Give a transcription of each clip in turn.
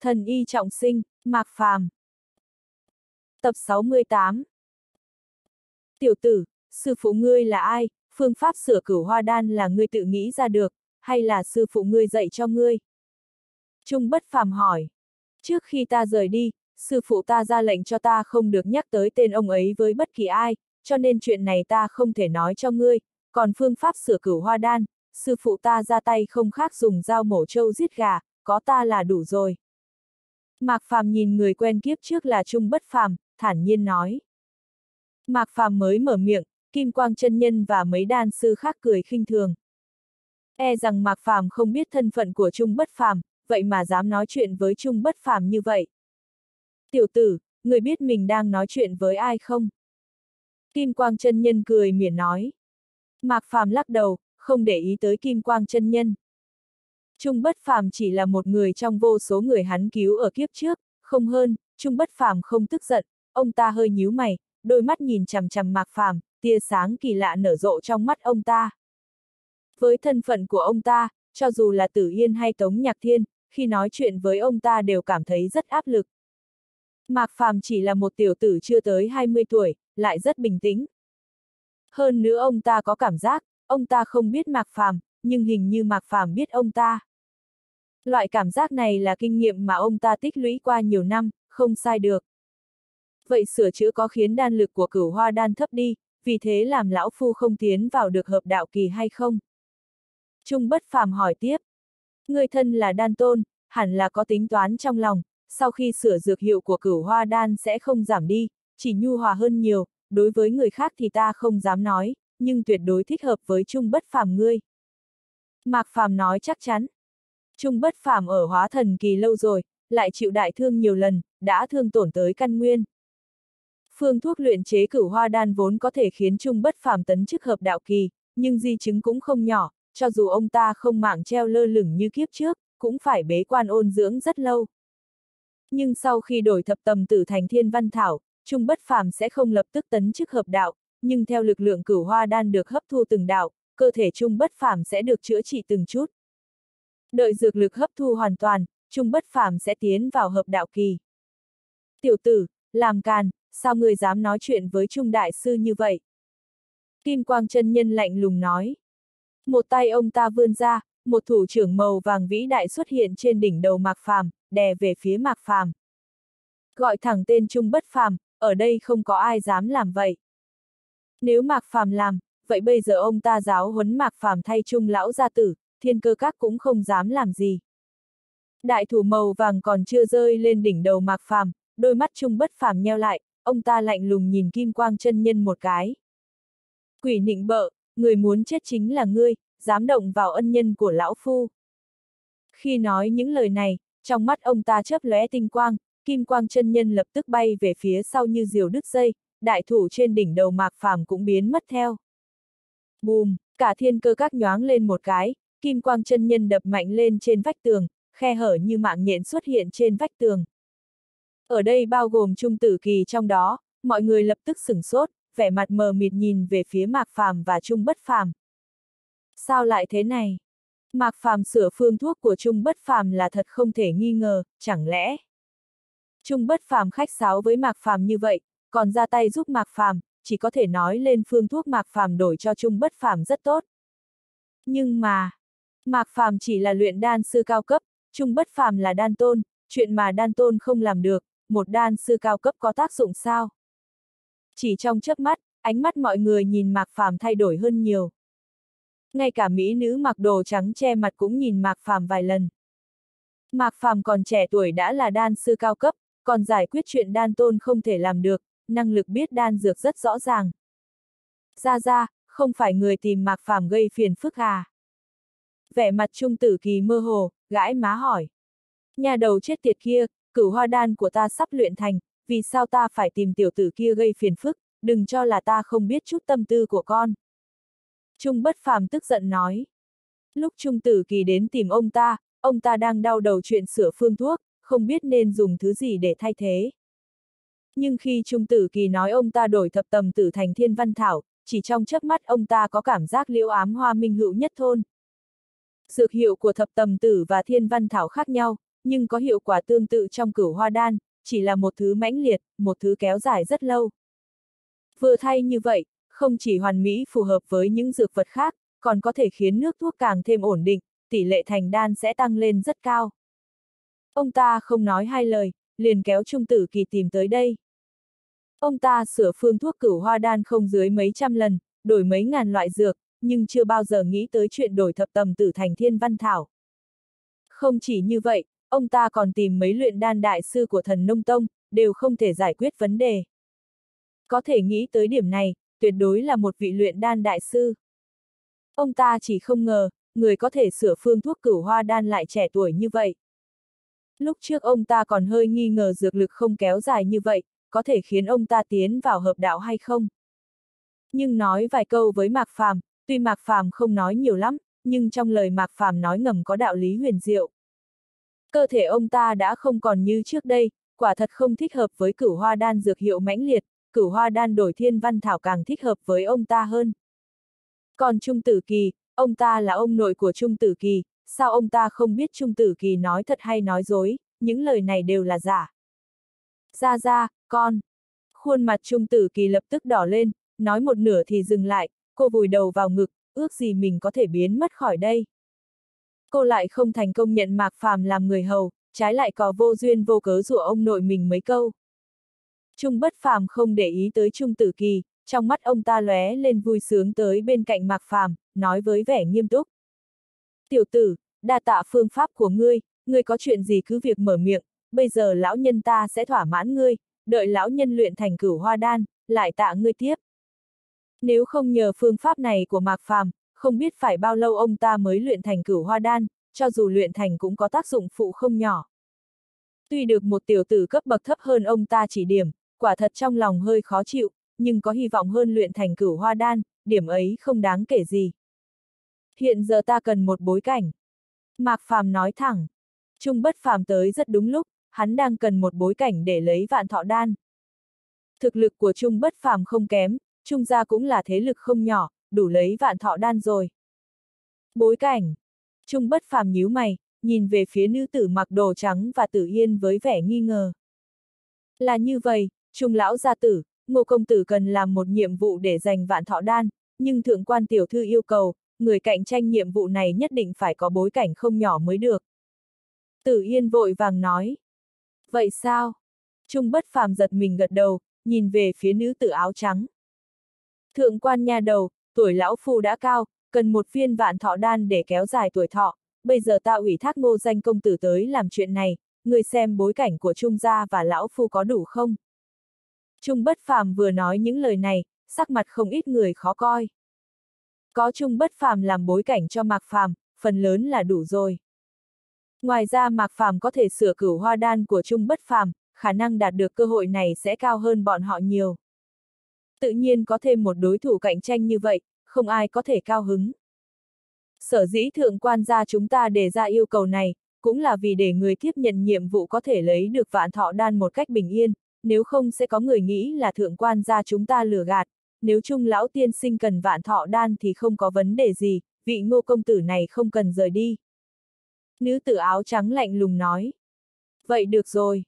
Thần y trọng sinh, Mạc Phàm. Tập 68 Tiểu tử, sư phụ ngươi là ai, phương pháp sửa cửu hoa đan là ngươi tự nghĩ ra được, hay là sư phụ ngươi dạy cho ngươi? Trung bất phàm hỏi. Trước khi ta rời đi, sư phụ ta ra lệnh cho ta không được nhắc tới tên ông ấy với bất kỳ ai, cho nên chuyện này ta không thể nói cho ngươi, còn phương pháp sửa cửu hoa đan, sư phụ ta ra tay không khác dùng dao mổ trâu giết gà, có ta là đủ rồi. Mạc Phàm nhìn người quen kiếp trước là Trung Bất Phàm, thản nhiên nói. Mạc Phàm mới mở miệng, Kim Quang chân nhân và mấy đan sư khác cười khinh thường. E rằng Mạc Phàm không biết thân phận của Trung Bất Phàm, vậy mà dám nói chuyện với Trung Bất Phàm như vậy. Tiểu tử, người biết mình đang nói chuyện với ai không? Kim Quang chân nhân cười mỉa nói. Mạc Phàm lắc đầu, không để ý tới Kim Quang chân nhân. Trung Bất Phàm chỉ là một người trong vô số người hắn cứu ở kiếp trước, không hơn, Trung Bất Phàm không tức giận, ông ta hơi nhíu mày, đôi mắt nhìn chằm chằm Mạc Phàm, tia sáng kỳ lạ nở rộ trong mắt ông ta. Với thân phận của ông ta, cho dù là Tử Yên hay Tống Nhạc Thiên, khi nói chuyện với ông ta đều cảm thấy rất áp lực. Mạc Phàm chỉ là một tiểu tử chưa tới 20 tuổi, lại rất bình tĩnh. Hơn nữa ông ta có cảm giác, ông ta không biết Mạc Phàm, nhưng hình như Mạc Phàm biết ông ta. Loại cảm giác này là kinh nghiệm mà ông ta tích lũy qua nhiều năm, không sai được. Vậy sửa chữa có khiến đan lực của cửu hoa đan thấp đi, vì thế làm lão phu không tiến vào được hợp đạo kỳ hay không? Trung bất phàm hỏi tiếp. Người thân là đan tôn, hẳn là có tính toán trong lòng, sau khi sửa dược hiệu của cửu hoa đan sẽ không giảm đi, chỉ nhu hòa hơn nhiều, đối với người khác thì ta không dám nói, nhưng tuyệt đối thích hợp với Trung bất phàm ngươi. Mạc phàm nói chắc chắn. Trung bất phàm ở hóa thần kỳ lâu rồi, lại chịu đại thương nhiều lần, đã thương tổn tới căn nguyên. Phương thuốc luyện chế cửu hoa đan vốn có thể khiến Trung bất phàm tấn chức hợp đạo kỳ, nhưng di chứng cũng không nhỏ, cho dù ông ta không mạng treo lơ lửng như kiếp trước, cũng phải bế quan ôn dưỡng rất lâu. Nhưng sau khi đổi thập tầm tử thành thiên văn thảo, Trung bất phàm sẽ không lập tức tấn chức hợp đạo, nhưng theo lực lượng cửu hoa đan được hấp thu từng đạo, cơ thể Trung bất phàm sẽ được chữa trị từng chút. Đợi dược lực hấp thu hoàn toàn, Trung bất phàm sẽ tiến vào hợp đạo kỳ. Tiểu tử, làm càn, sao người dám nói chuyện với Trung đại sư như vậy? Kim Quang chân nhân lạnh lùng nói. Một tay ông ta vươn ra, một thủ trưởng màu vàng vĩ đại xuất hiện trên đỉnh đầu Mạc Phàm, đè về phía Mạc Phàm. Gọi thẳng tên Trung bất phàm, ở đây không có ai dám làm vậy. Nếu Mạc Phàm làm, vậy bây giờ ông ta giáo huấn Mạc Phàm thay Trung lão gia tử, thiên cơ các cũng không dám làm gì. Đại thủ màu vàng còn chưa rơi lên đỉnh đầu Mạc Phàm, đôi mắt Trung bất phàm nheo lại, ông ta lạnh lùng nhìn Kim Quang chân nhân một cái. Quỷ nịnh bợ, người muốn chết chính là ngươi, dám động vào ân nhân của lão phu. Khi nói những lời này, trong mắt ông ta chớp lóe tinh quang, kim quang chân nhân lập tức bay về phía sau như diều đứt dây, đại thủ trên đỉnh đầu mạc phàm cũng biến mất theo. Bùm, cả thiên cơ các nhoáng lên một cái, kim quang chân nhân đập mạnh lên trên vách tường, khe hở như mạng nhện xuất hiện trên vách tường. Ở đây bao gồm trung tử kỳ trong đó, mọi người lập tức sửng sốt, vẻ mặt mờ mịt nhìn về phía mạc phàm và trung bất phàm. Sao lại thế này? Mạc Phàm sửa phương thuốc của Trung Bất Phàm là thật không thể nghi ngờ, chẳng lẽ? Trung Bất Phàm khách sáo với Mạc Phàm như vậy, còn ra tay giúp Mạc Phàm, chỉ có thể nói lên phương thuốc Mạc Phàm đổi cho Trung Bất Phàm rất tốt. Nhưng mà, Mạc Phàm chỉ là luyện đan sư cao cấp, Trung Bất Phàm là đan tôn, chuyện mà đan tôn không làm được, một đan sư cao cấp có tác dụng sao? Chỉ trong chớp mắt, ánh mắt mọi người nhìn Mạc Phàm thay đổi hơn nhiều. Ngay cả mỹ nữ mặc đồ trắng che mặt cũng nhìn Mạc Phàm vài lần. Mạc Phàm còn trẻ tuổi đã là đan sư cao cấp, còn giải quyết chuyện đan tôn không thể làm được, năng lực biết đan dược rất rõ ràng. Ra ra, không phải người tìm Mạc Phàm gây phiền phức à? Vẻ mặt trung tử kỳ mơ hồ, gãi má hỏi. Nhà đầu chết tiệt kia, cửu hoa đan của ta sắp luyện thành, vì sao ta phải tìm tiểu tử kia gây phiền phức, đừng cho là ta không biết chút tâm tư của con. Trung bất phàm tức giận nói. Lúc Trung tử kỳ đến tìm ông ta, ông ta đang đau đầu chuyện sửa phương thuốc, không biết nên dùng thứ gì để thay thế. Nhưng khi Trung tử kỳ nói ông ta đổi thập tầm tử thành thiên văn thảo, chỉ trong chớp mắt ông ta có cảm giác liễu ám hoa minh hữu nhất thôn. Dược hiệu của thập tầm tử và thiên văn thảo khác nhau, nhưng có hiệu quả tương tự trong cửu hoa đan, chỉ là một thứ mãnh liệt, một thứ kéo dài rất lâu. Vừa thay như vậy, không chỉ hoàn mỹ phù hợp với những dược vật khác, còn có thể khiến nước thuốc càng thêm ổn định, tỷ lệ thành đan sẽ tăng lên rất cao. Ông ta không nói hai lời, liền kéo Trung Tử Kỳ tìm tới đây. Ông ta sửa phương thuốc cửu hoa đan không dưới mấy trăm lần, đổi mấy ngàn loại dược, nhưng chưa bao giờ nghĩ tới chuyện đổi thập tầm tử thành thiên văn thảo. Không chỉ như vậy, ông ta còn tìm mấy luyện đan đại sư của thần nông tông, đều không thể giải quyết vấn đề. Có thể nghĩ tới điểm này, tuyệt đối là một vị luyện đan đại sư. Ông ta chỉ không ngờ, người có thể sửa phương thuốc cửu hoa đan lại trẻ tuổi như vậy. Lúc trước ông ta còn hơi nghi ngờ dược lực không kéo dài như vậy, có thể khiến ông ta tiến vào hợp đạo hay không. Nhưng nói vài câu với Mạc Phàm, tuy Mạc Phàm không nói nhiều lắm, nhưng trong lời Mạc Phàm nói ngầm có đạo lý huyền diệu. Cơ thể ông ta đã không còn như trước đây, quả thật không thích hợp với cửu hoa đan dược hiệu mãnh liệt, cửu hoa đan đổi thiên văn thảo càng thích hợp với ông ta hơn. Còn Trung Tử Kỳ, ông ta là ông nội của Trung Tử Kỳ, sao ông ta không biết Trung Tử Kỳ nói thật hay nói dối, những lời này đều là giả. Ra ra, con. Khuôn mặt Trung Tử Kỳ lập tức đỏ lên, nói một nửa thì dừng lại, cô vùi đầu vào ngực, ước gì mình có thể biến mất khỏi đây. Cô lại không thành công nhận Mạc Phàm làm người hầu, trái lại có vô duyên vô cớ rủa ông nội mình mấy câu. Trung bất phàm không để ý tới Trung Tử Kỳ, trong mắt ông ta lóe lên vui sướng tới bên cạnh Mạc Phàm, nói với vẻ nghiêm túc. Tiểu tử, đa tạ phương pháp của ngươi, ngươi có chuyện gì cứ việc mở miệng, bây giờ lão nhân ta sẽ thỏa mãn ngươi, đợi lão nhân luyện thành cửu hoa đan, lại tạ ngươi tiếp. Nếu không nhờ phương pháp này của Mạc Phàm, không biết phải bao lâu ông ta mới luyện thành cửu hoa đan, cho dù luyện thành cũng có tác dụng phụ không nhỏ. Tuy được một tiểu tử cấp bậc thấp hơn ông ta chỉ điểm, quả thật trong lòng hơi khó chịu, nhưng có hy vọng hơn luyện thành cửu hoa đan, điểm ấy không đáng kể gì. Hiện giờ ta cần một bối cảnh. Mạc Phàm nói thẳng. Trung bất phàm tới rất đúng lúc, hắn đang cần một bối cảnh để lấy vạn thọ đan. Thực lực của Trung bất phàm không kém, Trung gia cũng là thế lực không nhỏ, đủ lấy vạn thọ đan rồi. Bối cảnh. Trung bất phàm nhíu mày, nhìn về phía nữ tử mặc đồ trắng và tử yên với vẻ nghi ngờ. Là như vậy, Trung lão gia tử, ngô công tử cần làm một nhiệm vụ để giành vạn thọ đan, nhưng thượng quan tiểu thư yêu cầu, người cạnh tranh nhiệm vụ này nhất định phải có bối cảnh không nhỏ mới được. Tử Yên vội vàng nói. Vậy sao? Trung bất phàm giật mình gật đầu, nhìn về phía nữ tử áo trắng. Thượng quan nhà đầu, tuổi lão phu đã cao, cần một viên vạn thọ đan để kéo dài tuổi thọ, bây giờ ta ủy thác ngô danh công tử tới làm chuyện này, người xem bối cảnh của Trung gia và lão phu có đủ không? Trung bất phàm vừa nói những lời này, sắc mặt không ít người khó coi. Có Trung bất phàm làm bối cảnh cho Mạc Phàm, phần lớn là đủ rồi. Ngoài ra Mạc Phàm có thể sửa cửu hoa đan của Trung bất phàm, khả năng đạt được cơ hội này sẽ cao hơn bọn họ nhiều. Tự nhiên có thêm một đối thủ cạnh tranh như vậy, không ai có thể cao hứng. Sở dĩ thượng quan gia chúng ta đề ra yêu cầu này, cũng là vì để người tiếp nhận nhiệm vụ có thể lấy được vạn thọ đan một cách bình yên, nếu không sẽ có người nghĩ là thượng quan gia chúng ta lừa gạt, nếu trung lão tiên sinh cần vạn thọ đan thì không có vấn đề gì, vị ngô công tử này không cần rời đi. Nữ tử áo trắng lạnh lùng nói. Vậy được rồi.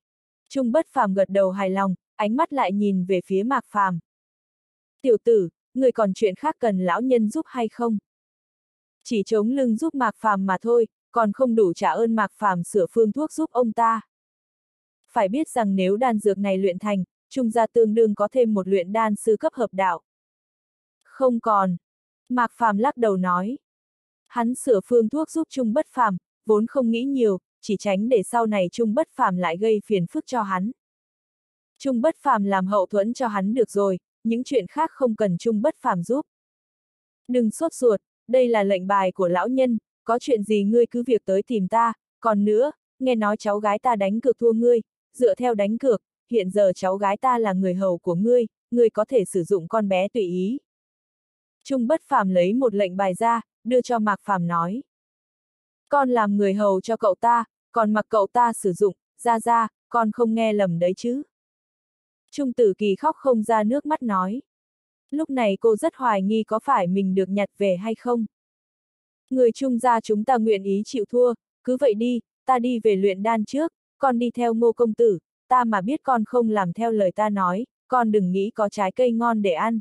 Trung bất phàm gật đầu hài lòng, ánh mắt lại nhìn về phía mạc phàm. Tiểu tử, người còn chuyện khác cần lão nhân giúp hay không? Chỉ chống lưng giúp mạc phàm mà thôi, còn không đủ trả ơn mạc phàm sửa phương thuốc giúp ông ta. Phải biết rằng nếu đan dược này luyện thành, trung gia tương đương có thêm một luyện đan sư cấp hợp đạo. Không còn. Mạc phàm lắc đầu nói. Hắn sửa phương thuốc giúp Trung bất phàm, vốn không nghĩ nhiều, chỉ tránh để sau này Trung bất phàm lại gây phiền phức cho hắn. Trung bất phàm làm hậu thuẫn cho hắn được rồi, những chuyện khác không cần Trung bất phàm giúp. Đừng sốt ruột, đây là lệnh bài của lão nhân, có chuyện gì ngươi cứ việc tới tìm ta, còn nữa, nghe nói cháu gái ta đánh cược thua ngươi, dựa theo đánh cược, hiện giờ cháu gái ta là người hầu của ngươi, ngươi có thể sử dụng con bé tùy ý. Trung bất phàm lấy một lệnh bài ra, đưa cho Mạc Phàm nói. Con làm người hầu cho cậu ta, còn mặc cậu ta sử dụng, ra ra, con không nghe lầm đấy chứ. Trung tử kỳ khóc không ra nước mắt nói. Lúc này cô rất hoài nghi có phải mình được nhặt về hay không. Người trung gia chúng ta nguyện ý chịu thua, cứ vậy đi, ta đi về luyện đan trước, con đi theo ngô công tử, ta mà biết con không làm theo lời ta nói, con đừng nghĩ có trái cây ngon để ăn.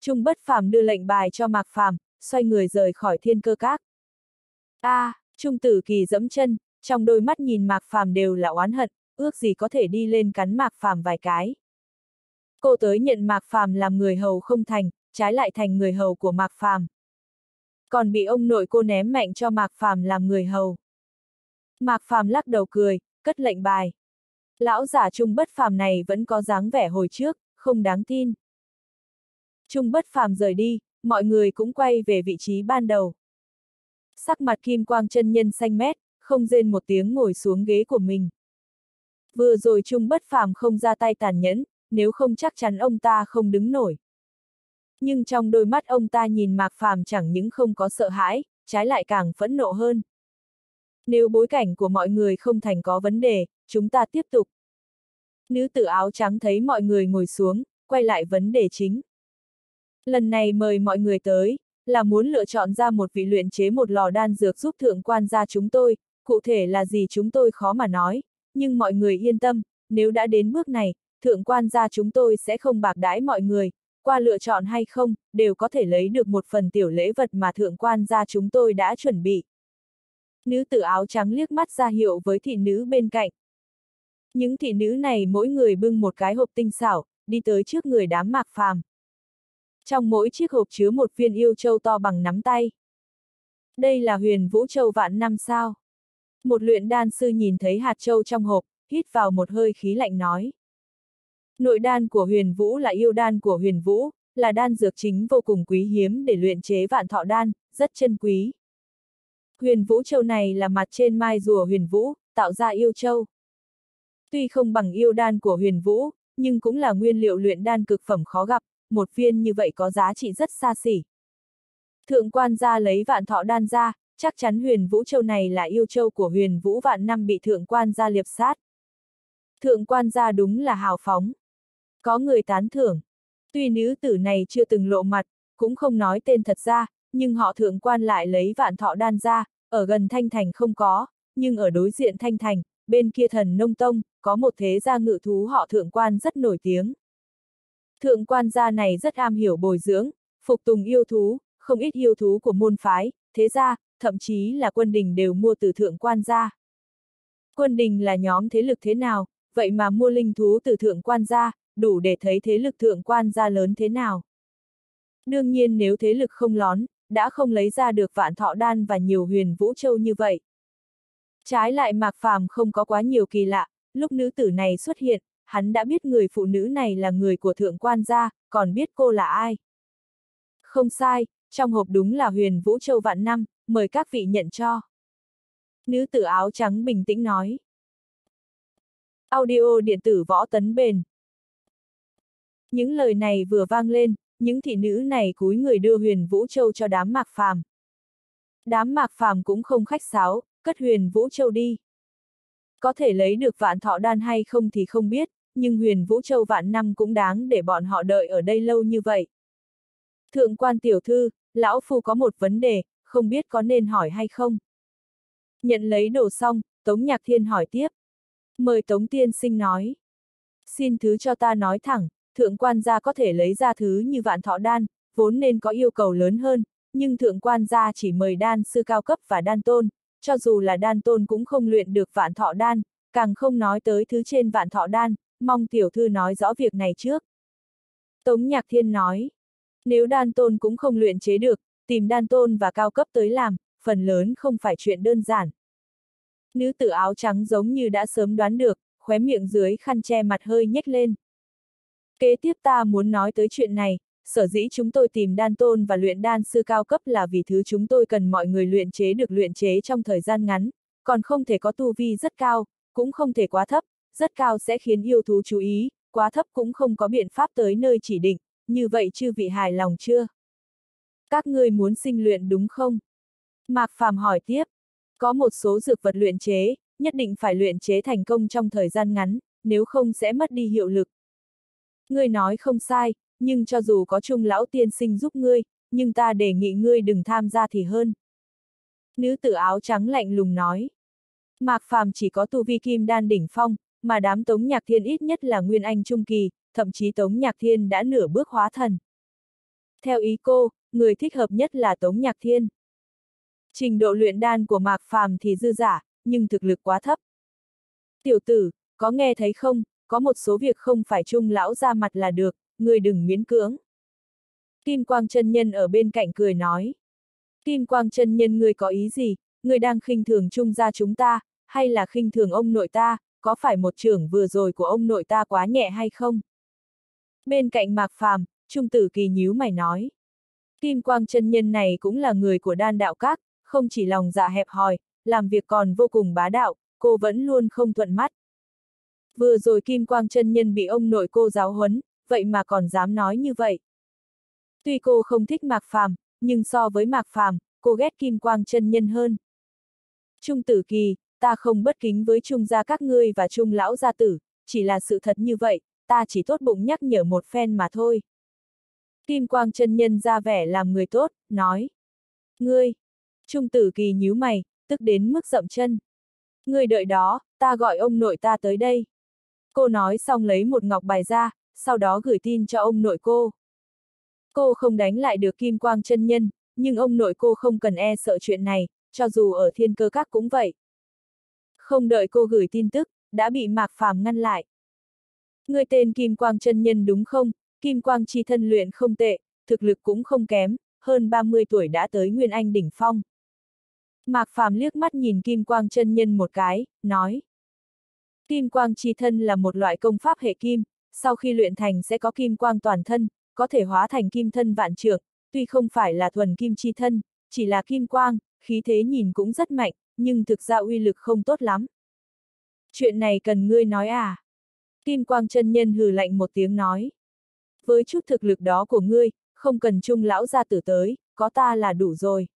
Trung bất phàm đưa lệnh bài cho Mạc Phàm, xoay người rời khỏi thiên cơ các. A, à, Trung tử kỳ dẫm chân, trong đôi mắt nhìn Mạc Phàm đều là oán hận, ước gì có thể đi lên cắn Mạc Phàm vài cái. Cô tới nhận Mạc Phàm làm người hầu không thành, trái lại thành người hầu của Mạc Phàm. Còn bị ông nội cô ném mạnh cho Mạc Phàm làm người hầu. Mạc Phàm lắc đầu cười, cất lệnh bài. Lão giả trung bất phàm này vẫn có dáng vẻ hồi trước, không đáng tin. Trung bất phàm rời đi, mọi người cũng quay về vị trí ban đầu. Sắc mặt kim quang chân nhân xanh mét, không rên một tiếng ngồi xuống ghế của mình. Vừa rồi Trung bất phàm không ra tay tàn nhẫn, nếu không chắc chắn ông ta không đứng nổi. Nhưng trong đôi mắt ông ta nhìn Mạc Phàm chẳng những không có sợ hãi, trái lại càng phẫn nộ hơn. Nếu bối cảnh của mọi người không thành có vấn đề, chúng ta tiếp tục. Nữ tử áo trắng thấy mọi người ngồi xuống, quay lại vấn đề chính. Lần này mời mọi người tới, là muốn lựa chọn ra một vị luyện chế một lò đan dược giúp thượng quan gia chúng tôi, cụ thể là gì chúng tôi khó mà nói, nhưng mọi người yên tâm, nếu đã đến bước này, thượng quan gia chúng tôi sẽ không bạc đãi mọi người, qua lựa chọn hay không, đều có thể lấy được một phần tiểu lễ vật mà thượng quan gia chúng tôi đã chuẩn bị. Nữ tử áo trắng liếc mắt ra hiệu với thị nữ bên cạnh. Những thị nữ này mỗi người bưng một cái hộp tinh xảo, đi tới trước người đám mạc phàm. Trong mỗi chiếc hộp chứa một viên yêu châu to bằng nắm tay. Đây là huyền vũ châu vạn năm sao. Một luyện đan sư nhìn thấy hạt châu trong hộp, hít vào một hơi khí lạnh nói. Nội đan của huyền vũ là yêu đan của huyền vũ, là đan dược chính vô cùng quý hiếm để luyện chế vạn thọ đan, rất chân quý. Huyền vũ châu này là mặt trên mai rùa huyền vũ, tạo ra yêu châu. Tuy không bằng yêu đan của huyền vũ, nhưng cũng là nguyên liệu luyện đan cực phẩm khó gặp, một viên như vậy có giá trị rất xa xỉ. Thượng quan gia lấy vạn thọ đan ra, chắc chắn huyền vũ châu này là yêu châu của huyền vũ vạn năm bị thượng quan gia liệp sát. Thượng quan gia đúng là hào phóng. Có người tán thưởng. Tuy nữ tử này chưa từng lộ mặt, cũng không nói tên thật ra, nhưng họ thượng quan lại lấy vạn thọ đan ra, ở gần Thanh Thành không có, nhưng ở đối diện Thanh Thành, bên kia thần nông tông, có một thế gia ngự thú họ thượng quan rất nổi tiếng. Thượng quan gia này rất am hiểu bồi dưỡng, phục tùng yêu thú, không ít yêu thú của môn phái, thế gia, thậm chí là quân đình đều mua từ thượng quan gia. Quân đình là nhóm thế lực thế nào, vậy mà mua linh thú từ thượng quan gia, đủ để thấy thế lực thượng quan gia lớn thế nào. Đương nhiên nếu thế lực không lón, đã không lấy ra được vạn thọ đan và nhiều huyền vũ châu như vậy. Trái lại Mạc Phàm không có quá nhiều kỳ lạ, lúc nữ tử này xuất hiện, hắn đã biết người phụ nữ này là người của thượng quan gia, còn biết cô là ai. Không sai, trong hộp đúng là huyền vũ châu vạn năm, mời các vị nhận cho. Nữ tử áo trắng bình tĩnh nói. Audio điện tử võ tấn bền. Những lời này vừa vang lên, những thị nữ này cúi người đưa huyền Vũ Châu cho đám mạc phàm. Đám mạc phàm cũng không khách sáo, cất huyền Vũ Châu đi. Có thể lấy được vạn thọ đan hay không thì không biết, nhưng huyền Vũ Châu vạn năm cũng đáng để bọn họ đợi ở đây lâu như vậy. Thượng quan tiểu thư, lão phu có một vấn đề, không biết có nên hỏi hay không. Nhận lấy đồ xong, Tống Nhạc Thiên hỏi tiếp. Mời Tống Tiên Sinh nói. Xin thứ cho ta nói thẳng, thượng quan gia có thể lấy ra thứ như vạn thọ đan, vốn nên có yêu cầu lớn hơn, nhưng thượng quan gia chỉ mời đan sư cao cấp và đan tôn, cho dù là đan tôn cũng không luyện được vạn thọ đan, càng không nói tới thứ trên vạn thọ đan, mong tiểu thư nói rõ việc này trước. Tống Nhạc Thiên nói, nếu đan tôn cũng không luyện chế được, tìm đan tôn và cao cấp tới làm, phần lớn không phải chuyện đơn giản. Nữ tử áo trắng giống như đã sớm đoán được, khóe miệng dưới khăn che mặt hơi nhếch lên. Kế tiếp ta muốn nói tới chuyện này, sở dĩ chúng tôi tìm đan tôn và luyện đan sư cao cấp là vì thứ chúng tôi cần mọi người luyện chế được luyện chế trong thời gian ngắn, còn không thể có tu vi rất cao, cũng không thể quá thấp, rất cao sẽ khiến yêu thú chú ý, quá thấp cũng không có biện pháp tới nơi chỉ định, như vậy chư vị hài lòng chưa? Các ngươi muốn sinh luyện đúng không? Mạc Phàm hỏi tiếp, có một số dược vật luyện chế, nhất định phải luyện chế thành công trong thời gian ngắn, nếu không sẽ mất đi hiệu lực. Ngươi nói không sai, nhưng cho dù có trung lão tiên sinh giúp ngươi, nhưng ta đề nghị ngươi đừng tham gia thì hơn. Nữ tử áo trắng lạnh lùng nói. Mạc Phàm chỉ có tu vi kim đan đỉnh phong, mà đám Tống Nhạc Thiên ít nhất là Nguyên Anh Trung Kỳ, thậm chí Tống Nhạc Thiên đã nửa bước hóa thần. Theo ý cô, người thích hợp nhất là Tống Nhạc Thiên. Trình độ luyện đan của Mạc Phàm thì dư giả, nhưng thực lực quá thấp. Tiểu tử, có nghe thấy không, có một số việc không phải trung lão ra mặt là được, người đừng miễn cưỡng. Kim Quang chân nhân ở bên cạnh cười nói. Kim Quang chân nhân người có ý gì, người đang khinh thường trung gia chúng ta, hay là khinh thường ông nội ta, có phải một trưởng vừa rồi của ông nội ta quá nhẹ hay không? Bên cạnh Mạc Phàm, Trung Tử Kỳ nhíu mày nói. Kim Quang chân nhân này cũng là người của đan đạo các, không chỉ lòng dạ hẹp hòi, làm việc còn vô cùng bá đạo, cô vẫn luôn không thuận mắt. Vừa rồi Kim Quang chân nhân bị ông nội cô giáo huấn, vậy mà còn dám nói như vậy. Tuy cô không thích Mạc Phàm, nhưng so với Mạc Phàm, cô ghét Kim Quang chân nhân hơn. Trung tử kỳ, ta không bất kính với trung gia các ngươi và trung lão gia tử, chỉ là sự thật như vậy, ta chỉ tốt bụng nhắc nhở một phen mà thôi. Kim Quang chân nhân ra vẻ làm người tốt, nói. Ngươi! Trung tử kỳ nhíu mày, tức đến mức rậm chân. Ngươi đợi đó, ta gọi ông nội ta tới đây. Cô nói xong lấy một ngọc bài ra, sau đó gửi tin cho ông nội cô. Cô không đánh lại được Kim Quang chân nhân, nhưng ông nội cô không cần e sợ chuyện này, cho dù ở thiên cơ các cũng vậy. Không đợi cô gửi tin tức, đã bị Mạc Phàm ngăn lại. Người tên Kim Quang chân nhân đúng không? Kim Quang chi thân luyện không tệ, thực lực cũng không kém, hơn 30 tuổi đã tới Nguyên Anh đỉnh phong. Mạc Phàm liếc mắt nhìn Kim Quang chân nhân một cái, nói. Kim Quang chi thân là một loại công pháp hệ kim, sau khi luyện thành sẽ có kim quang toàn thân, có thể hóa thành kim thân vạn trượng, tuy không phải là thuần kim chi thân, chỉ là kim quang, khí thế nhìn cũng rất mạnh, nhưng thực ra uy lực không tốt lắm. Chuyện này cần ngươi nói à? Kim quang chân nhân hừ lạnh một tiếng nói. Với chút thực lực đó của ngươi, không cần trung lão gia tử tới, có ta là đủ rồi.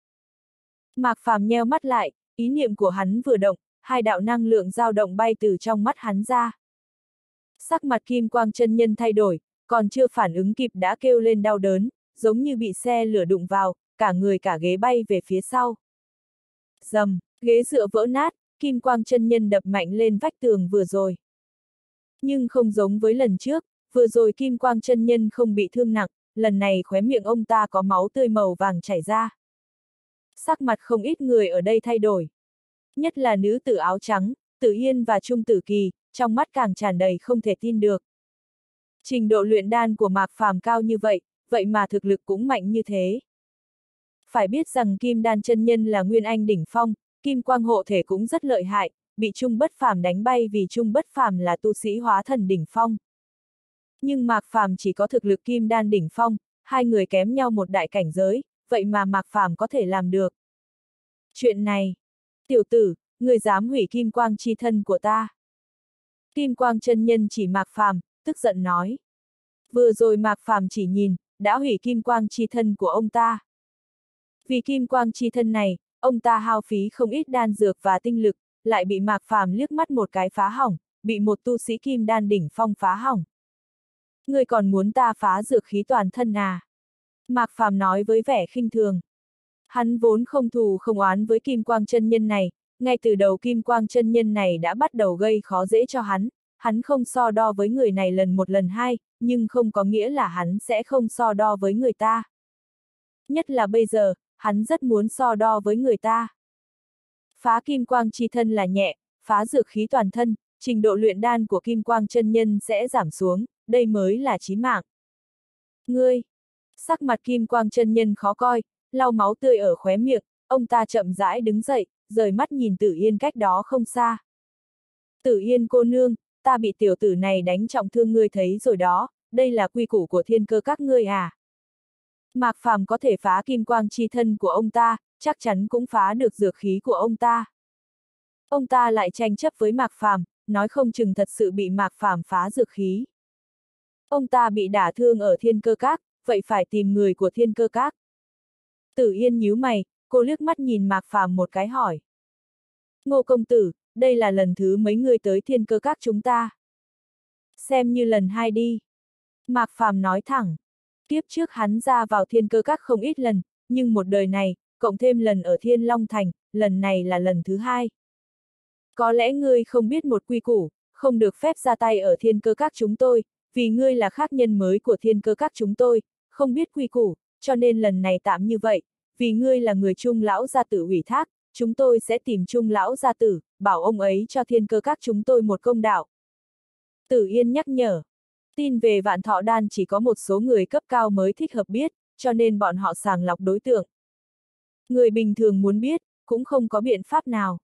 Mạc phàm nheo mắt lại, ý niệm của hắn vừa động, hai đạo năng lượng dao động bay từ trong mắt hắn ra. Sắc mặt kim quang chân nhân thay đổi, còn chưa phản ứng kịp đã kêu lên đau đớn, giống như bị xe lửa đụng vào, cả người cả ghế bay về phía sau. Dầm, ghế dựa vỡ nát, kim quang chân nhân đập mạnh lên vách tường vừa rồi. Nhưng không giống với lần trước, vừa rồi kim quang chân nhân không bị thương nặng, lần này khóe miệng ông ta có máu tươi màu vàng chảy ra. Sắc mặt không ít người ở đây thay đổi. Nhất là nữ tử áo trắng, tử yên và trung tử kỳ, trong mắt càng tràn đầy không thể tin được. Trình độ luyện đan của Mạc Phàm cao như vậy, vậy mà thực lực cũng mạnh như thế. Phải biết rằng Kim Đan chân nhân là Nguyên Anh đỉnh phong, Kim Quang hộ thể cũng rất lợi hại, bị Trung Bất Phàm đánh bay vì Trung Bất Phàm là tu sĩ hóa thần đỉnh phong. Nhưng Mạc Phàm chỉ có thực lực Kim Đan đỉnh phong, hai người kém nhau một đại cảnh giới, vậy mà Mạc Phàm có thể làm được. Chuyện này, tiểu tử, người dám hủy Kim Quang chi thân của ta. Kim Quang chân nhân chỉ Mạc Phàm, tức giận nói. Vừa rồi Mạc Phàm chỉ nhìn, đã hủy kim quang chi thân của ông ta. Vì kim quang chi thân này, ông ta hao phí không ít đan dược và tinh lực, lại bị Mạc Phàm liếc mắt một cái phá hỏng, bị một tu sĩ kim đan đỉnh phong phá hỏng. Ngươi còn muốn ta phá dược khí toàn thân à? Mạc Phàm nói với vẻ khinh thường. Hắn vốn không thù không oán với kim quang chân nhân này, ngay từ đầu kim quang chân nhân này đã bắt đầu gây khó dễ cho hắn, hắn không so đo với người này lần một lần hai, nhưng không có nghĩa là hắn sẽ không so đo với người ta. Nhất là bây giờ, hắn rất muốn so đo với người ta. Phá kim quang chi thân là nhẹ, phá dược khí toàn thân, trình độ luyện đan của kim quang chân nhân sẽ giảm xuống, đây mới là chí mạng. Ngươi! Sắc mặt kim quang chân nhân khó coi, lau máu tươi ở khóe miệng, ông ta chậm rãi đứng dậy, rời mắt nhìn tử yên cách đó không xa. Tử yên cô nương, ta bị tiểu tử này đánh trọng thương ngươi thấy rồi đó, đây là quy củ của thiên cơ các ngươi à. Mạc Phàm có thể phá kim quang chi thân của ông ta, chắc chắn cũng phá được dược khí của ông ta. Ông ta lại tranh chấp với Mạc Phàm, nói không chừng thật sự bị Mạc Phàm phá dược khí. Ông ta bị đả thương ở thiên cơ các, vậy phải tìm người của thiên cơ các. Tử Yên nhíu mày, cô liếc mắt nhìn Mạc Phàm một cái hỏi. Ngô công tử, đây là lần thứ mấy người tới thiên cơ các chúng ta. Xem như lần hai đi. Mạc Phàm nói thẳng. Tiếp trước hắn ra vào thiên cơ các không ít lần, nhưng một đời này, cộng thêm lần ở thiên long thành, lần này là lần thứ hai. Có lẽ ngươi không biết một quy củ, không được phép ra tay ở thiên cơ các chúng tôi, vì ngươi là khác nhân mới của thiên cơ các chúng tôi, không biết quy củ, cho nên lần này tạm như vậy, vì ngươi là người trung lão gia tử ủy thác, chúng tôi sẽ tìm trung lão gia tử, bảo ông ấy cho thiên cơ các chúng tôi một công đạo. Tử Yên nhắc nhở, tin về vạn thọ đan chỉ có một số người cấp cao mới thích hợp biết, cho nên bọn họ sàng lọc đối tượng. Người bình thường muốn biết, cũng không có biện pháp nào.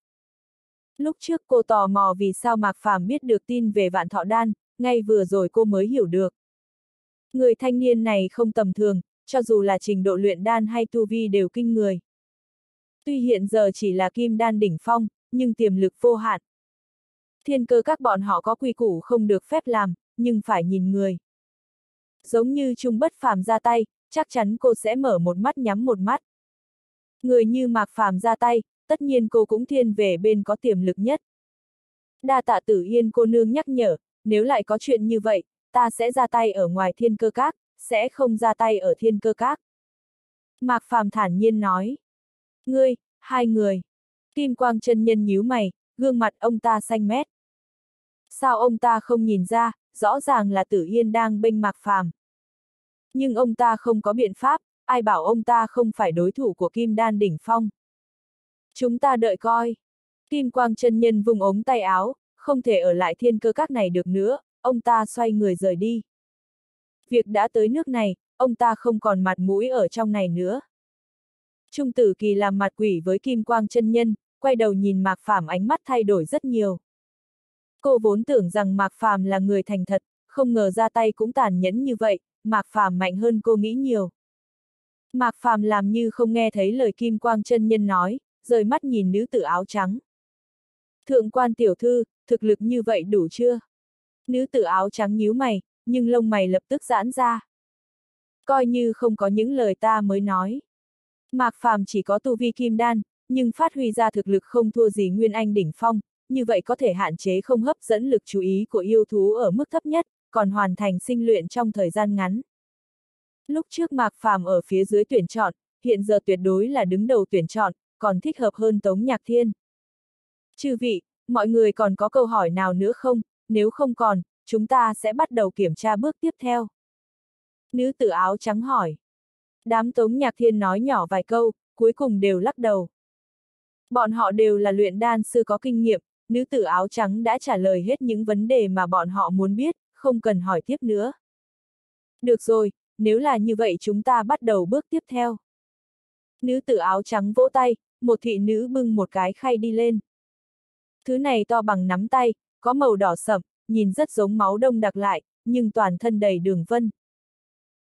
Lúc trước cô tò mò vì sao Mạc Phàm biết được tin về vạn thọ đan, ngay vừa rồi cô mới hiểu được. Người thanh niên này không tầm thường, cho dù là trình độ luyện đan hay tu vi đều kinh người. Tuy hiện giờ chỉ là kim đan đỉnh phong, nhưng tiềm lực vô hạn. Thiên cơ các bọn họ có quy củ không được phép làm, nhưng phải nhìn người. Giống như Trung Bất Phàm ra tay, chắc chắn cô sẽ mở một mắt nhắm một mắt. Người như Mạc Phàm ra tay, tất nhiên cô cũng thiên về bên có tiềm lực nhất. Đa tạ tử yên cô nương nhắc nhở, nếu lại có chuyện như vậy, ta sẽ ra tay ở ngoài thiên cơ các, sẽ không ra tay ở thiên cơ các. Mạc Phàm thản nhiên nói. Ngươi, hai người. Kim Quang chân nhân nhíu mày, gương mặt ông ta xanh mét. Sao ông ta không nhìn ra, rõ ràng là tử yên đang bênh Mạc Phàm. Nhưng ông ta không có biện pháp, ai bảo ông ta không phải đối thủ của Kim Đan Đỉnh Phong. Chúng ta đợi coi. Kim Quang chân nhân vùng ống tay áo, không thể ở lại thiên cơ các này được nữa, ông ta xoay người rời đi. Việc đã tới nước này, ông ta không còn mặt mũi ở trong này nữa. Trung tử kỳ làm mặt quỷ với Kim Quang chân nhân, quay đầu nhìn Mạc Phàm ánh mắt thay đổi rất nhiều. Cô vốn tưởng rằng Mạc Phàm là người thành thật, không ngờ ra tay cũng tàn nhẫn như vậy, Mạc Phàm mạnh hơn cô nghĩ nhiều. Mạc Phàm làm như không nghe thấy lời Kim Quang chân nhân nói, rời mắt nhìn nữ tử áo trắng. Thượng quan tiểu thư, thực lực như vậy đủ chưa? Nữ tử áo trắng nhíu mày, nhưng lông mày lập tức giãn ra. Coi như không có những lời ta mới nói. Mạc Phàm chỉ có tu vi kim đan, nhưng phát huy ra thực lực không thua gì Nguyên Anh đỉnh phong, như vậy có thể hạn chế không hấp dẫn lực chú ý của yêu thú ở mức thấp nhất, còn hoàn thành sinh luyện trong thời gian ngắn. Lúc trước Mạc Phàm ở phía dưới tuyển chọn, hiện giờ tuyệt đối là đứng đầu tuyển chọn, còn thích hợp hơn Tống Nhạc Thiên. Chư vị, mọi người còn có câu hỏi nào nữa không? Nếu không còn, chúng ta sẽ bắt đầu kiểm tra bước tiếp theo. Nữ tử áo trắng hỏi. Đám Tống Nhạc Thiên nói nhỏ vài câu, cuối cùng đều lắc đầu. Bọn họ đều là luyện đan sư có kinh nghiệm, nữ tử áo trắng đã trả lời hết những vấn đề mà bọn họ muốn biết, không cần hỏi tiếp nữa. Được rồi, nếu là như vậy chúng ta bắt đầu bước tiếp theo. Nữ tử áo trắng vỗ tay, một thị nữ bưng một cái khay đi lên. Thứ này to bằng nắm tay, có màu đỏ sậm, nhìn rất giống máu đông đặc lại, nhưng toàn thân đầy đường vân.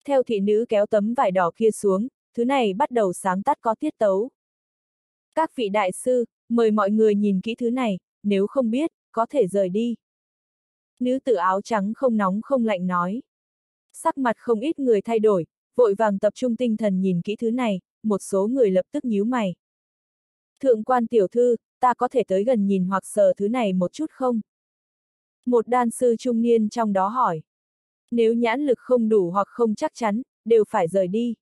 Theo thị nữ kéo tấm vải đỏ kia xuống, thứ này bắt đầu sáng tắt có tiết tấu. Các vị đại sư, mời mọi người nhìn kỹ thứ này, nếu không biết, có thể rời đi. Nữ tử áo trắng không nóng không lạnh nói. Sắc mặt không ít người thay đổi, vội vàng tập trung tinh thần nhìn kỹ thứ này, một số người lập tức nhíu mày. Thượng quan tiểu thư, ta có thể tới gần nhìn hoặc sờ thứ này một chút không? Một đan sư trung niên trong đó hỏi. Nếu nhãn lực không đủ hoặc không chắc chắn, đều phải rời đi.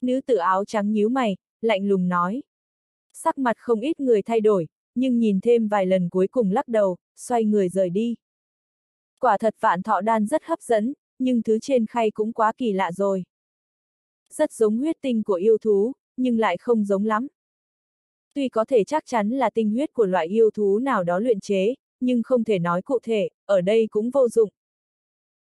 Nữ tử áo trắng nhíu mày, lạnh lùng nói. Sắc mặt không ít người thay đổi, nhưng nhìn thêm vài lần cuối cùng lắc đầu, xoay người rời đi. Quả thật vạn thọ đan rất hấp dẫn, nhưng thứ trên khay cũng quá kỳ lạ rồi. Rất giống huyết tinh của yêu thú, nhưng lại không giống lắm. Tuy có thể chắc chắn là tinh huyết của loại yêu thú nào đó luyện chế, nhưng không thể nói cụ thể, ở đây cũng vô dụng.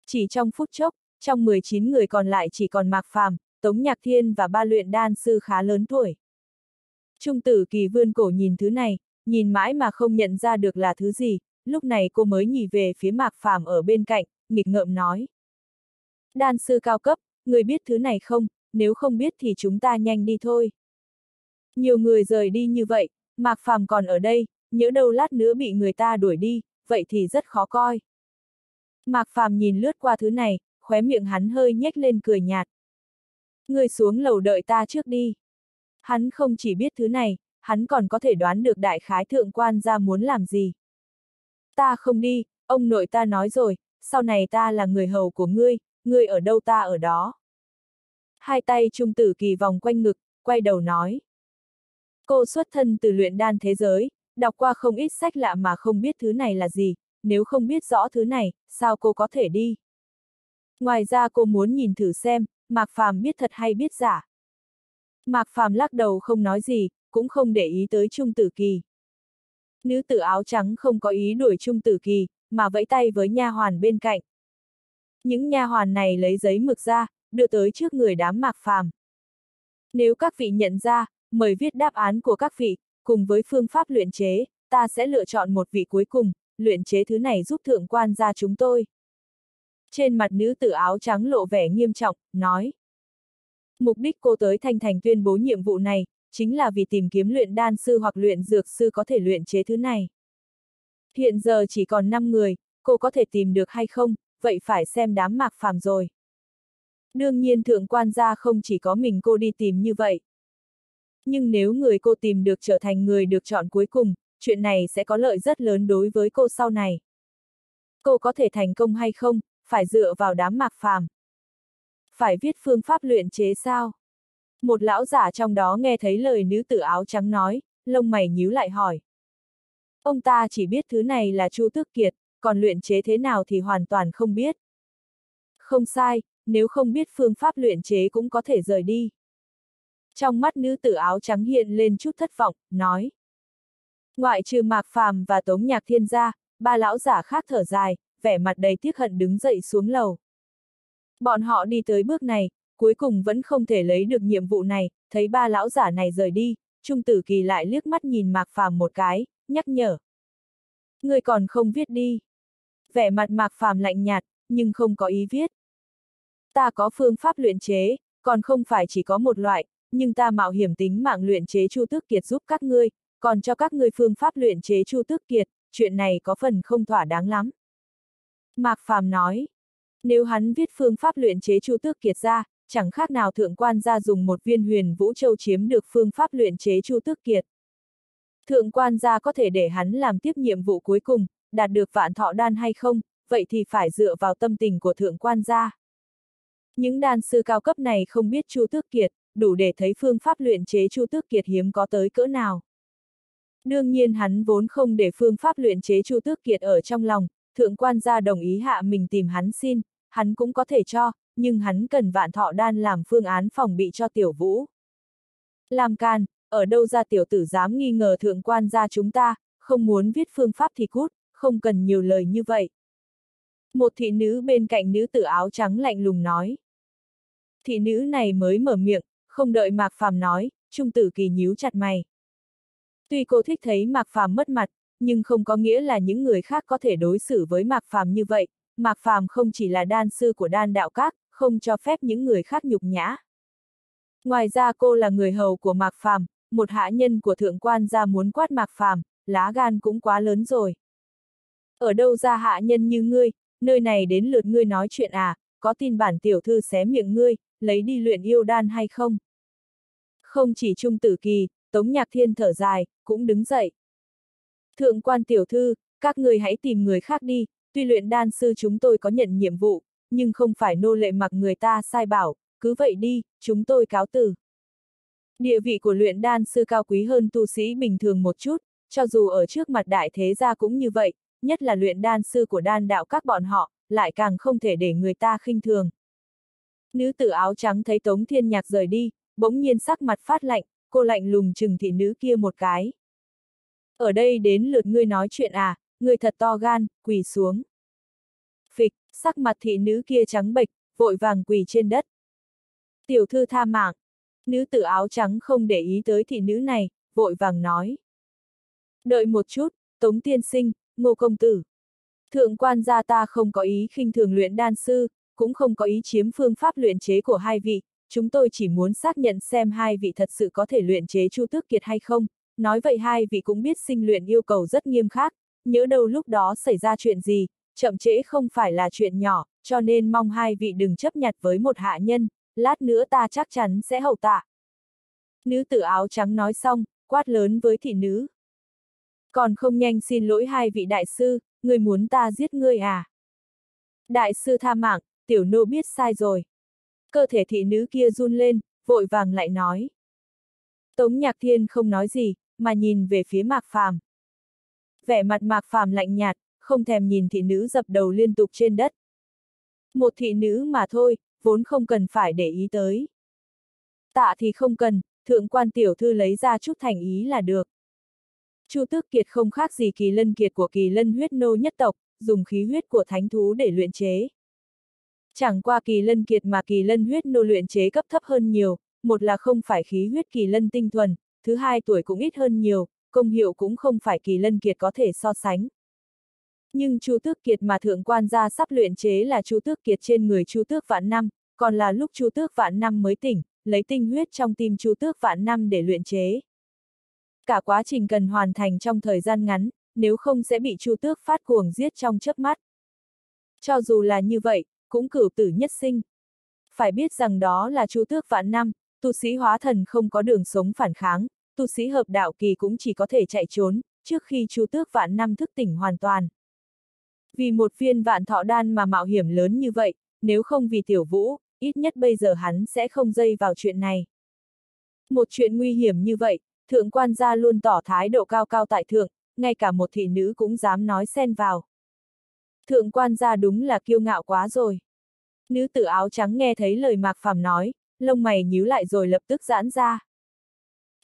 Chỉ trong phút chốc, trong 19 người còn lại chỉ còn Mạc Phàm, Tống Nhạc Thiên và ba luyện đan sư khá lớn tuổi. Trung tử kỳ vươn cổ nhìn thứ này, nhìn mãi mà không nhận ra được là thứ gì, lúc này cô mới nhìn về phía Mạc Phàm ở bên cạnh, nghịch ngợm nói. Đan sư cao cấp, người biết thứ này không, nếu không biết thì chúng ta nhanh đi thôi. Nhiều người rời đi như vậy, Mạc Phàm còn ở đây, nhớ đâu lát nữa bị người ta đuổi đi, vậy thì rất khó coi. Mạc Phàm nhìn lướt qua thứ này, khóe miệng hắn hơi nhếch lên cười nhạt. Người xuống lầu đợi ta trước đi. Hắn không chỉ biết thứ này, hắn còn có thể đoán được đại khái thượng quan ra muốn làm gì. Ta không đi, ông nội ta nói rồi, sau này ta là người hầu của ngươi, ngươi ở đâu ta ở đó. Hai tay trung tử kỳ vòng quanh ngực, quay đầu nói. Cô xuất thân từ luyện đan thế giới, đọc qua không ít sách lạ mà không biết thứ này là gì, nếu không biết rõ thứ này, sao cô có thể đi? Ngoài ra cô muốn nhìn thử xem, Mạc Phàm biết thật hay biết giả. Mạc Phàm lắc đầu không nói gì, cũng không để ý tới Trung Tử Kỳ. Nữ tử áo trắng không có ý đuổi Trung Tử Kỳ, mà vẫy tay với nha hoàn bên cạnh. Những nha hoàn này lấy giấy mực ra, đưa tới trước người đám Mạc Phàm. Nếu các vị nhận ra, mời viết đáp án của các vị, cùng với phương pháp luyện chế, ta sẽ lựa chọn một vị cuối cùng, luyện chế thứ này giúp thượng quan gia chúng tôi. Trên mặt nữ tử áo trắng lộ vẻ nghiêm trọng, nói. Mục đích cô tới Thanh Thành tuyên bố nhiệm vụ này, chính là vì tìm kiếm luyện đan sư hoặc luyện dược sư có thể luyện chế thứ này. Hiện giờ chỉ còn 5 người, cô có thể tìm được hay không, vậy phải xem đám mạc phàm rồi. Đương nhiên thượng quan gia không chỉ có mình cô đi tìm như vậy. Nhưng nếu người cô tìm được trở thành người được chọn cuối cùng, chuyện này sẽ có lợi rất lớn đối với cô sau này. Cô có thể thành công hay không, phải dựa vào đám mạc phàm. Phải viết phương pháp luyện chế sao? Một lão giả trong đó nghe thấy lời nữ tử áo trắng nói, lông mày nhíu lại hỏi. Ông ta chỉ biết thứ này là Chu Tước Kiệt, còn luyện chế thế nào thì hoàn toàn không biết. Không sai, nếu không biết phương pháp luyện chế cũng có thể rời đi. Trong mắt nữ tử áo trắng hiện lên chút thất vọng, nói. Ngoại trừ Mạc Phàm và Tống Nhạc Thiên gia, ba lão giả khác thở dài, vẻ mặt đầy tiếc hận đứng dậy xuống lầu. Bọn họ đi tới bước này, cuối cùng vẫn không thể lấy được nhiệm vụ này, thấy ba lão giả này rời đi, Trung Tử Kỳ lại liếc mắt nhìn Mạc Phàm một cái, nhắc nhở. Người còn không viết đi. Vẻ mặt Mạc Phàm lạnh nhạt, nhưng không có ý viết. Ta có phương pháp luyện chế, còn không phải chỉ có một loại, nhưng ta mạo hiểm tính mạng luyện chế Chu Tước Kiệt giúp các ngươi, còn cho các ngươi phương pháp luyện chế Chu Tước Kiệt, chuyện này có phần không thỏa đáng lắm. Mạc Phàm nói, nếu hắn viết phương pháp luyện chế Chu Tước Kiệt ra, chẳng khác nào thượng quan gia dùng một viên huyền vũ châu chiếm được phương pháp luyện chế Chu Tước Kiệt. Thượng quan gia có thể để hắn làm tiếp nhiệm vụ cuối cùng, đạt được vạn thọ đan hay không, vậy thì phải dựa vào tâm tình của thượng quan gia. Những đan sư cao cấp này không biết Chu Tước Kiệt, đủ để thấy phương pháp luyện chế Chu Tước Kiệt hiếm có tới cỡ nào. Đương nhiên hắn vốn không để phương pháp luyện chế Chu Tước Kiệt ở trong lòng, thượng quan gia đồng ý hạ mình tìm hắn xin, hắn cũng có thể cho, nhưng hắn cần vạn thọ đan làm phương án phòng bị cho tiểu vũ. Làm can, ở đâu ra tiểu tử dám nghi ngờ thượng quan gia chúng ta, không muốn viết phương pháp thì cút, không cần nhiều lời như vậy. Một thị nữ bên cạnh nữ tử áo trắng lạnh lùng nói. Thị nữ này mới mở miệng, không đợi Mạc Phàm nói, Trung tử kỳ nhíu chặt mày. Tuy cô thích thấy Mạc Phàm mất mặt, nhưng không có nghĩa là những người khác có thể đối xử với Mạc Phàm như vậy, Mạc Phàm không chỉ là đan sư của đan đạo các, không cho phép những người khác nhục nhã. Ngoài ra cô là người hầu của Mạc Phàm, một hạ nhân của thượng quan gia muốn quát Mạc Phàm, lá gan cũng quá lớn rồi. Ở đâu ra hạ nhân như ngươi, nơi này đến lượt ngươi nói chuyện à, có tin bản tiểu thư xé miệng ngươi, lấy đi luyện yêu đan hay không? Không chỉ Trung Tử Kỳ, Tống Nhạc Thiên thở dài, cũng đứng dậy. Thượng quan tiểu thư, các người hãy tìm người khác đi, tuy luyện đan sư chúng tôi có nhận nhiệm vụ, nhưng không phải nô lệ mặc người ta sai bảo, cứ vậy đi, chúng tôi cáo từ. Địa vị của luyện đan sư cao quý hơn tu sĩ bình thường một chút, cho dù ở trước mặt đại thế gia cũng như vậy, nhất là luyện đan sư của đan đạo các bọn họ, lại càng không thể để người ta khinh thường. Nữ tử áo trắng thấy Tống Thiên Nhạc rời đi, bỗng nhiên sắc mặt phát lạnh, cô lạnh lùng chừng thị nữ kia một cái. Ở đây đến lượt ngươi nói chuyện à, ngươi thật to gan, quỳ xuống. Phịch, sắc mặt thị nữ kia trắng bệch, vội vàng quỳ trên đất. Tiểu thư tha mạng. Nữ tử áo trắng không để ý tới thị nữ này, vội vàng nói. Đợi một chút, Tống Tiên Sinh, Ngô Công Tử. Thượng quan gia ta không có ý khinh thường luyện đan sư, cũng không có ý chiếm phương pháp luyện chế của hai vị, chúng tôi chỉ muốn xác nhận xem hai vị thật sự có thể luyện chế Chu Tước Kiệt hay không, nói vậy hai vị cũng biết sinh luyện yêu cầu rất nghiêm khắc, nhớ đâu lúc đó xảy ra chuyện gì, chậm trễ không phải là chuyện nhỏ, cho nên mong hai vị đừng chấp nhặt với một hạ nhân, lát nữa ta chắc chắn sẽ hậu tạ. Nữ tử áo trắng nói xong, quát lớn với thị nữ. Còn không nhanh xin lỗi hai vị đại sư, người muốn ta giết ngươi à? Đại sư tha mạng, tiểu nô biết sai rồi. Cơ thể thị nữ kia run lên, vội vàng lại nói. Tống Nhạc Thiên không nói gì, mà nhìn về phía Mạc Phàm. Vẻ mặt mạc phàm lạnh nhạt, không thèm nhìn thị nữ dập đầu liên tục trên đất. Một thị nữ mà thôi, vốn không cần phải để ý tới. Tạ thì không cần, thượng quan tiểu thư lấy ra chút thành ý là được. Chu Tước Kiệt không khác gì kỳ lân kiệt của kỳ lân huyết nô nhất tộc, dùng khí huyết của thánh thú để luyện chế. Chẳng qua kỳ lân kiệt mà kỳ lân huyết nô luyện chế cấp thấp hơn nhiều, một là không phải khí huyết kỳ lân tinh thuần, thứ hai tuổi cũng ít hơn nhiều, công hiệu cũng không phải kỳ lân kiệt có thể so sánh. Nhưng Chu Tước Kiệt mà thượng quan gia sắp luyện chế là Chu Tước Kiệt trên người Chu Tước Vạn Năm, còn là lúc Chu Tước Vạn Năm mới tỉnh, lấy tinh huyết trong tim Chu Tước Vạn Năm để luyện chế. Cả quá trình cần hoàn thành trong thời gian ngắn, nếu không sẽ bị Chu Tước phát cuồng giết trong chớp mắt. Cho dù là như vậy, cũng cửu tử nhất sinh. Phải biết rằng đó là Chu Tước Vạn Năm, tu sĩ hóa thần không có đường sống phản kháng, tu sĩ hợp đạo kỳ cũng chỉ có thể chạy trốn, trước khi Chu Tước Vạn Năm thức tỉnh hoàn toàn. Vì một viên vạn thọ đan mà mạo hiểm lớn như vậy, nếu không vì tiểu vũ, ít nhất bây giờ hắn sẽ không dây vào chuyện này. Một chuyện nguy hiểm như vậy, thượng quan gia luôn tỏ thái độ cao cao tại thượng, ngay cả một thị nữ cũng dám nói xen vào. Thượng quan gia đúng là kiêu ngạo quá rồi. Nữ tử áo trắng nghe thấy lời Mạc Phàm nói, lông mày nhíu lại rồi lập tức giãn ra.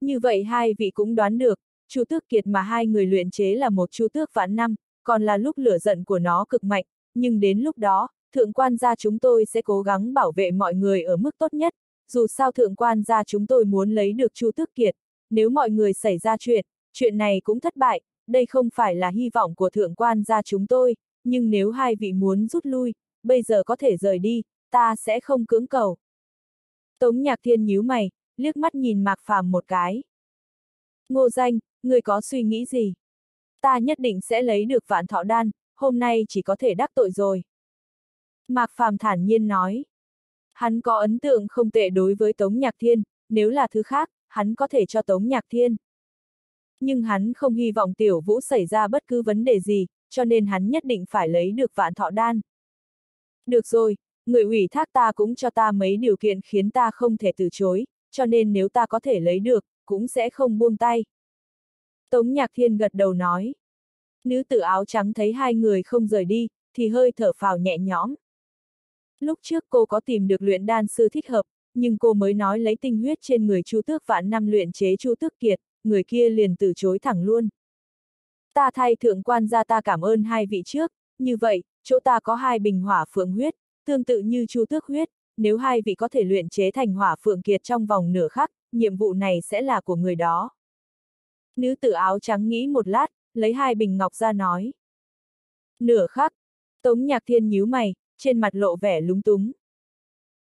Như vậy hai vị cũng đoán được, Chu Tước Kiệt mà hai người luyện chế là một Chu Tước vạn năm, còn là lúc lửa giận của nó cực mạnh, nhưng đến lúc đó, thượng quan gia chúng tôi sẽ cố gắng bảo vệ mọi người ở mức tốt nhất, dù sao thượng quan gia chúng tôi muốn lấy được Chu Tước Kiệt, nếu mọi người xảy ra chuyện, chuyện này cũng thất bại, đây không phải là hy vọng của thượng quan gia chúng tôi, nhưng nếu hai vị muốn rút lui, bây giờ có thể rời đi, ta sẽ không cưỡng cầu. Tống nhạc thiên nhíu mày, liếc mắt nhìn Mạc Phàm một cái. Ngô danh, người có suy nghĩ gì? Ta nhất định sẽ lấy được vạn thọ đan, hôm nay chỉ có thể đắc tội rồi. Mạc Phàm thản nhiên nói. Hắn có ấn tượng không tệ đối với Tống Nhạc Thiên, nếu là thứ khác, hắn có thể cho Tống Nhạc Thiên. Nhưng hắn không hy vọng Tiểu Vũ xảy ra bất cứ vấn đề gì, cho nên hắn nhất định phải lấy được vạn thọ đan. Được rồi, người ủy thác ta cũng cho ta mấy điều kiện khiến ta không thể từ chối, cho nên nếu ta có thể lấy được, cũng sẽ không buông tay. Tống Nhạc Thiên gật đầu nói. Nữ tử áo trắng thấy hai người không rời đi, thì hơi thở phào nhẹ nhõm. Lúc trước cô có tìm được luyện đan sư thích hợp, nhưng cô mới nói lấy tinh huyết trên người Chu Tước vạn năm luyện chế Chu Tước Kiệt, người kia liền từ chối thẳng luôn. Ta thay thượng quan gia ta cảm ơn hai vị trước, như vậy, chỗ ta có hai bình hỏa phượng huyết, tương tự như Chu Tước huyết, nếu hai vị có thể luyện chế thành hỏa phượng kiệt trong vòng nửa khắc, nhiệm vụ này sẽ là của người đó. Nữ tử áo trắng nghĩ một lát, lấy hai bình ngọc ra nói. Nửa khắc, Tống Nhạc Thiên nhíu mày, trên mặt lộ vẻ lúng túng.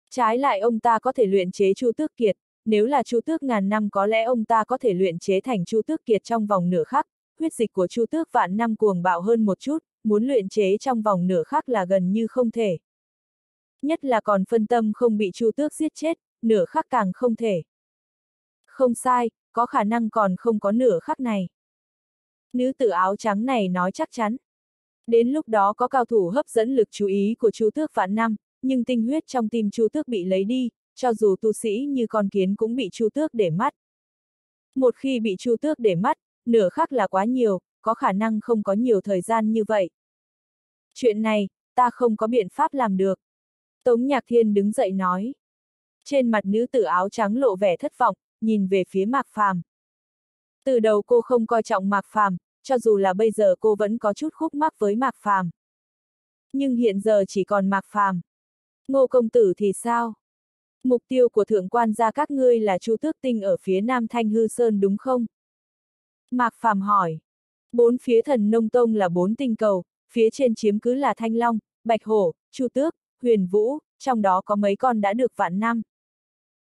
Trái lại ông ta có thể luyện chế Chu Tước Kiệt, nếu là Chu Tước ngàn năm có lẽ ông ta có thể luyện chế thành Chu Tước Kiệt trong vòng nửa khắc, huyết dịch của Chu Tước vạn năm cuồng bạo hơn một chút, muốn luyện chế trong vòng nửa khắc là gần như không thể. Nhất là còn phân tâm không bị Chu Tước giết chết, nửa khắc càng không thể. Không sai, có khả năng còn không có nửa khắc này. Nữ tử áo trắng này nói chắc chắn. Đến lúc đó có cao thủ hấp dẫn lực chú ý của Chu Tước vạn năm, nhưng tinh huyết trong tim Chu Tước bị lấy đi, cho dù tu sĩ như con kiến cũng bị Chu Tước để mắt. Một khi bị Chu Tước để mắt, nửa khắc là quá nhiều, có khả năng không có nhiều thời gian như vậy. Chuyện này, ta không có biện pháp làm được. Tống Nhạc Thiên đứng dậy nói. Trên mặt nữ tử áo trắng lộ vẻ thất vọng, nhìn về phía Mạc Phàm. Từ đầu cô không coi trọng Mạc Phàm, cho dù là bây giờ cô vẫn có chút khúc mắc với Mạc Phàm. Nhưng hiện giờ chỉ còn Mạc Phàm. Ngô công tử thì sao? Mục tiêu của thượng quan gia các ngươi là Chu Tước Tinh ở phía Nam Thanh Hư Sơn đúng không? Mạc Phàm hỏi. Bốn phía thần nông tông là bốn tinh cầu, phía trên chiếm cứ là Thanh Long, Bạch Hổ, Chu Tước, Huyền Vũ, trong đó có mấy con đã được vạn năm.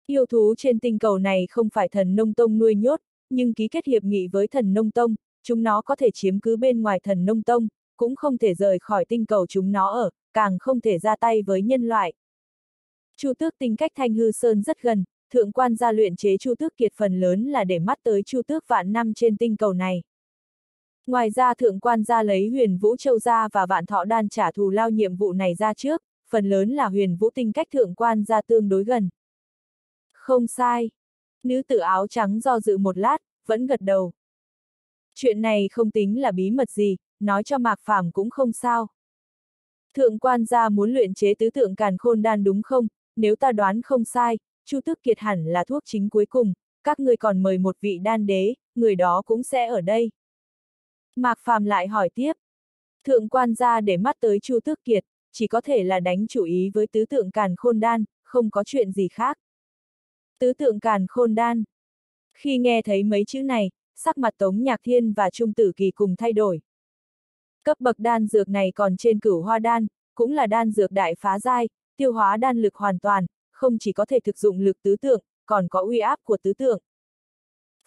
Yêu thú trên tinh cầu này không phải thần nông tông nuôi nhốt, nhưng ký kết hiệp nghị với thần nông tông, chúng nó có thể chiếm cứ bên ngoài thần nông tông, cũng không thể rời khỏi tinh cầu chúng nó ở, càng không thể ra tay với nhân loại. Chu tước tinh cách thanh hư sơn rất gần, thượng quan gia luyện chế chu tước kiệt phần lớn là để mắt tới chu tước vạn năm trên tinh cầu này. Ngoài ra thượng quan gia lấy huyền vũ châu gia và vạn thọ đan trả thù lao nhiệm vụ này ra trước, phần lớn là huyền vũ tinh cách thượng quan gia tương đối gần. Không sai. Nữ tử áo trắng do dự một lát, vẫn gật đầu. Chuyện này không tính là bí mật gì, nói cho Mạc Phàm cũng không sao. Thượng quan gia muốn luyện chế tứ tượng càn khôn đan đúng không? Nếu ta đoán không sai, Chu Tước Kiệt hẳn là thuốc chính cuối cùng, các ngươi còn mời một vị đan đế, người đó cũng sẽ ở đây. Mạc Phàm lại hỏi tiếp. Thượng quan gia để mắt tới Chu Tước Kiệt, chỉ có thể là đánh chủ ý với tứ tượng càn khôn đan, không có chuyện gì khác. Tứ tượng càn khôn đan. Khi nghe thấy mấy chữ này, sắc mặt Tống Nhạc Thiên và Trung Tử Kỳ cùng thay đổi. Cấp bậc đan dược này còn trên cửu hoa đan, cũng là đan dược đại phá giai, tiêu hóa đan lực hoàn toàn, không chỉ có thể thực dụng lực tứ tượng, còn có uy áp của tứ tượng.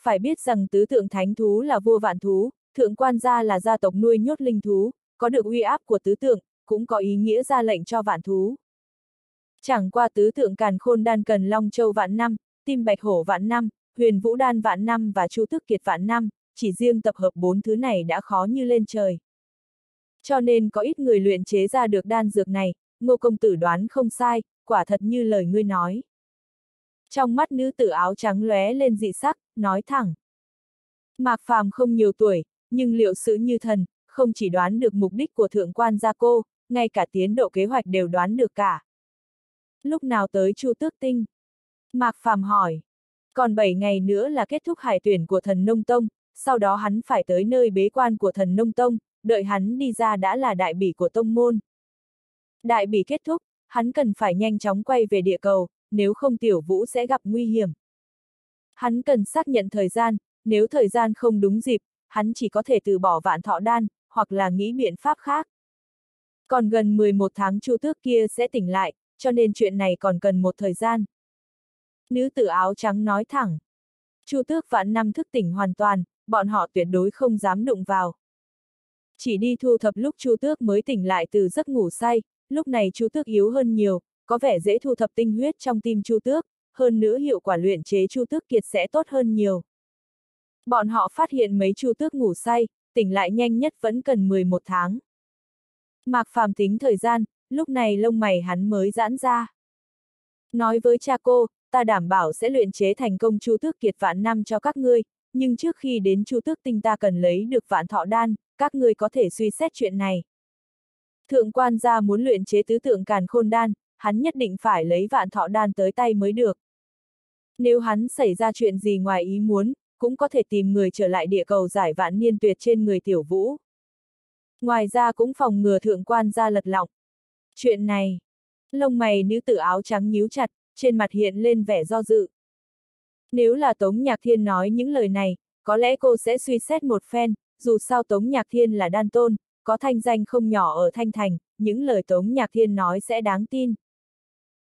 Phải biết rằng tứ tượng thánh thú là vua vạn thú, thượng quan gia là gia tộc nuôi nhốt linh thú, có được uy áp của tứ tượng, cũng có ý nghĩa ra lệnh cho vạn thú. Chẳng qua tứ tượng càn khôn đan cần long châu vạn năm, tim bạch hổ vạn năm, huyền vũ đan vạn năm và chu tức kiệt vạn năm, chỉ riêng tập hợp bốn thứ này đã khó như lên trời. Cho nên có ít người luyện chế ra được đan dược này, ngô công tử đoán không sai, quả thật như lời ngươi nói. Trong mắt nữ tử áo trắng lóe lên dị sắc, nói thẳng. Mạc Phàm không nhiều tuổi, nhưng liệu sự như thần, không chỉ đoán được mục đích của thượng quan gia cô, ngay cả tiến độ kế hoạch đều đoán được cả. Lúc nào tới Chu Tước Tinh? Mạc Phàm hỏi. Còn 7 ngày nữa là kết thúc hải tuyển của thần Nông Tông, sau đó hắn phải tới nơi bế quan của thần Nông Tông, đợi hắn đi ra đã là đại bỉ của tông môn. Đại bỉ kết thúc, hắn cần phải nhanh chóng quay về địa cầu, nếu không tiểu vũ sẽ gặp nguy hiểm. Hắn cần xác nhận thời gian, nếu thời gian không đúng dịp, hắn chỉ có thể từ bỏ vạn thọ đan, hoặc là nghĩ biện pháp khác. Còn gần 11 tháng chu tước kia sẽ tỉnh lại, cho nên chuyện này còn cần một thời gian. Nữ tử áo trắng nói thẳng. Chu tước vạn năm thức tỉnh hoàn toàn, bọn họ tuyệt đối không dám đụng vào. Chỉ đi thu thập lúc Chu Tước mới tỉnh lại từ giấc ngủ say, lúc này Chu Tước yếu hơn nhiều, có vẻ dễ thu thập tinh huyết trong tim Chu Tước, hơn nữa hiệu quả luyện chế Chu Tước Kiệt sẽ tốt hơn nhiều. Bọn họ phát hiện mấy Chu Tước ngủ say, tỉnh lại nhanh nhất vẫn cần 11 tháng. Mạc Phàm tính thời gian, lúc này lông mày hắn mới giãn ra. Nói với cha cô, ta đảm bảo sẽ luyện chế thành công Chu Tước Kiệt vạn năm cho các ngươi, nhưng trước khi đến Chu Tước Tinh ta cần lấy được vạn thọ đan, các ngươi có thể suy xét chuyện này. Thượng quan gia muốn luyện chế tứ tượng càn khôn đan, hắn nhất định phải lấy vạn thọ đan tới tay mới được. Nếu hắn xảy ra chuyện gì ngoài ý muốn, cũng có thể tìm người trở lại địa cầu giải vạn niên tuyệt trên người tiểu vũ. Ngoài ra cũng phòng ngừa thượng quan gia lật lọng. Chuyện này, lông mày nữ tử áo trắng nhíu chặt, trên mặt hiện lên vẻ do dự. Nếu là Tống Nhạc Thiên nói những lời này, có lẽ cô sẽ suy xét một phen, dù sao Tống Nhạc Thiên là đan tôn, có thanh danh không nhỏ ở Thanh Thành, những lời Tống Nhạc Thiên nói sẽ đáng tin.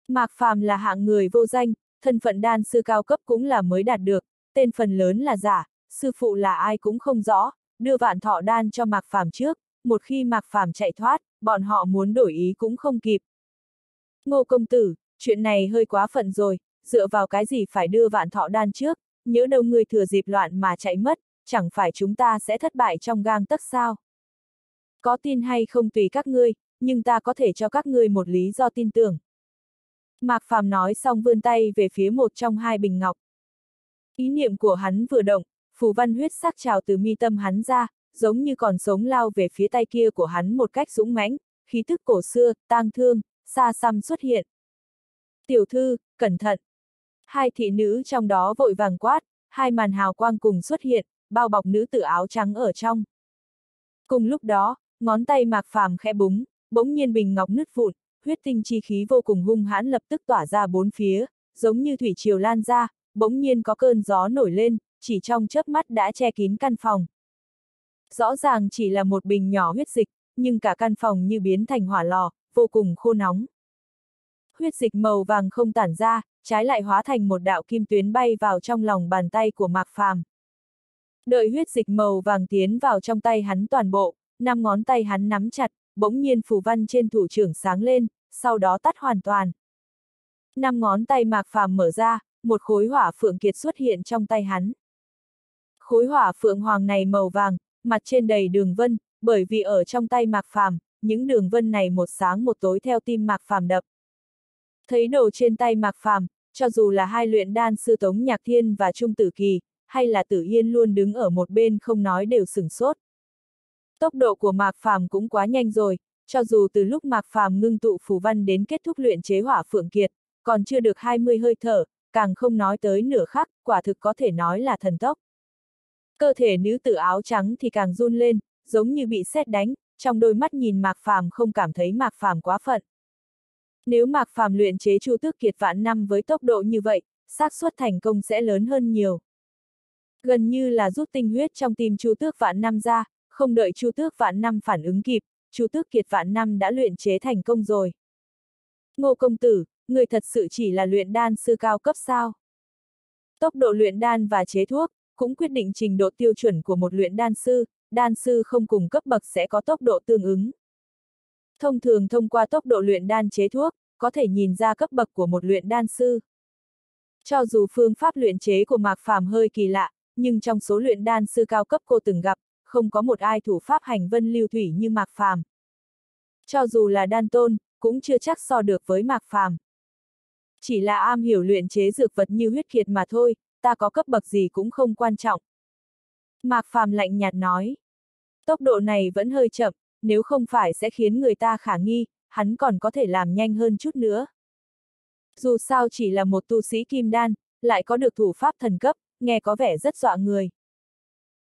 Mạc Phàm là hạng người vô danh, thân phận đan sư cao cấp cũng là mới đạt được, tên phần lớn là giả, sư phụ là ai cũng không rõ, đưa vạn thọ đan cho Mạc Phàm trước, một khi Mạc Phàm chạy thoát, bọn họ muốn đổi ý cũng không kịp. Ngô công tử, chuyện này hơi quá phận rồi, dựa vào cái gì phải đưa vạn thọ đan trước, nhớ đâu người thừa dịp loạn mà chạy mất, chẳng phải chúng ta sẽ thất bại trong gang tấc sao? Có tin hay không tùy các ngươi, nhưng ta có thể cho các ngươi một lý do tin tưởng. Mạc Phàm nói xong vươn tay về phía một trong hai bình ngọc. Ý niệm của hắn vừa động, phù văn huyết sắc trào từ mi tâm hắn ra, giống như còn sống lao về phía tay kia của hắn một cách dũng mãnh, khí thức cổ xưa, tang thương, xa xăm xuất hiện. Tiểu thư, cẩn thận! Hai thị nữ trong đó vội vàng quát, hai màn hào quang cùng xuất hiện, bao bọc nữ tử áo trắng ở trong. Cùng lúc đó, ngón tay mạc phàm khẽ búng, bỗng nhiên bình ngọc nứt vụn, huyết tinh chi khí vô cùng hung hãn lập tức tỏa ra bốn phía, giống như thủy triều lan ra, bỗng nhiên có cơn gió nổi lên, chỉ trong chớp mắt đã che kín căn phòng. Rõ ràng chỉ là một bình nhỏ huyết dịch, nhưng cả căn phòng như biến thành hỏa lò, vô cùng khô nóng. Huyết dịch màu vàng không tản ra, trái lại hóa thành một đạo kim tuyến bay vào trong lòng bàn tay của Mạc Phàm. Đợi huyết dịch màu vàng tiến vào trong tay hắn toàn bộ, năm ngón tay hắn nắm chặt, bỗng nhiên phù văn trên thủ trưởng sáng lên, sau đó tắt hoàn toàn. Năm ngón tay mạc phàm mở ra, một khối hỏa phượng kiệt xuất hiện trong tay hắn. Khối hỏa phượng hoàng này màu vàng, mặt trên đầy đường vân, bởi vì ở trong tay mạc phàm, những đường vân này một sáng một tối theo tim mạc phàm đập. Thấy đồ trên tay mạc phàm, cho dù là hai luyện đan sư Tống Nhạc Thiên và Trung Tử Kỳ, hay là Tử Yên luôn đứng ở một bên không nói đều sửng sốt. Tốc độ của Mạc Phàm cũng quá nhanh rồi, cho dù từ lúc Mạc Phàm ngưng tụ phù văn đến kết thúc luyện chế hỏa phượng kiệt, còn chưa được 20 hơi thở, càng không nói tới nửa khắc, quả thực có thể nói là thần tốc. Cơ thể nữ tử áo trắng thì càng run lên, giống như bị sét đánh, trong đôi mắt nhìn Mạc Phàm không cảm thấy Mạc Phàm quá phận. Nếu Mạc Phàm luyện chế Chu Tước Kiệt vạn năm với tốc độ như vậy, xác suất thành công sẽ lớn hơn nhiều. Gần như là rút tinh huyết trong tim Chu Tước vạn năm ra, không đợi Chu Tước vạn năm phản ứng kịp, Chu Tước Kiệt vạn năm đã luyện chế thành công rồi. Ngô công tử, người thật sự chỉ là luyện đan sư cao cấp sao? Tốc độ luyện đan và chế thuốc, cũng quyết định trình độ tiêu chuẩn của một luyện đan sư, đan sư không cùng cấp bậc sẽ có tốc độ tương ứng. Thông thường thông qua tốc độ luyện đan chế thuốc, có thể nhìn ra cấp bậc của một luyện đan sư. Cho dù phương pháp luyện chế của Mạc Phàm hơi kỳ lạ, nhưng trong số luyện đan sư cao cấp cô từng gặp, không có một ai thủ pháp hành vân lưu thủy như Mạc Phàm. Cho dù là đan tôn, cũng chưa chắc so được với Mạc Phàm. Chỉ là am hiểu luyện chế dược vật như huyết kiệt mà thôi, ta có cấp bậc gì cũng không quan trọng. Mạc Phàm lạnh nhạt nói. Tốc độ này vẫn hơi chậm, nếu không phải sẽ khiến người ta khả nghi, hắn còn có thể làm nhanh hơn chút nữa. Dù sao chỉ là một tu sĩ kim đan, lại có được thủ pháp thần cấp, nghe có vẻ rất dọa người.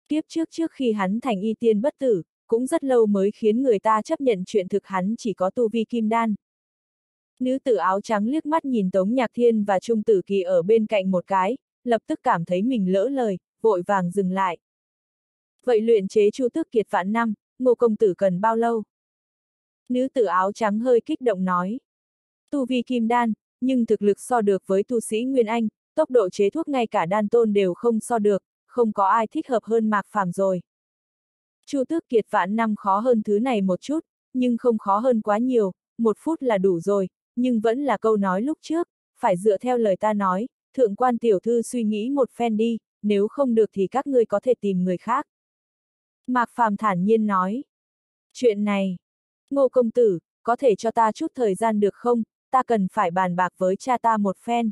kiếp trước trước khi hắn thành y tiên bất tử, cũng rất lâu mới khiến người ta chấp nhận chuyện thực hắn chỉ có tu vi kim đan. Nữ tử áo trắng liếc mắt nhìn Tống Nhạc Thiên và Trung Tử Kỳ ở bên cạnh một cái, lập tức cảm thấy mình lỡ lời, vội vàng dừng lại. Vậy luyện chế Chu tức Kiệt vạn năm, Ngô công tử cần bao lâu? Nữ tử áo trắng hơi kích động nói. Tu vi kim đan, nhưng thực lực so được với tu sĩ Nguyên Anh, tốc độ chế thuốc ngay cả đan tôn đều không so được, không có ai thích hợp hơn Mạc Phàm rồi. Chu Tước Kiệt vạn năm khó hơn thứ này một chút, nhưng không khó hơn quá nhiều, một phút là đủ rồi, nhưng vẫn là câu nói lúc trước, phải dựa theo lời ta nói, thượng quan tiểu thư suy nghĩ một phen đi, nếu không được thì các ngươi có thể tìm người khác. Mạc Phàm thản nhiên nói. Chuyện này, ngô công tử, có thể cho ta chút thời gian được không, ta cần phải bàn bạc với cha ta một phen.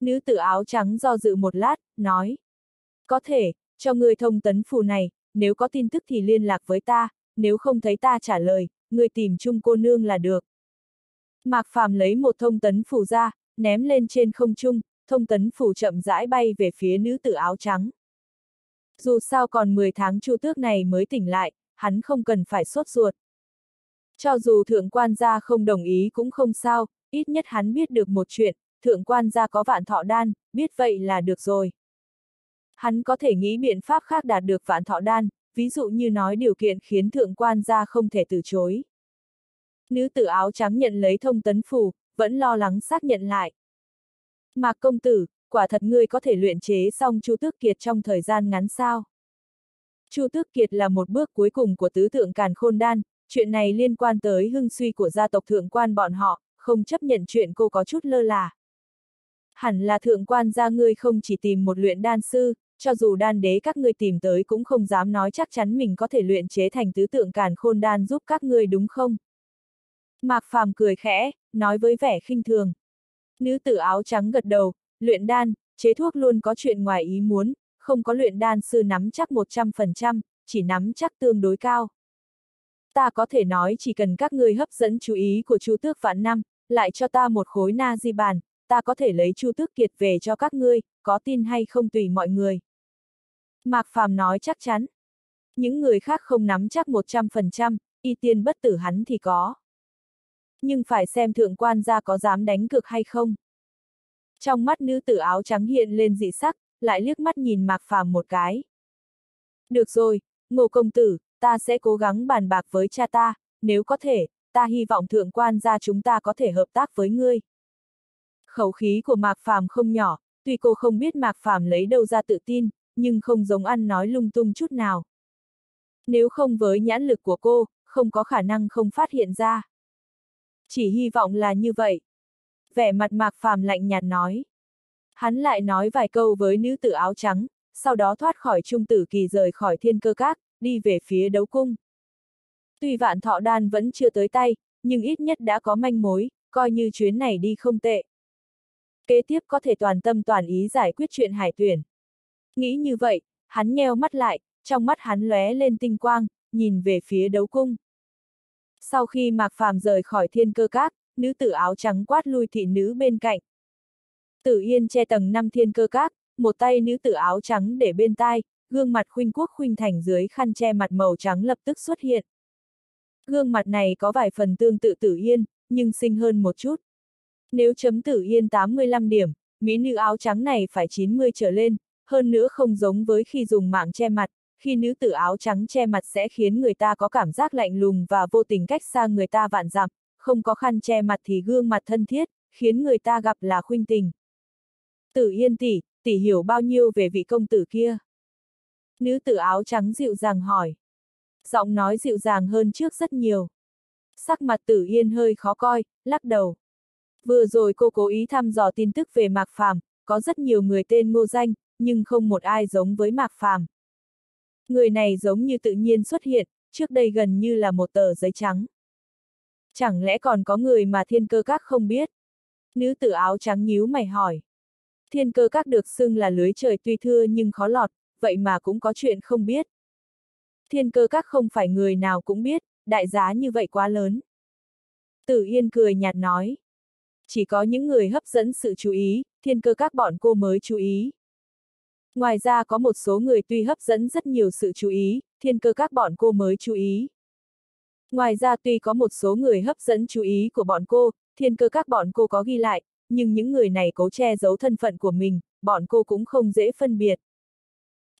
Nữ tử áo trắng do dự một lát, nói. Có thể, cho người thông tấn phù này, nếu có tin tức thì liên lạc với ta, nếu không thấy ta trả lời, người tìm chung cô nương là được. Mạc Phàm lấy một thông tấn phù ra, ném lên trên không trung, thông tấn phù chậm rãi bay về phía nữ tử áo trắng. Dù sao còn 10 tháng chu tước này mới tỉnh lại, hắn không cần phải sốt ruột. Cho dù thượng quan gia không đồng ý cũng không sao, ít nhất hắn biết được một chuyện, thượng quan gia có vạn thọ đan, biết vậy là được rồi. Hắn có thể nghĩ biện pháp khác đạt được vạn thọ đan, ví dụ như nói điều kiện khiến thượng quan gia không thể từ chối. Nữ tử áo trắng nhận lấy thông tấn phù, vẫn lo lắng xác nhận lại. Mạc công tử, quả thật ngươi có thể luyện chế xong Chu Tước Kiệt trong thời gian ngắn sao? Chu Tước Kiệt là một bước cuối cùng của tứ tượng càn khôn đan, chuyện này liên quan tới hưng suy của gia tộc thượng quan bọn họ, không chấp nhận chuyện cô có chút lơ là. Hẳn là thượng quan gia ngươi không chỉ tìm một luyện đan sư, cho dù đan đế các ngươi tìm tới cũng không dám nói chắc chắn mình có thể luyện chế thành tứ tượng càn khôn đan giúp các ngươi đúng không? Mạc Phàm cười khẽ, nói với vẻ khinh thường. Nữ tử áo trắng gật đầu, luyện đan, chế thuốc luôn có chuyện ngoài ý muốn, không có luyện đan sư nắm chắc 100%, chỉ nắm chắc tương đối cao. Ta có thể nói chỉ cần các ngươi hấp dẫn chú ý của Chu Tước Vạn Năm, lại cho ta một khối na di bàn, ta có thể lấy Chu Tước Kiệt về cho các ngươi, có tin hay không tùy mọi người. Mạc Phàm nói chắc chắn. Những người khác không nắm chắc 100%, y tiên bất tử hắn thì có. Nhưng phải xem thượng quan gia có dám đánh cược hay không. Trong mắt nữ tử áo trắng hiện lên dị sắc, lại liếc mắt nhìn Mạc Phàm một cái. Được rồi, ngô công tử, ta sẽ cố gắng bàn bạc với cha ta, nếu có thể, ta hy vọng thượng quan gia chúng ta có thể hợp tác với ngươi. Khẩu khí của Mạc Phàm không nhỏ, tuy cô không biết Mạc Phàm lấy đâu ra tự tin, nhưng không giống ăn nói lung tung chút nào. Nếu không với nhãn lực của cô, không có khả năng không phát hiện ra. Chỉ hy vọng là như vậy. Vẻ mặt Mạc Phàm lạnh nhạt nói. Hắn lại nói vài câu với nữ tử áo trắng, sau đó thoát khỏi trung tử kỳ rời khỏi thiên cơ các, đi về phía đấu cung. Tuy vạn thọ đan vẫn chưa tới tay, nhưng ít nhất đã có manh mối, coi như chuyến này đi không tệ. Kế tiếp có thể toàn tâm toàn ý giải quyết chuyện hải tuyển. Nghĩ như vậy, hắn nheo mắt lại, trong mắt hắn lóe lên tinh quang, nhìn về phía đấu cung. Sau khi Mạc Phàm rời khỏi thiên cơ các, nữ tử áo trắng quát lui thị nữ bên cạnh. Tử Yên che tầng năm thiên cơ các, một tay nữ tử áo trắng để bên tai, gương mặt khuynh quốc khuynh thành dưới khăn che mặt màu trắng lập tức xuất hiện. Gương mặt này có vài phần tương tự Tử Yên, nhưng xinh hơn một chút. Nếu chấm Tử Yên 85 điểm, mỹ nữ áo trắng này phải 90 trở lên, hơn nữa không giống với khi dùng mạng che mặt, khi nữ tử áo trắng che mặt sẽ khiến người ta có cảm giác lạnh lùng và vô tình cách xa người ta vạn dặm, không có khăn che mặt thì gương mặt thân thiết, khiến người ta gặp là khuynh tình. Tử Yên tỷ, tỷ hiểu bao nhiêu về vị công tử kia? Nữ tử áo trắng dịu dàng hỏi. Giọng nói dịu dàng hơn trước rất nhiều. Sắc mặt Tử Yên hơi khó coi, lắc đầu. Vừa rồi cô cố ý thăm dò tin tức về Mạc Phàm, có rất nhiều người tên ngô danh, nhưng không một ai giống với Mạc Phàm. Người này giống như tự nhiên xuất hiện, trước đây gần như là một tờ giấy trắng. Chẳng lẽ còn có người mà thiên cơ các không biết? Nữ tử áo trắng nhíu mày hỏi. Thiên cơ các được xưng là lưới trời tuy thưa nhưng khó lọt, vậy mà cũng có chuyện không biết. Thiên cơ các không phải người nào cũng biết, đại giá như vậy quá lớn. Tử Yên cười nhạt nói. Chỉ có những người hấp dẫn sự chú ý, thiên cơ các bọn cô mới chú ý. Ngoài ra có một số người tuy hấp dẫn rất nhiều sự chú ý, thiên cơ các bọn cô mới chú ý. Ngoài ra tuy có một số người hấp dẫn chú ý của bọn cô, thiên cơ các bọn cô có ghi lại, nhưng những người này cố che giấu thân phận của mình, bọn cô cũng không dễ phân biệt.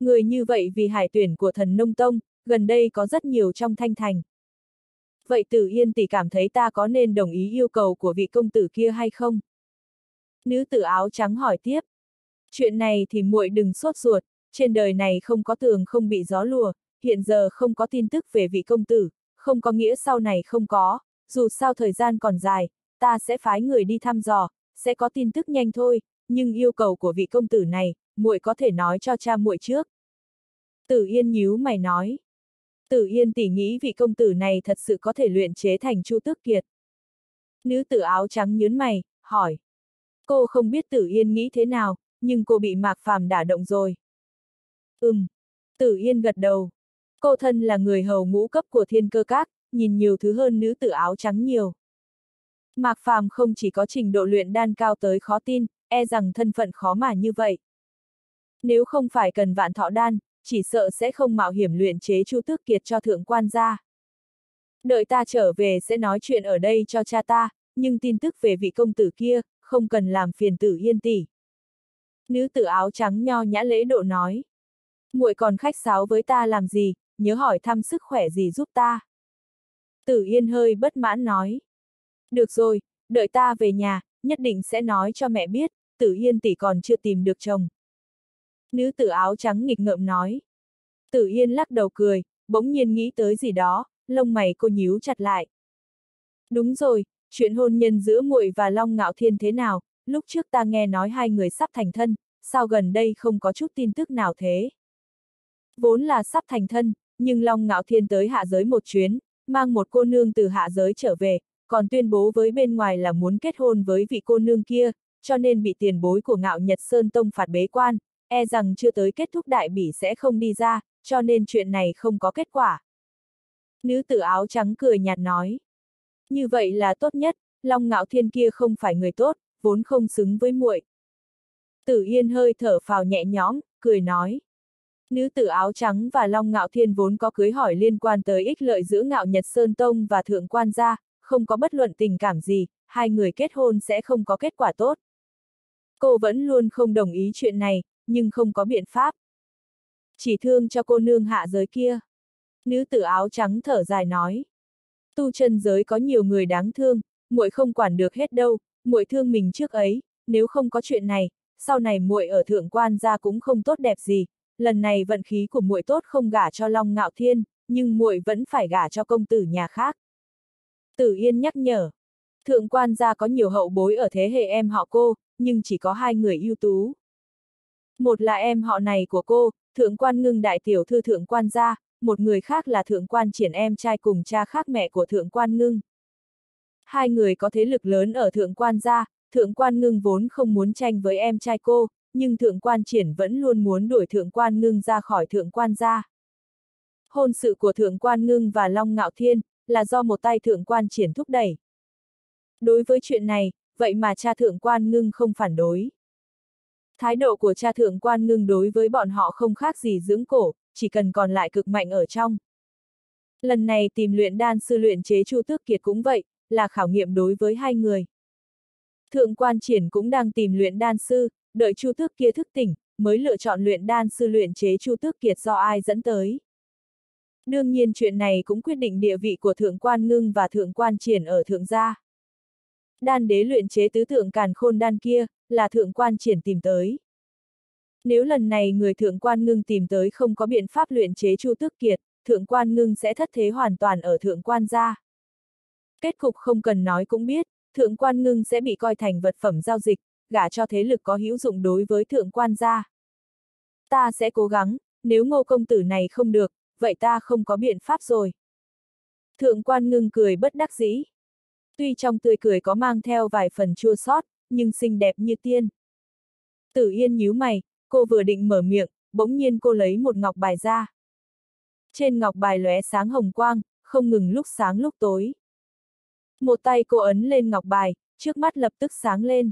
Người như vậy vì hải tuyển của thần nông tông, gần đây có rất nhiều trong thanh thành. Vậy tử yên tỷ cảm thấy ta có nên đồng ý yêu cầu của vị công tử kia hay không? Nữ tử áo trắng hỏi tiếp. Chuyện này thì muội đừng sốt ruột, trên đời này không có tường không bị gió lùa, hiện giờ không có tin tức về vị công tử, không có nghĩa sau này không có, dù sao thời gian còn dài, ta sẽ phái người đi thăm dò, sẽ có tin tức nhanh thôi, nhưng yêu cầu của vị công tử này, muội có thể nói cho cha muội trước. Tử Yên nhíu mày nói. Tử Yên tỉ nghĩ vị công tử này thật sự có thể luyện chế thành Chu Tước Kiệt. Nữ tử áo trắng nhớn mày, hỏi. Cô không biết Tử Yên nghĩ thế nào, nhưng cô bị Mạc Phàm đả động rồi. Ừm. Tử Yên gật đầu. Cô thân là người hầu ngũ cấp của thiên cơ các, nhìn nhiều thứ hơn nữ tử áo trắng nhiều. Mạc Phàm không chỉ có trình độ luyện đan cao tới khó tin, e rằng thân phận khó mà như vậy. Nếu không phải cần vạn thọ đan, chỉ sợ sẽ không mạo hiểm luyện chế Chu Tước Kiệt cho thượng quan gia. Đợi ta trở về sẽ nói chuyện ở đây cho cha ta, nhưng tin tức về vị công tử kia, không cần làm phiền tử yên tỷ. Nữ tử áo trắng nho nhã lễ độ nói. muội còn khách sáo với ta làm gì, nhớ hỏi thăm sức khỏe gì giúp ta. Tử yên hơi bất mãn nói. Được rồi, đợi ta về nhà, nhất định sẽ nói cho mẹ biết, tử yên tỷ còn chưa tìm được chồng. Nữ tử áo trắng nghịch ngợm nói. Tử yên lắc đầu cười, bỗng nhiên nghĩ tới gì đó, lông mày cô nhíu chặt lại. Đúng rồi, chuyện hôn nhân giữa muội và Long Ngạo Thiên thế nào, lúc trước ta nghe nói hai người sắp thành thân, sao gần đây không có chút tin tức nào thế? Vốn là sắp thành thân, nhưng Long Ngạo Thiên tới hạ giới một chuyến, mang một cô nương từ hạ giới trở về, còn tuyên bố với bên ngoài là muốn kết hôn với vị cô nương kia, cho nên bị tiền bối của ngạo Nhật Sơn Tông phạt bế quan, e rằng chưa tới kết thúc đại bỉ sẽ không đi ra, cho nên chuyện này không có kết quả. Nữ tử áo trắng cười nhạt nói. Như vậy là tốt nhất, Long Ngạo Thiên kia không phải người tốt, vốn không xứng với muội. Tử Yên hơi thở phào nhẹ nhõm, cười nói. Nữ tử áo trắng và Long Ngạo Thiên vốn có cưới hỏi liên quan tới ích lợi giữa Ngạo Nhật Sơn Tông và Thượng Quan gia, không có bất luận tình cảm gì, hai người kết hôn sẽ không có kết quả tốt. Cô vẫn luôn không đồng ý chuyện này, nhưng không có biện pháp. Chỉ thương cho cô nương hạ giới kia. Nữ tử áo trắng thở dài nói. Tu chân giới có nhiều người đáng thương, muội không quản được hết đâu, muội thương mình trước ấy, nếu không có chuyện này, sau này muội ở thượng quan gia cũng không tốt đẹp gì, lần này vận khí của muội tốt không gả cho Long Ngạo Thiên, nhưng muội vẫn phải gả cho công tử nhà khác. Tử Yên nhắc nhở. Thượng quan gia có nhiều hậu bối ở thế hệ em họ cô, nhưng chỉ có hai người ưu tú. Một là em họ này của cô, thượng quan ngưng đại tiểu thư thượng quan gia, một người khác là thượng quan triển em trai cùng cha khác mẹ của thượng quan ngưng. Hai người có thế lực lớn ở thượng quan gia, thượng quan ngưng vốn không muốn tranh với em trai cô, nhưng thượng quan triển vẫn luôn muốn đuổi thượng quan ngưng ra khỏi thượng quan gia. Hôn sự của thượng quan ngưng và Long Ngạo Thiên, là do một tay thượng quan triển thúc đẩy. Đối với chuyện này, vậy mà cha thượng quan ngưng không phản đối. Thái độ của cha thượng quan ngưng đối với bọn họ không khác gì dưỡng cổ, chỉ cần còn lại cực mạnh ở trong. Lần này tìm luyện đan sư luyện chế Chu Tước Kiệt cũng vậy, là khảo nghiệm đối với hai người. Thượng quan triển cũng đang tìm luyện đan sư, đợi Chu Tước kia thức tỉnh, mới lựa chọn luyện đan sư luyện chế Chu Tước Kiệt do ai dẫn tới. Đương nhiên chuyện này cũng quyết định địa vị của Thượng quan Ngưng và Thượng quan Triển ở Thượng gia. Đan đế luyện chế tứ tượng càn khôn đan kia, là Thượng quan Triển tìm tới. Nếu lần này người Thượng quan Ngưng tìm tới không có biện pháp luyện chế Chu Tước Kiệt, Thượng quan Ngưng sẽ thất thế hoàn toàn ở Thượng quan gia. Kết cục không cần nói cũng biết, Thượng quan Ngưng sẽ bị coi thành vật phẩm giao dịch, gả cho thế lực có hữu dụng đối với Thượng quan gia. Ta sẽ cố gắng, nếu ngô công tử này không được, vậy ta không có biện pháp rồi. Thượng quan ngưng cười bất đắc dĩ. Tuy trong tươi cười có mang theo vài phần chua sót, nhưng xinh đẹp như tiên. Tử Yên nhíu mày, cô vừa định mở miệng, bỗng nhiên cô lấy một ngọc bài ra. Trên ngọc bài lóe sáng hồng quang, không ngừng lúc sáng lúc tối. Một tay cô ấn lên ngọc bài, trước mắt lập tức sáng lên.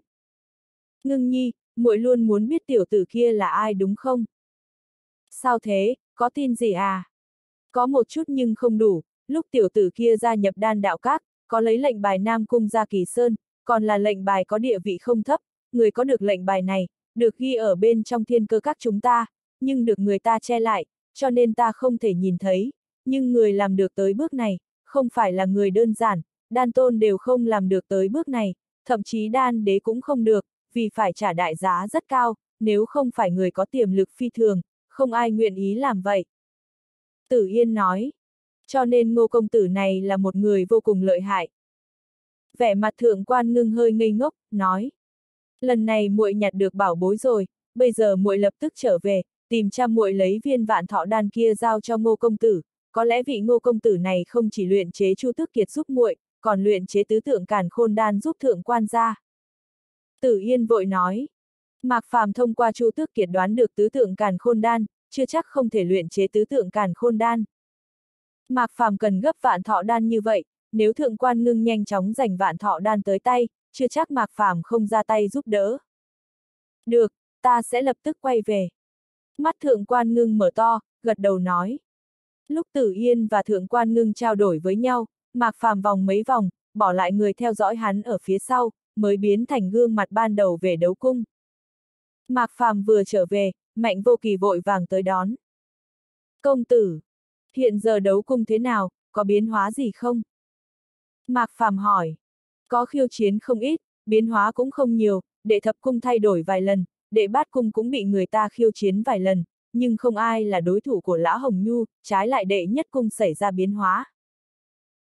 Ngưng nhi, muội luôn muốn biết tiểu tử kia là ai đúng không? Sao thế, có tin gì à? Có một chút nhưng không đủ, lúc tiểu tử kia gia nhập đan đạo các, có lấy lệnh bài Nam Cung ra Kỳ Sơn, còn là lệnh bài có địa vị không thấp, người có được lệnh bài này, được ghi ở bên trong thiên cơ các chúng ta, nhưng được người ta che lại, cho nên ta không thể nhìn thấy, nhưng người làm được tới bước này, không phải là người đơn giản, đan tôn đều không làm được tới bước này, thậm chí đan đế cũng không được, vì phải trả đại giá rất cao, nếu không phải người có tiềm lực phi thường, không ai nguyện ý làm vậy. Tử Yên nói, cho nên ngô công tử này là một người vô cùng lợi hại. Vẻ mặt thượng quan ngưng hơi ngây ngốc, nói. Lần này muội nhặt được bảo bối rồi, bây giờ muội lập tức trở về, tìm cha muội lấy viên vạn thọ đan kia giao cho ngô công tử. Có lẽ vị ngô công tử này không chỉ luyện chế chu tước kiệt giúp muội, còn luyện chế tứ tượng càn khôn đan giúp thượng quan gia. Tử Yên vội nói. Mạc Phàm thông qua chu tước kiệt đoán được tứ tượng càn khôn đan, chưa chắc không thể luyện chế tứ tượng càn khôn đan. Mạc Phàm cần gấp vạn thọ đan như vậy, nếu thượng quan ngưng nhanh chóng giành vạn thọ đan tới tay, chưa chắc Mạc Phàm không ra tay giúp đỡ. Được, ta sẽ lập tức quay về. Mắt thượng quan ngưng mở to, gật đầu nói. Lúc Tử Yên và thượng quan ngưng trao đổi với nhau, Mạc Phàm vòng mấy vòng, bỏ lại người theo dõi hắn ở phía sau, mới biến thành gương mặt ban đầu về đấu cung. Mạc Phàm vừa trở về, Mạnh Vô Kỳ vội vàng tới đón. Công tử, hiện giờ đấu cung thế nào, có biến hóa gì không? Mạc Phàm hỏi. Có khiêu chiến không ít, biến hóa cũng không nhiều, đệ thập cung thay đổi vài lần, đệ bát cung cũng bị người ta khiêu chiến vài lần, nhưng không ai là đối thủ của Lã Hồng Nhu, trái lại đệ nhất cung xảy ra biến hóa.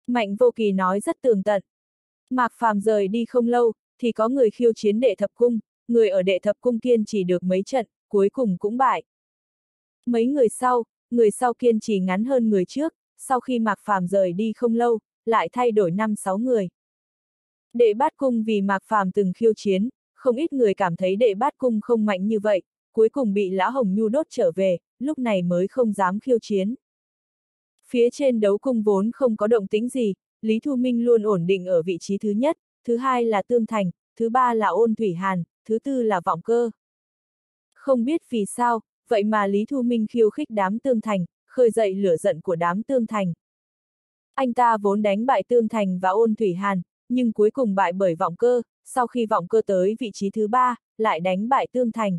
Mạnh Vô Kỳ nói rất tường tận. Mạc Phàm rời đi không lâu, thì có người khiêu chiến đệ thập cung, người ở đệ thập cung kiên chỉ được mấy trận, cuối cùng cũng bại. Mấy người sau, người sau kiên trì ngắn hơn người trước, sau khi Mạc Phàm rời đi không lâu, lại thay đổi năm sáu người. Đệ bát cung vì Mạc Phàm từng khiêu chiến, không ít người cảm thấy đệ bát cung không mạnh như vậy, cuối cùng bị Lã Hồng Nhu đốt trở về, lúc này mới không dám khiêu chiến. Phía trên đấu cung vốn không có động tĩnh gì, Lý Thu Minh luôn ổn định ở vị trí thứ nhất, thứ hai là Tương Thành, thứ ba là Ôn Thủy Hàn, thứ tư là Vọng Cơ. Không biết vì sao, vậy mà Lý Thu Minh khiêu khích đám Tương Thành, khơi dậy lửa giận của đám Tương Thành. Anh ta vốn đánh bại Tương Thành và Ôn Thủy Hàn, nhưng cuối cùng bại bởi Vọng Cơ, sau khi Vọng Cơ tới vị trí thứ ba, lại đánh bại Tương Thành.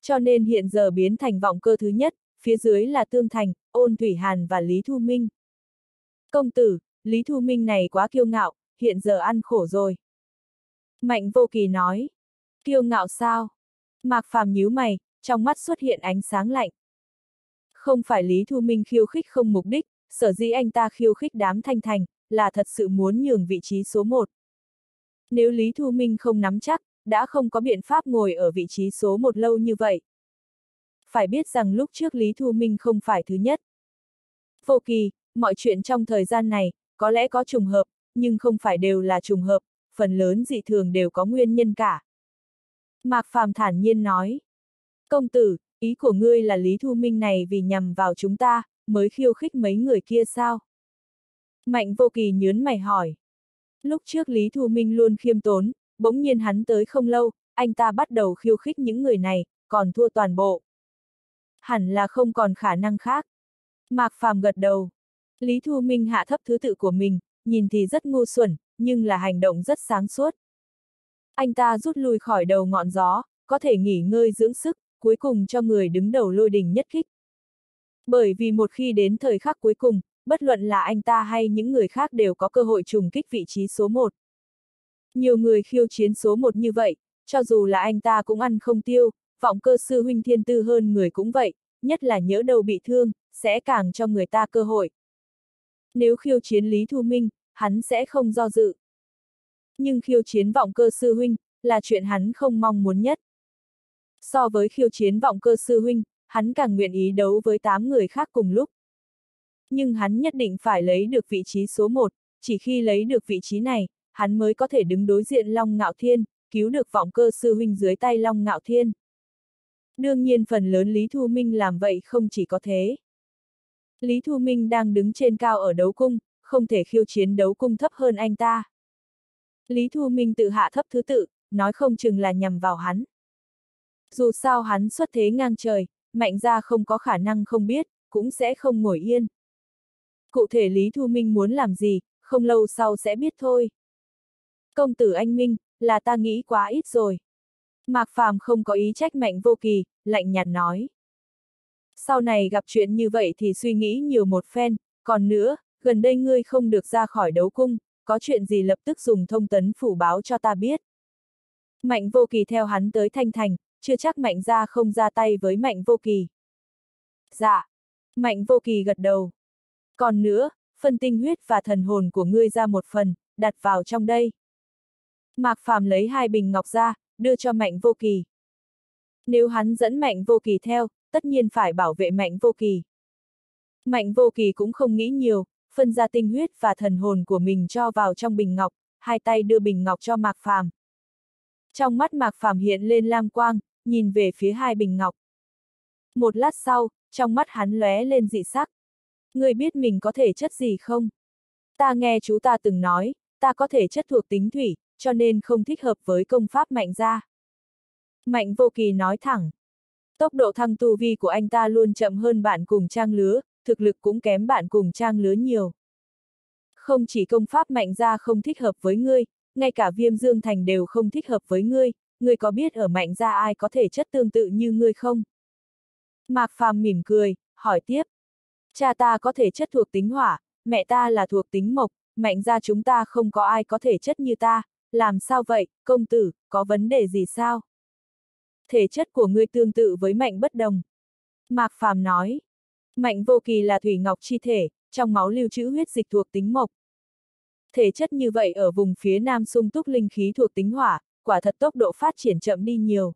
Cho nên hiện giờ biến thành Vọng Cơ thứ nhất, phía dưới là Tương Thành, Ôn Thủy Hàn và Lý Thu Minh. Công tử, Lý Thu Minh này quá kiêu ngạo, hiện giờ ăn khổ rồi. Mạnh vô kỳ nói. Kiêu ngạo sao? Mạc Phàm nhíu mày, trong mắt xuất hiện ánh sáng lạnh. Không phải Lý Thu Minh khiêu khích không mục đích, sở dĩ anh ta khiêu khích đám thanh thành, là thật sự muốn nhường vị trí số 1. Nếu Lý Thu Minh không nắm chắc, đã không có biện pháp ngồi ở vị trí số 1 lâu như vậy. Phải biết rằng lúc trước Lý Thu Minh không phải thứ nhất. Vô kỳ, mọi chuyện trong thời gian này, có lẽ có trùng hợp, nhưng không phải đều là trùng hợp, phần lớn dị thường đều có nguyên nhân cả. Mạc Phàm thản nhiên nói. Công tử, ý của ngươi là Lý Thu Minh này vì nhằm vào chúng ta, mới khiêu khích mấy người kia sao? Mạnh vô kỳ nhớn mày hỏi. Lúc trước Lý Thu Minh luôn khiêm tốn, bỗng nhiên hắn tới không lâu, anh ta bắt đầu khiêu khích những người này, còn thua toàn bộ. Hẳn là không còn khả năng khác. Mạc Phàm gật đầu. Lý Thu Minh hạ thấp thứ tự của mình, nhìn thì rất ngu xuẩn, nhưng là hành động rất sáng suốt. Anh ta rút lui khỏi đầu ngọn gió, có thể nghỉ ngơi dưỡng sức, cuối cùng cho người đứng đầu lôi đình nhất kích. Bởi vì một khi đến thời khắc cuối cùng, bất luận là anh ta hay những người khác đều có cơ hội trùng kích vị trí số 1. Nhiều người khiêu chiến số 1 như vậy, cho dù là anh ta cũng ăn không tiêu, vọng cơ sư huynh thiên tư hơn người cũng vậy, nhất là nhớ đầu bị thương, sẽ càng cho người ta cơ hội. Nếu khiêu chiến Lý Thu Minh, hắn sẽ không do dự. Nhưng khiêu chiến vọng cơ sư huynh, là chuyện hắn không mong muốn nhất. So với khiêu chiến vọng cơ sư huynh, hắn càng nguyện ý đấu với 8 người khác cùng lúc. Nhưng hắn nhất định phải lấy được vị trí số 1, chỉ khi lấy được vị trí này, hắn mới có thể đứng đối diện Long Ngạo Thiên, cứu được vọng cơ sư huynh dưới tay Long Ngạo Thiên. Đương nhiên phần lớn Lý Thu Minh làm vậy không chỉ có thế. Lý Thu Minh đang đứng trên cao ở đấu cung, không thể khiêu chiến đấu cung thấp hơn anh ta. Lý Thu Minh tự hạ thấp thứ tự, nói không chừng là nhằm vào hắn. Dù sao hắn xuất thế ngang trời, mạnh ra không có khả năng không biết, cũng sẽ không ngồi yên. Cụ thể Lý Thu Minh muốn làm gì, không lâu sau sẽ biết thôi. Công tử anh Minh, là ta nghĩ quá ít rồi. Mạc Phàm không có ý trách mạnh vô kỳ, lạnh nhạt nói. Sau này gặp chuyện như vậy thì suy nghĩ nhiều một phen, còn nữa, gần đây ngươi không được ra khỏi đấu cung, có chuyện gì lập tức dùng thông tấn phủ báo cho ta biết. Mạnh vô kỳ theo hắn tới thanh thành, chưa chắc mạnh ra không ra tay với mạnh vô kỳ. Dạ. Mạnh vô kỳ gật đầu. Còn nữa, phân tinh huyết và thần hồn của ngươi ra một phần, đặt vào trong đây. Mạc Phàm lấy hai bình ngọc ra, đưa cho mạnh vô kỳ. Nếu hắn dẫn mạnh vô kỳ theo, tất nhiên phải bảo vệ mạnh vô kỳ. Mạnh vô kỳ cũng không nghĩ nhiều, phân ra tinh huyết và thần hồn của mình cho vào trong bình ngọc, hai tay đưa bình ngọc cho Mạc Phàm. Trong mắt Mạc Phàm hiện lên lam quang, nhìn về phía hai bình ngọc. Một lát sau, trong mắt hắn lóe lên dị sắc. Người biết mình có thể chất gì không? Ta nghe chú ta từng nói, ta có thể chất thuộc tính thủy, cho nên không thích hợp với công pháp mạnh gia. Mạnh vô kỳ nói thẳng. Tốc độ thăng tu vi của anh ta luôn chậm hơn bạn cùng trang lứa, thực lực cũng kém bạn cùng trang lứa nhiều. Không chỉ công pháp mạnh ra không thích hợp với ngươi, ngay cả viêm dương thành đều không thích hợp với ngươi, ngươi có biết ở mạnh ra ai có thể chất tương tự như ngươi không? Mạc Phàm mỉm cười, hỏi tiếp. Cha ta có thể chất thuộc tính hỏa, mẹ ta là thuộc tính mộc, mạnh ra chúng ta không có ai có thể chất như ta, làm sao vậy, công tử, có vấn đề gì sao? Thể chất của ngươi tương tự với mạnh bất đồng. Mạc Phàm nói. Mạnh vô kỳ là thủy ngọc chi thể, trong máu lưu trữ huyết dịch thuộc tính mộc. Thể chất như vậy ở vùng phía nam sung túc linh khí thuộc tính hỏa, quả thật tốc độ phát triển chậm đi nhiều.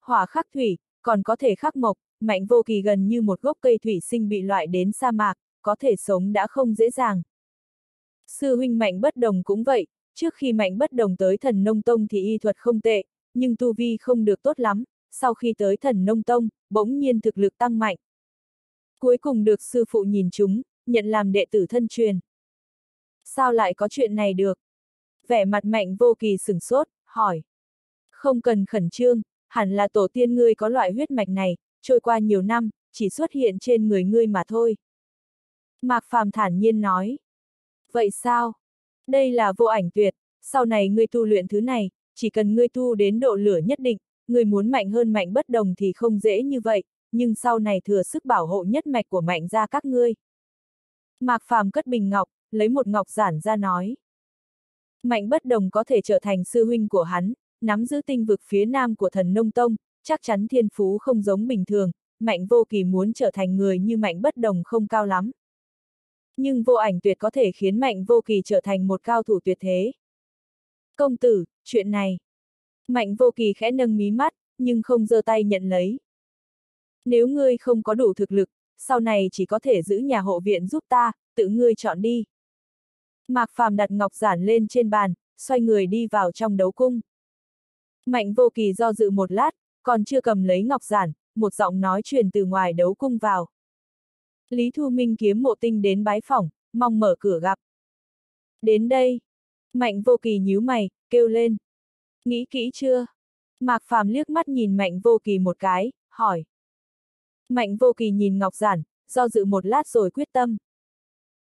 Hỏa khắc thủy, còn có thể khắc mộc, mạnh vô kỳ gần như một gốc cây thủy sinh bị loại đến sa mạc, có thể sống đã không dễ dàng. Sư huynh mạnh bất đồng cũng vậy, trước khi mạnh bất đồng tới thần nông tông thì y thuật không tệ, nhưng tu vi không được tốt lắm, sau khi tới thần nông tông, bỗng nhiên thực lực tăng mạnh. Cuối cùng được sư phụ nhìn chúng, nhận làm đệ tử thân truyền. Sao lại có chuyện này được? Vẻ mặt mạnh vô kỳ sửng sốt, hỏi. Không cần khẩn trương, hẳn là tổ tiên ngươi có loại huyết mạch này, trôi qua nhiều năm, chỉ xuất hiện trên người ngươi mà thôi. Mạc Phàm thản nhiên nói. Vậy sao? Đây là vô ảnh tuyệt, sau này ngươi tu luyện thứ này, chỉ cần ngươi tu đến độ lửa nhất định, ngươi muốn mạnh hơn mạnh bất đồng thì không dễ như vậy, nhưng sau này thừa sức bảo hộ nhất mạch của mạnh ra các ngươi. Mạc Phàm cất bình ngọc, lấy một ngọc giản ra nói. Mạnh bất đồng có thể trở thành sư huynh của hắn, nắm giữ tinh vực phía nam của thần nông tông, chắc chắn thiên phú không giống bình thường, mạnh vô kỳ muốn trở thành người như mạnh bất đồng không cao lắm. Nhưng vô ảnh tuyệt có thể khiến mạnh vô kỳ trở thành một cao thủ tuyệt thế. Công tử, chuyện này. Mạnh vô kỳ khẽ nâng mí mắt, nhưng không giơ tay nhận lấy. Nếu ngươi không có đủ thực lực, sau này chỉ có thể giữ nhà hộ viện giúp ta, tự ngươi chọn đi. Mạc Phàm đặt ngọc giản lên trên bàn, xoay người đi vào trong đấu cung. Mạnh vô kỳ do dự một lát, còn chưa cầm lấy ngọc giản, một giọng nói truyền từ ngoài đấu cung vào. Lý Thu Minh kiếm mộ tinh đến bái phỏng, mong mở cửa gặp. Đến đây. Mạnh vô kỳ nhíu mày, kêu lên. Nghĩ kỹ chưa? Mạc Phàm liếc mắt nhìn Mạnh vô kỳ một cái, hỏi. Mạnh vô kỳ nhìn Ngọc Giản, do dự một lát rồi quyết tâm.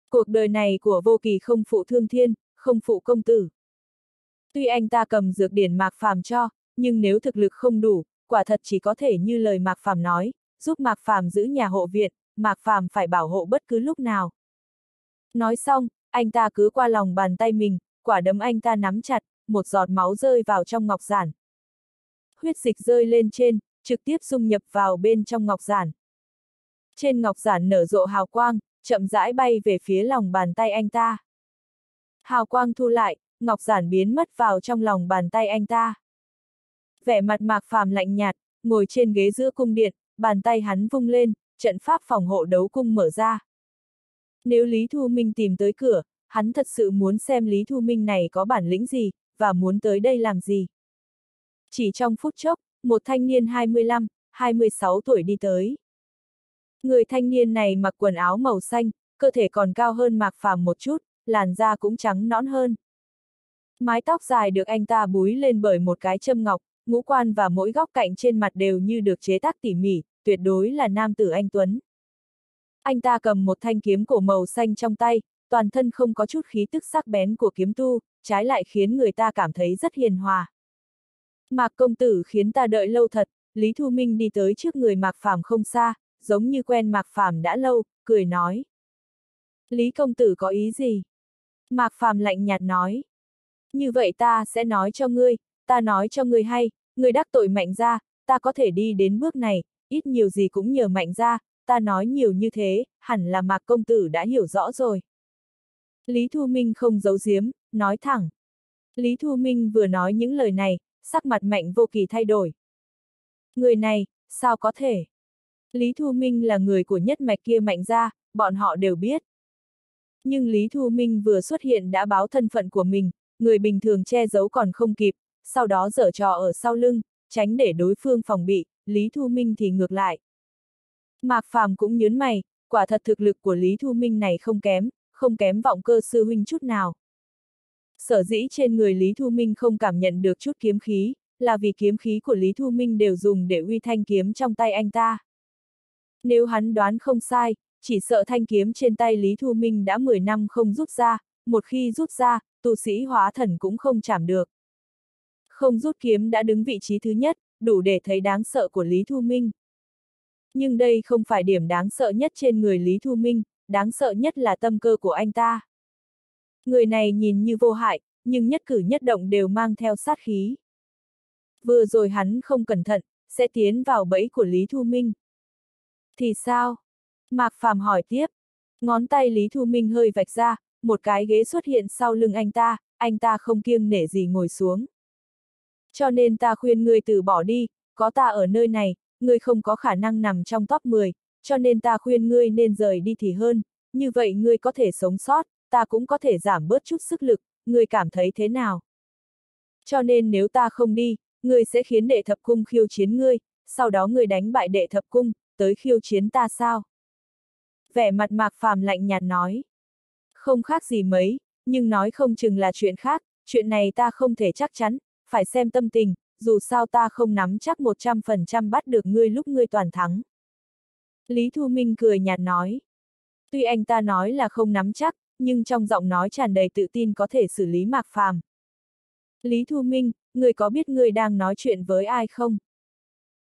Cuộc đời này của vô kỳ không phụ thương thiên, không phụ công tử. Tuy anh ta cầm dược điển Mạc Phàm cho, nhưng nếu thực lực không đủ, quả thật chỉ có thể như lời Mạc Phàm nói, giúp Mạc Phàm giữ nhà hộ viện, Mạc Phàm phải bảo hộ bất cứ lúc nào. Nói xong, anh ta cứ qua lòng bàn tay mình, quả đấm anh ta nắm chặt, một giọt máu rơi vào trong ngọc giản. Huyết dịch rơi lên trên, trực tiếp dung nhập vào bên trong ngọc giản. Trên ngọc giản nở rộ hào quang, chậm rãi bay về phía lòng bàn tay anh ta. Hào quang thu lại, ngọc giản biến mất vào trong lòng bàn tay anh ta. Vẻ mặt mạc phàm lạnh nhạt, ngồi trên ghế giữa cung điện, bàn tay hắn vung lên, trận pháp phòng hộ đấu cung mở ra. Nếu Lý Thu Minh tìm tới cửa, hắn thật sự muốn xem Lý Thu Minh này có bản lĩnh gì, và muốn tới đây làm gì. Chỉ trong phút chốc, một thanh niên 25, 26 tuổi đi tới. Người thanh niên này mặc quần áo màu xanh, cơ thể còn cao hơn mạc phàm một chút, làn da cũng trắng nõn hơn. Mái tóc dài được anh ta búi lên bởi một cái châm ngọc, ngũ quan và mỗi góc cạnh trên mặt đều như được chế tác tỉ mỉ, tuyệt đối là nam tử anh Tuấn. Anh ta cầm một thanh kiếm cổ màu xanh trong tay, toàn thân không có chút khí tức sắc bén của kiếm tu, trái lại khiến người ta cảm thấy rất hiền hòa. Mạc công tử khiến ta đợi lâu thật, Lý Thu Minh đi tới trước người Mạc Phàm không xa, giống như quen Mạc Phàm đã lâu, cười nói. Lý công tử có ý gì? Mạc Phàm lạnh nhạt nói. Như vậy ta sẽ nói cho ngươi, ta nói cho ngươi hay, ngươi đắc tội mạnh ra, ta có thể đi đến bước này, ít nhiều gì cũng nhờ mạnh ra, ta nói nhiều như thế, hẳn là Mạc công tử đã hiểu rõ rồi. Lý Thu Minh không giấu giếm, nói thẳng. Lý Thu Minh vừa nói những lời này, sắc mặt mạnh vô kỳ thay đổi. Người này, sao có thể? Lý Thu Minh là người của nhất mạch kia mạnh ra, bọn họ đều biết. Nhưng Lý Thu Minh vừa xuất hiện đã báo thân phận của mình, người bình thường che giấu còn không kịp, sau đó dở trò ở sau lưng, tránh để đối phương phòng bị, Lý Thu Minh thì ngược lại. Mạc Phàm cũng nhớn mày, quả thật thực lực của Lý Thu Minh này không kém, không kém vọng cơ sư huynh chút nào. Sở dĩ trên người Lý Thu Minh không cảm nhận được chút kiếm khí, là vì kiếm khí của Lý Thu Minh đều dùng để uy thanh kiếm trong tay anh ta. Nếu hắn đoán không sai, chỉ sợ thanh kiếm trên tay Lý Thu Minh đã 10 năm không rút ra, một khi rút ra, tu sĩ hóa thần cũng không chạm được. Không rút kiếm đã đứng vị trí thứ nhất, đủ để thấy đáng sợ của Lý Thu Minh. Nhưng đây không phải điểm đáng sợ nhất trên người Lý Thu Minh, đáng sợ nhất là tâm cơ của anh ta. Người này nhìn như vô hại, nhưng nhất cử nhất động đều mang theo sát khí. Vừa rồi hắn không cẩn thận, sẽ tiến vào bẫy của Lý Thu Minh. Thì sao? Mạc Phàm hỏi tiếp. Ngón tay Lý Thu Minh hơi vạch ra, một cái ghế xuất hiện sau lưng anh ta, anh ta không kiêng nể gì ngồi xuống. Cho nên ta khuyên ngươi từ bỏ đi, có ta ở nơi này, ngươi không có khả năng nằm trong top 10, cho nên ta khuyên ngươi nên rời đi thì hơn, như vậy ngươi có thể sống sót, ta cũng có thể giảm bớt chút sức lực, ngươi cảm thấy thế nào? Cho nên nếu ta không đi, ngươi sẽ khiến đệ thập cung khiêu chiến ngươi, sau đó ngươi đánh bại đệ thập cung, tới khiêu chiến ta sao? Vẻ mặt mạc phàm lạnh nhạt nói. Không khác gì mấy, nhưng nói không chừng là chuyện khác, chuyện này ta không thể chắc chắn, phải xem tâm tình, dù sao ta không nắm chắc 100% bắt được ngươi lúc ngươi toàn thắng. Lý Thu Minh cười nhạt nói. Tuy anh ta nói là không nắm chắc, nhưng trong giọng nói tràn đầy tự tin có thể xử lý Mạc Phàm. Lý Thu Minh, người có biết người đang nói chuyện với ai không?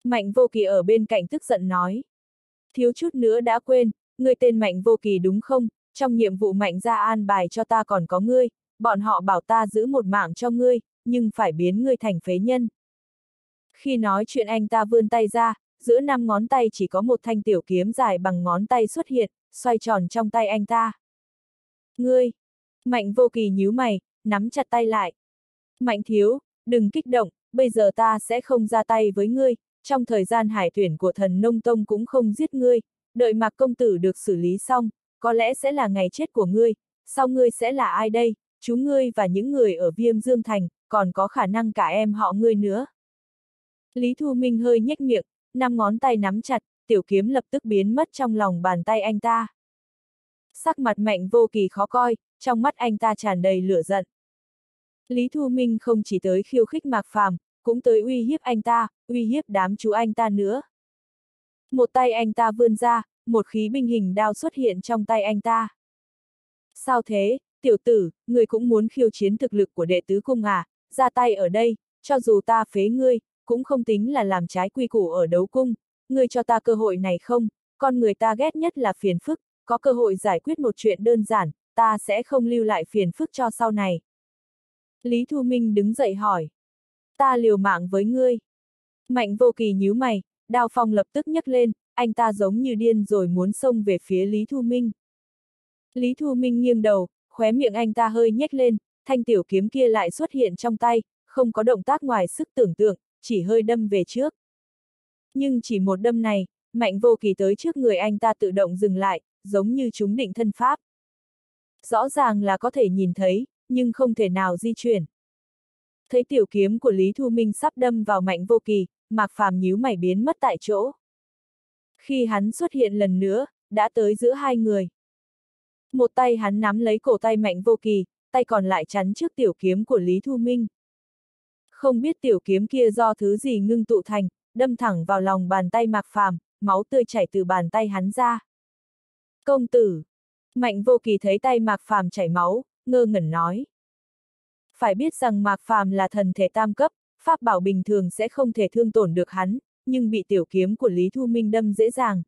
Mạnh Vô Kỳ ở bên cạnh tức giận nói. Thiếu chút nữa đã quên, người tên Mạnh Vô Kỳ đúng không? Trong nhiệm vụ Mạnh ra an bài cho ta còn có ngươi, bọn họ bảo ta giữ một mạng cho ngươi, nhưng phải biến ngươi thành phế nhân. Khi nói chuyện anh ta vươn tay ra, giữa năm ngón tay chỉ có một thanh tiểu kiếm dài bằng ngón tay xuất hiện, xoay tròn trong tay anh ta. Ngươi! Mạnh vô kỳ nhíu mày, nắm chặt tay lại. Mạnh thiếu, đừng kích động, bây giờ ta sẽ không ra tay với ngươi, trong thời gian hải tuyển của thần nông tông cũng không giết ngươi, đợi mạc công tử được xử lý xong, có lẽ sẽ là ngày chết của ngươi, sau ngươi sẽ là ai đây, chú ngươi và những người ở viêm dương thành, còn có khả năng cả em họ ngươi nữa. Lý Thu Minh hơi nhếch miệng, năm ngón tay nắm chặt, tiểu kiếm lập tức biến mất trong lòng bàn tay anh ta. Sắc mặt mạnh vô kỳ khó coi, trong mắt anh ta tràn đầy lửa giận. Lý Thu Minh không chỉ tới khiêu khích Mạc Phàm, cũng tới uy hiếp anh ta, uy hiếp đám chú anh ta nữa. Một tay anh ta vươn ra, một khí binh hình đao xuất hiện trong tay anh ta. Sao thế, tiểu tử, người cũng muốn khiêu chiến thực lực của đệ tứ cung à, ra tay ở đây, cho dù ta phế ngươi, cũng không tính là làm trái quy củ ở đấu cung, ngươi cho ta cơ hội này không, con người ta ghét nhất là phiền phức, có cơ hội giải quyết một chuyện đơn giản, ta sẽ không lưu lại phiền phức cho sau này. Lý Thu Minh đứng dậy hỏi. Ta liều mạng với ngươi. Mạnh vô kỳ nhíu mày, Đào phong lập tức nhấc lên, anh ta giống như điên rồi muốn xông về phía Lý Thu Minh. Lý Thu Minh nghiêng đầu, khóe miệng anh ta hơi nhếch lên, thanh tiểu kiếm kia lại xuất hiện trong tay, không có động tác ngoài sức tưởng tượng, chỉ hơi đâm về trước. Nhưng chỉ một đâm này, mạnh vô kỳ tới trước người anh ta tự động dừng lại, giống như chúng định thân pháp. Rõ ràng là có thể nhìn thấy, nhưng không thể nào di chuyển. Thấy tiểu kiếm của Lý Thu Minh sắp đâm vào mạnh vô kỳ, Mạc Phàm nhíu mày biến mất tại chỗ. Khi hắn xuất hiện lần nữa, đã tới giữa hai người. Một tay hắn nắm lấy cổ tay mạnh vô kỳ, tay còn lại chắn trước tiểu kiếm của Lý Thu Minh. Không biết tiểu kiếm kia do thứ gì ngưng tụ thành, đâm thẳng vào lòng bàn tay Mạc Phàm, máu tươi chảy từ bàn tay hắn ra. Công tử! Mạnh vô kỳ thấy tay Mạc Phàm chảy máu, ngơ ngẩn nói. Phải biết rằng Mạc Phàm là thần thể tam cấp, pháp bảo bình thường sẽ không thể thương tổn được hắn, nhưng bị tiểu kiếm của Lý Thu Minh đâm dễ dàng.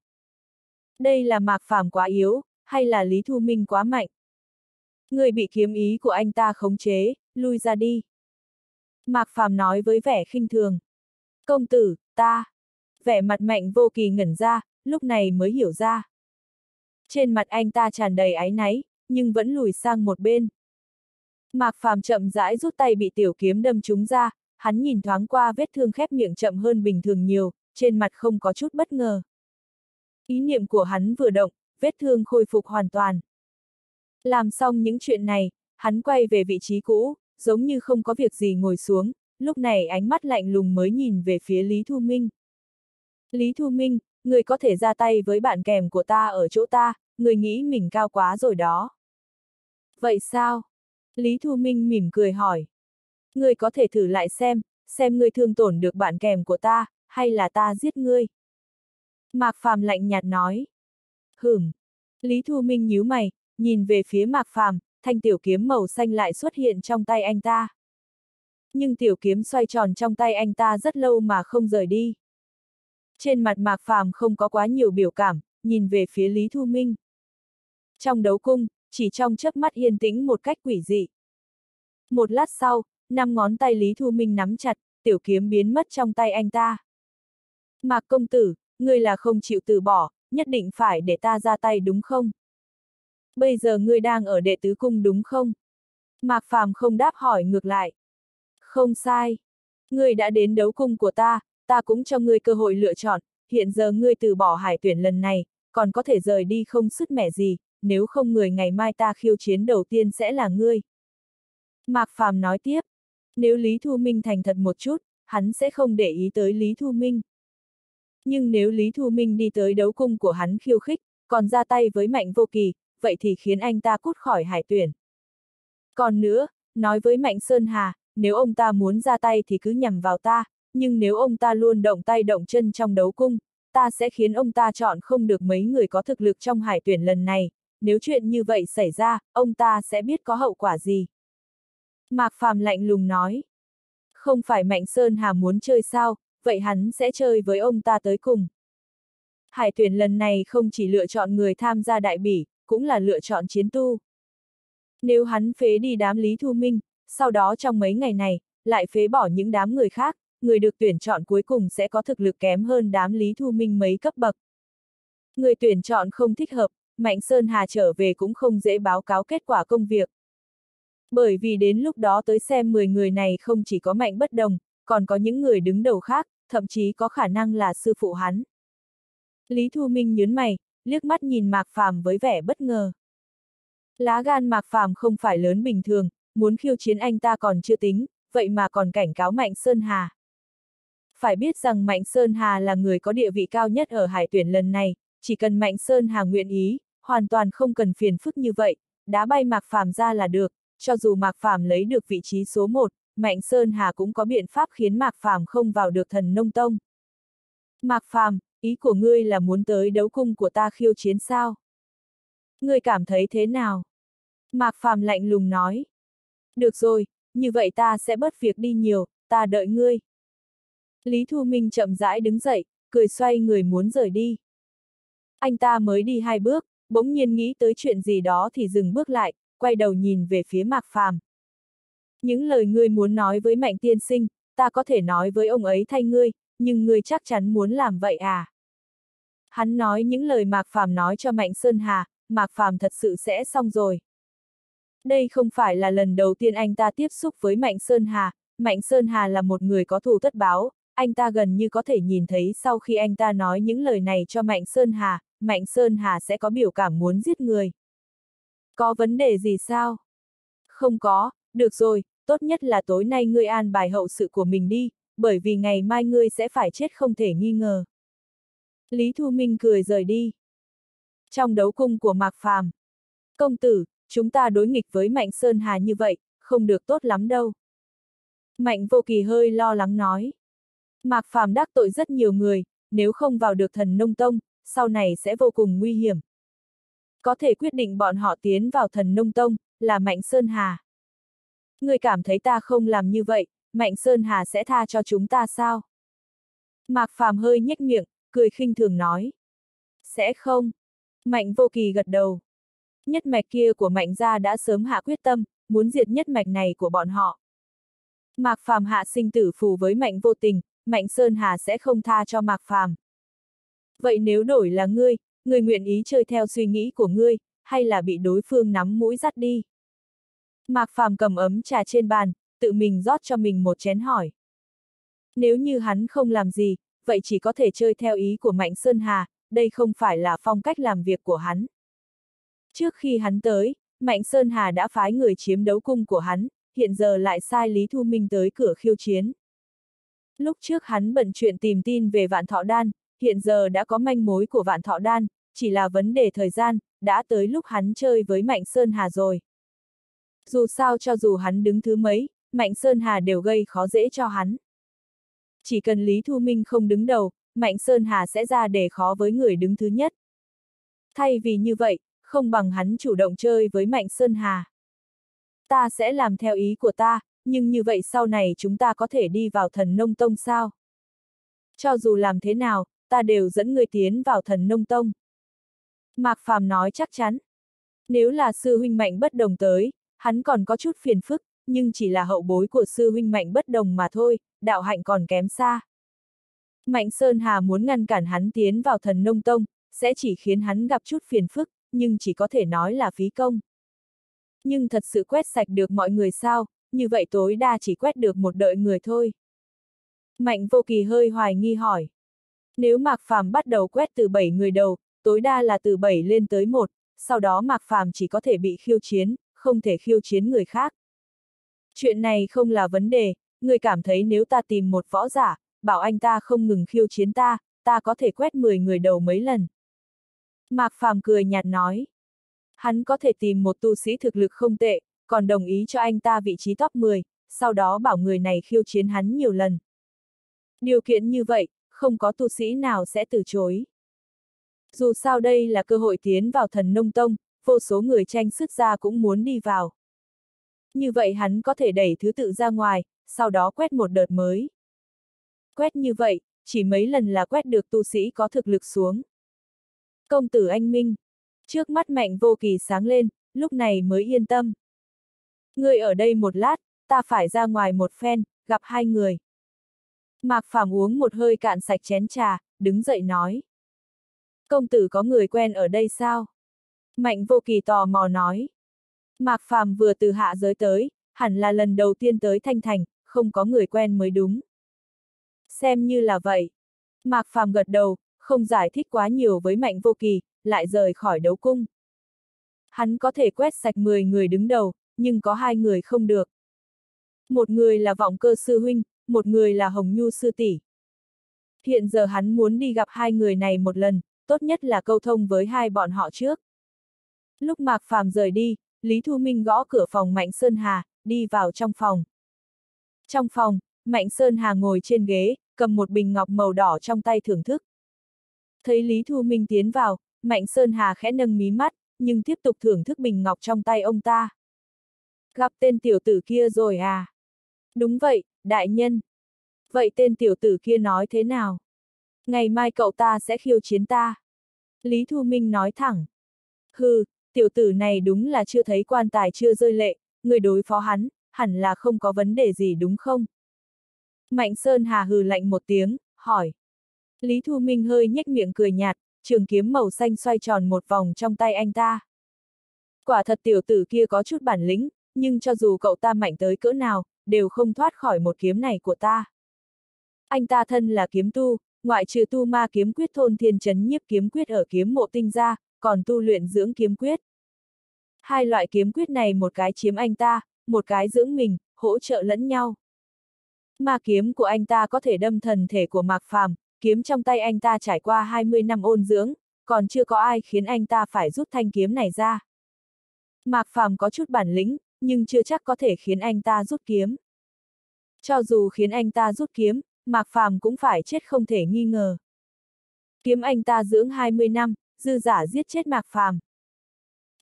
Đây là Mạc Phàm quá yếu, hay là Lý Thu Minh quá mạnh? Người bị kiếm ý của anh ta khống chế, lui ra đi. Mạc Phàm nói với vẻ khinh thường. Công tử, ta. Vẻ mặt mạnh vô kỳ ngẩn ra, lúc này mới hiểu ra. Trên mặt anh ta tràn đầy áy náy, nhưng vẫn lùi sang một bên. Mạc Phàm chậm rãi rút tay bị tiểu kiếm đâm trúng ra, hắn nhìn thoáng qua vết thương khép miệng chậm hơn bình thường nhiều, trên mặt không có chút bất ngờ. Ý niệm của hắn vừa động, vết thương khôi phục hoàn toàn. Làm xong những chuyện này, hắn quay về vị trí cũ, giống như không có việc gì ngồi xuống, lúc này ánh mắt lạnh lùng mới nhìn về phía Lý Thu Minh. Lý Thu Minh, người có thể ra tay với bạn kèm của ta ở chỗ ta, người nghĩ mình cao quá rồi đó. Vậy sao? Lý Thu Minh mỉm cười hỏi. Người có thể thử lại xem, xem người thương tổn được bạn kèm của ta, hay là ta giết ngươi. Mạc Phàm lạnh nhạt nói. Hửm. Lý Thu Minh nhíu mày, nhìn về phía Mạc Phàm, thanh tiểu kiếm màu xanh lại xuất hiện trong tay anh ta. Nhưng tiểu kiếm xoay tròn trong tay anh ta rất lâu mà không rời đi. Trên mặt Mạc Phàm không có quá nhiều biểu cảm, nhìn về phía Lý Thu Minh. Trong đấu cung, chỉ trong chớp mắt yên tĩnh một cách quỷ dị. Một lát sau, năm ngón tay Lý Thu Minh nắm chặt, tiểu kiếm biến mất trong tay anh ta. Mạc công tử, ngươi là không chịu từ bỏ, nhất định phải để ta ra tay đúng không? Bây giờ ngươi đang ở đệ tứ cung đúng không? Mạc Phàm không đáp hỏi ngược lại. Không sai. Ngươi đã đến đấu cung của ta, ta cũng cho ngươi cơ hội lựa chọn, hiện giờ ngươi từ bỏ hải tuyển lần này, còn có thể rời đi không sức mẻ gì, nếu không người ngày mai ta khiêu chiến đầu tiên sẽ là ngươi. Mạc Phàm nói tiếp, nếu Lý Thu Minh thành thật một chút, hắn sẽ không để ý tới Lý Thu Minh. Nhưng nếu Lý Thu Minh đi tới đấu cung của hắn khiêu khích, còn ra tay với Mạnh Vô Kỳ, vậy thì khiến anh ta cút khỏi hải tuyển. Còn nữa, nói với Mạnh Sơn Hà, nếu ông ta muốn ra tay thì cứ nhằm vào ta, nhưng nếu ông ta luôn động tay động chân trong đấu cung, ta sẽ khiến ông ta chọn không được mấy người có thực lực trong hải tuyển lần này, nếu chuyện như vậy xảy ra, ông ta sẽ biết có hậu quả gì. Mạc Phàm lạnh lùng nói. Không phải Mạnh Sơn Hà muốn chơi sao, vậy hắn sẽ chơi với ông ta tới cùng. Hải tuyển lần này không chỉ lựa chọn người tham gia đại bỉ, cũng là lựa chọn chiến tu. Nếu hắn phế đi đám Lý Thu Minh, sau đó trong mấy ngày này, lại phế bỏ những đám người khác, người được tuyển chọn cuối cùng sẽ có thực lực kém hơn đám Lý Thu Minh mấy cấp bậc. Người tuyển chọn không thích hợp, Mạnh Sơn Hà trở về cũng không dễ báo cáo kết quả công việc. Bởi vì đến lúc đó tới xem 10 người này không chỉ có mạnh bất đồng, còn có những người đứng đầu khác, thậm chí có khả năng là sư phụ hắn. Lý Thu Minh nhớn mày, liếc mắt nhìn Mạc Phàm với vẻ bất ngờ. Lá gan Mạc Phàm không phải lớn bình thường, muốn khiêu chiến anh ta còn chưa tính, vậy mà còn cảnh cáo Mạnh Sơn Hà. Phải biết rằng Mạnh Sơn Hà là người có địa vị cao nhất ở hải tuyển lần này, chỉ cần Mạnh Sơn Hà nguyện ý, hoàn toàn không cần phiền phức như vậy, đá bay Mạc Phàm ra là được, cho dù Mạc Phàm lấy được vị trí số 1, Mạnh Sơn Hà cũng có biện pháp khiến Mạc Phàm không vào được thần nông tông. Mạc Phàm, ý của ngươi là muốn tới đấu cung của ta khiêu chiến sao? Ngươi cảm thấy thế nào? Mạc Phàm lạnh lùng nói. Được rồi, như vậy ta sẽ bớt việc đi nhiều, ta đợi ngươi. Lý Thu Minh chậm rãi đứng dậy, cười xoay người muốn rời đi. Anh ta mới đi hai bước, bỗng nhiên nghĩ tới chuyện gì đó thì dừng bước lại, quay đầu nhìn về phía Mạc Phàm. Những lời ngươi muốn nói với Mạnh Tiên Sinh, ta có thể nói với ông ấy thay ngươi, nhưng ngươi chắc chắn muốn làm vậy à? Hắn nói những lời Mạc Phàm nói cho Mạnh Sơn Hà, Mạc Phàm thật sự sẽ xong rồi. Đây không phải là lần đầu tiên anh ta tiếp xúc với Mạnh Sơn Hà, Mạnh Sơn Hà là một người có thù tất báo, anh ta gần như có thể nhìn thấy sau khi anh ta nói những lời này cho Mạnh Sơn Hà, Mạnh Sơn Hà sẽ có biểu cảm muốn giết người. Có vấn đề gì sao? Không có, được rồi, tốt nhất là tối nay ngươi an bài hậu sự của mình đi, bởi vì ngày mai ngươi sẽ phải chết không thể nghi ngờ. Lý Thu Minh cười rời đi. Trong đấu cung của Mạc Phàm, công tử, chúng ta đối nghịch với Mạnh Sơn Hà như vậy, không được tốt lắm đâu. Mạnh vô kỳ hơi lo lắng nói. Mạc Phàm đắc tội rất nhiều người, nếu không vào được thần nông tông, sau này sẽ vô cùng nguy hiểm. Có thể quyết định bọn họ tiến vào thần nông tông, là Mạnh Sơn Hà. Người cảm thấy ta không làm như vậy, Mạnh Sơn Hà sẽ tha cho chúng ta sao? Mạc Phàm hơi nhếch miệng, cười khinh thường nói. Sẽ không. Mạnh vô kỳ gật đầu. Nhất mạch kia của Mạnh gia đã sớm hạ quyết tâm, muốn diệt nhất mạch này của bọn họ. Mạc Phàm hạ sinh tử phù với Mạnh vô tình, Mạnh Sơn Hà sẽ không tha cho Mạc Phàm. Vậy nếu đổi là ngươi, ngươi nguyện ý chơi theo suy nghĩ của ngươi, hay là bị đối phương nắm mũi dắt đi? Mạc Phàm cầm ấm trà trên bàn, tự mình rót cho mình một chén hỏi. Nếu như hắn không làm gì, vậy chỉ có thể chơi theo ý của Mạnh Sơn Hà, đây không phải là phong cách làm việc của hắn. Trước khi hắn tới, Mạnh Sơn Hà đã phái người chiếm đấu cung của hắn, hiện giờ lại sai Lý Thu Minh tới cửa khiêu chiến. Lúc trước hắn bận chuyện tìm tin về vạn thọ đan, hiện giờ đã có manh mối của vạn thọ đan, chỉ là vấn đề thời gian, đã tới lúc hắn chơi với Mạnh Sơn Hà rồi. Dù sao cho dù hắn đứng thứ mấy, Mạnh Sơn Hà đều gây khó dễ cho hắn. Chỉ cần Lý Thu Minh không đứng đầu, Mạnh Sơn Hà sẽ ra để khó với người đứng thứ nhất. Thay vì như vậy, không bằng hắn chủ động chơi với Mạnh Sơn Hà. Ta sẽ làm theo ý của ta, nhưng như vậy sau này chúng ta có thể đi vào thần nông tông sao? Cho dù làm thế nào, ta đều dẫn người tiến vào thần nông tông. Mạc Phàm nói chắc chắn. Nếu là sư huynh mạnh bất đồng tới, hắn còn có chút phiền phức, nhưng chỉ là hậu bối của sư huynh mạnh bất đồng mà thôi, đạo hạnh còn kém xa. Mạnh Sơn Hà muốn ngăn cản hắn tiến vào thần nông tông, sẽ chỉ khiến hắn gặp chút phiền phức, nhưng chỉ có thể nói là phí công. Nhưng thật sự quét sạch được mọi người sao, như vậy tối đa chỉ quét được một đợi người thôi. Mạnh vô kỳ hơi hoài nghi hỏi. Nếu Mạc Phàm bắt đầu quét từ 7 người đầu, tối đa là từ 7 lên tới 1, sau đó Mạc Phàm chỉ có thể bị khiêu chiến, không thể khiêu chiến người khác. Chuyện này không là vấn đề, người cảm thấy nếu ta tìm một võ giả, bảo anh ta không ngừng khiêu chiến ta, ta có thể quét 10 người đầu mấy lần. Mạc Phàm cười nhạt nói. Hắn có thể tìm một tu sĩ thực lực không tệ, còn đồng ý cho anh ta vị trí top 10, sau đó bảo người này khiêu chiến hắn nhiều lần. Điều kiện như vậy, không có tu sĩ nào sẽ từ chối. Dù sao đây là cơ hội tiến vào thần nông tông, vô số người tranh sức ra cũng muốn đi vào. Như vậy hắn có thể đẩy thứ tự ra ngoài, sau đó quét một đợt mới. Quét như vậy, chỉ mấy lần là quét được tu sĩ có thực lực xuống. Công tử anh Minh. Trước mắt mạnh vô kỳ sáng lên, lúc này mới yên tâm. Người ở đây một lát, ta phải ra ngoài một phen, gặp hai người. Mạc Phàm uống một hơi cạn sạch chén trà, đứng dậy nói. Công tử có người quen ở đây sao? Mạnh vô kỳ tò mò nói. Mạc Phàm vừa từ hạ giới tới, hẳn là lần đầu tiên tới Thanh Thành, không có người quen mới đúng. Xem như là vậy. Mạc Phàm gật đầu, không giải thích quá nhiều với Mạnh Vô Kỳ, lại rời khỏi đấu cung. Hắn có thể quét sạch 10 người đứng đầu, nhưng có hai người không được. Một người là vọng cơ sư huynh, một người là hồng nhu sư tỷ. Hiện giờ hắn muốn đi gặp hai người này một lần, tốt nhất là câu thông với hai bọn họ trước. Lúc Mạc Phàm rời đi, Lý Thu Minh gõ cửa phòng Mạnh Sơn Hà, đi vào trong phòng. Trong phòng, Mạnh Sơn Hà ngồi trên ghế, cầm một bình ngọc màu đỏ trong tay thưởng thức. Thấy Lý Thu Minh tiến vào, Mạnh Sơn Hà khẽ nâng mí mắt, nhưng tiếp tục thưởng thức bình ngọc trong tay ông ta. Gặp tên tiểu tử kia rồi à? Đúng vậy, đại nhân. Vậy tên tiểu tử kia nói thế nào? Ngày mai cậu ta sẽ khiêu chiến ta. Lý Thu Minh nói thẳng. Hừ, tiểu tử này đúng là chưa thấy quan tài chưa rơi lệ, người đối phó hắn, hẳn là không có vấn đề gì đúng không? Mạnh Sơn Hà hừ lạnh một tiếng, hỏi. Lý Thu Minh hơi nhếch miệng cười nhạt, trường kiếm màu xanh xoay tròn một vòng trong tay anh ta. Quả thật tiểu tử kia có chút bản lĩnh, nhưng cho dù cậu ta mạnh tới cỡ nào, đều không thoát khỏi một kiếm này của ta. Anh ta thân là kiếm tu, ngoại trừ tu ma kiếm quyết thôn thiên chấn nhiếp kiếm quyết ở kiếm mộ tinh ra, còn tu luyện dưỡng kiếm quyết. Hai loại kiếm quyết này một cái chiếm anh ta, một cái dưỡng mình, hỗ trợ lẫn nhau. Ma kiếm của anh ta có thể đâm thần thể của Mạc Phàm, kiếm trong tay anh ta trải qua 20 năm ôn dưỡng, còn chưa có ai khiến anh ta phải rút thanh kiếm này ra. Mạc Phàm có chút bản lĩnh, nhưng chưa chắc có thể khiến anh ta rút kiếm. Cho dù khiến anh ta rút kiếm, Mạc Phàm cũng phải chết không thể nghi ngờ. Kiếm anh ta dưỡng 20 năm, dư giả giết chết Mạc Phàm.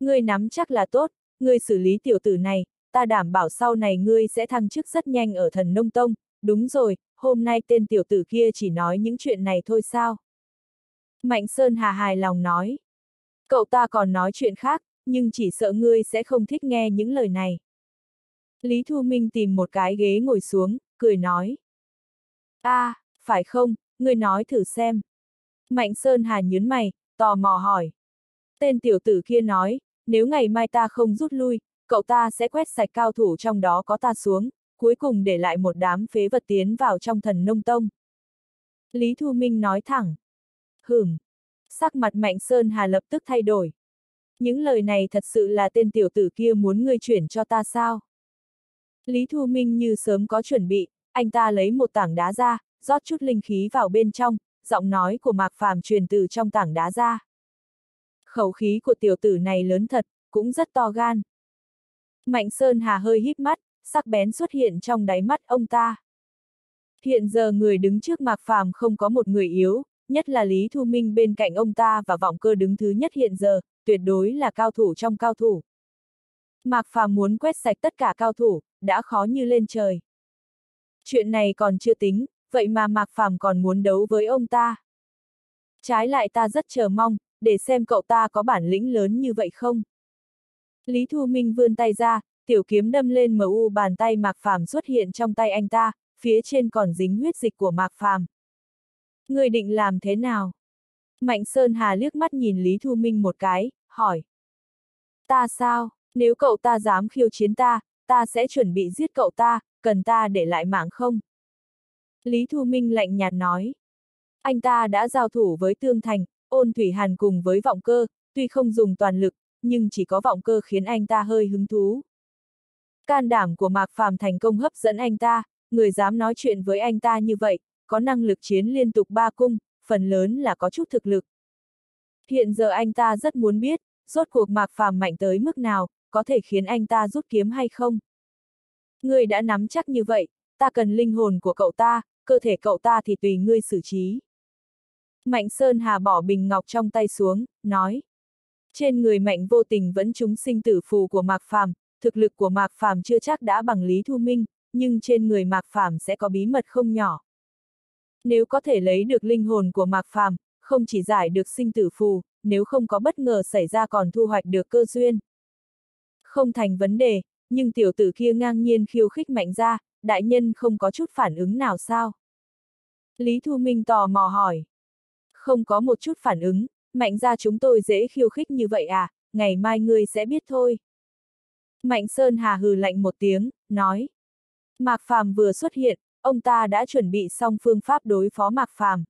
Ngươi nắm chắc là tốt, ngươi xử lý tiểu tử này, ta đảm bảo sau này ngươi sẽ thăng chức rất nhanh ở thần nông tông, đúng rồi, hôm nay tên tiểu tử kia chỉ nói những chuyện này thôi sao? Mạnh Sơn Hà hài lòng nói. Cậu ta còn nói chuyện khác, nhưng chỉ sợ ngươi sẽ không thích nghe những lời này. Lý Thu Minh tìm một cái ghế ngồi xuống, cười nói. a à, phải không, ngươi nói thử xem. Mạnh Sơn Hà nhớn mày, tò mò hỏi. Tên tiểu tử kia nói, nếu ngày mai ta không rút lui, cậu ta sẽ quét sạch cao thủ trong đó có ta xuống, cuối cùng để lại một đám phế vật tiến vào trong thần nông tông. Lý Thu Minh nói thẳng. Hửm. Sắc mặt Mạnh Sơn Hà lập tức thay đổi. Những lời này thật sự là tên tiểu tử kia muốn ngươi chuyển cho ta sao? Lý Thu Minh như sớm có chuẩn bị, anh ta lấy một tảng đá ra, rót chút linh khí vào bên trong, giọng nói của Mạc Phàm truyền từ trong tảng đá ra. Khẩu khí của tiểu tử này lớn thật, cũng rất to gan. Mạnh Sơn Hà hơi híp mắt, sắc bén xuất hiện trong đáy mắt ông ta. Hiện giờ người đứng trước Mạc Phàm không có một người yếu, nhất là Lý Thu Minh bên cạnh ông ta và vọng cơ đứng thứ nhất hiện giờ, tuyệt đối là cao thủ trong cao thủ. Mạc Phàm muốn quét sạch tất cả cao thủ, đã khó như lên trời. Chuyện này còn chưa tính, vậy mà Mạc Phàm còn muốn đấu với ông ta. Trái lại ta rất chờ mong, để xem cậu ta có bản lĩnh lớn như vậy không. Lý Thu Minh vươn tay ra, tiểu kiếm đâm lên mờ u bàn tay Mạc Phàm xuất hiện trong tay anh ta, phía trên còn dính huyết dịch của Mạc Phàm. Người định làm thế nào? Mạnh Sơn Hà liếc mắt nhìn Lý Thu Minh một cái, hỏi. Ta sao? Nếu cậu ta dám khiêu chiến ta, ta sẽ chuẩn bị giết cậu ta, cần ta để lại mạng không? Lý Thu Minh lạnh nhạt nói. Anh ta đã giao thủ với Tương Thành, ôn Thủy Hàn cùng với vọng cơ, tuy không dùng toàn lực, nhưng chỉ có vọng cơ khiến anh ta hơi hứng thú. Can đảm của Mạc Phàm thành công hấp dẫn anh ta, người dám nói chuyện với anh ta như vậy, có năng lực chiến liên tục ba cung, phần lớn là có chút thực lực. Hiện giờ anh ta rất muốn biết, rốt cuộc Mạc Phàm mạnh tới mức nào, có thể khiến anh ta rút kiếm hay không. Người đã nắm chắc như vậy, ta cần linh hồn của cậu ta, cơ thể cậu ta thì tùy ngươi xử trí. Mạnh Sơn Hà bỏ bình ngọc trong tay xuống, nói. Trên người mạnh vô tình vẫn chúng sinh tử phù của Mạc Phàm, thực lực của Mạc Phàm chưa chắc đã bằng Lý Thu Minh, nhưng trên người Mạc Phàm sẽ có bí mật không nhỏ. Nếu có thể lấy được linh hồn của Mạc Phàm, không chỉ giải được sinh tử phù, nếu không có bất ngờ xảy ra còn thu hoạch được cơ duyên. Không thành vấn đề, nhưng tiểu tử kia ngang nhiên khiêu khích mạnh ra, đại nhân không có chút phản ứng nào sao? Lý Thu Minh tò mò hỏi. Không có một chút phản ứng, mạnh ra chúng tôi dễ khiêu khích như vậy à, ngày mai ngươi sẽ biết thôi. Mạnh Sơn Hà hừ lạnh một tiếng, nói. Mạc Phàm vừa xuất hiện, ông ta đã chuẩn bị xong phương pháp đối phó Mạc Phàm.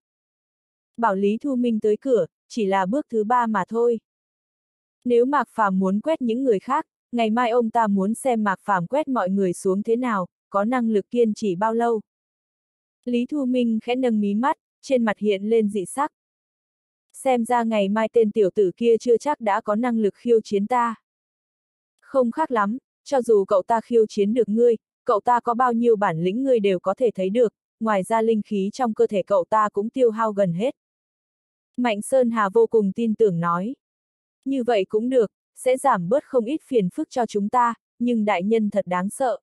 Bảo Lý Thu Minh tới cửa, chỉ là bước thứ ba mà thôi. Nếu Mạc Phàm muốn quét những người khác, ngày mai ông ta muốn xem Mạc Phàm quét mọi người xuống thế nào, có năng lực kiên trì bao lâu. Lý Thu Minh khẽ nâng mí mắt, trên mặt hiện lên dị sắc. Xem ra ngày mai tên tiểu tử kia chưa chắc đã có năng lực khiêu chiến ta. Không khác lắm, cho dù cậu ta khiêu chiến được ngươi, cậu ta có bao nhiêu bản lĩnh ngươi đều có thể thấy được, ngoài ra linh khí trong cơ thể cậu ta cũng tiêu hao gần hết. Mạnh Sơn Hà vô cùng tin tưởng nói. Như vậy cũng được, sẽ giảm bớt không ít phiền phức cho chúng ta, nhưng đại nhân thật đáng sợ.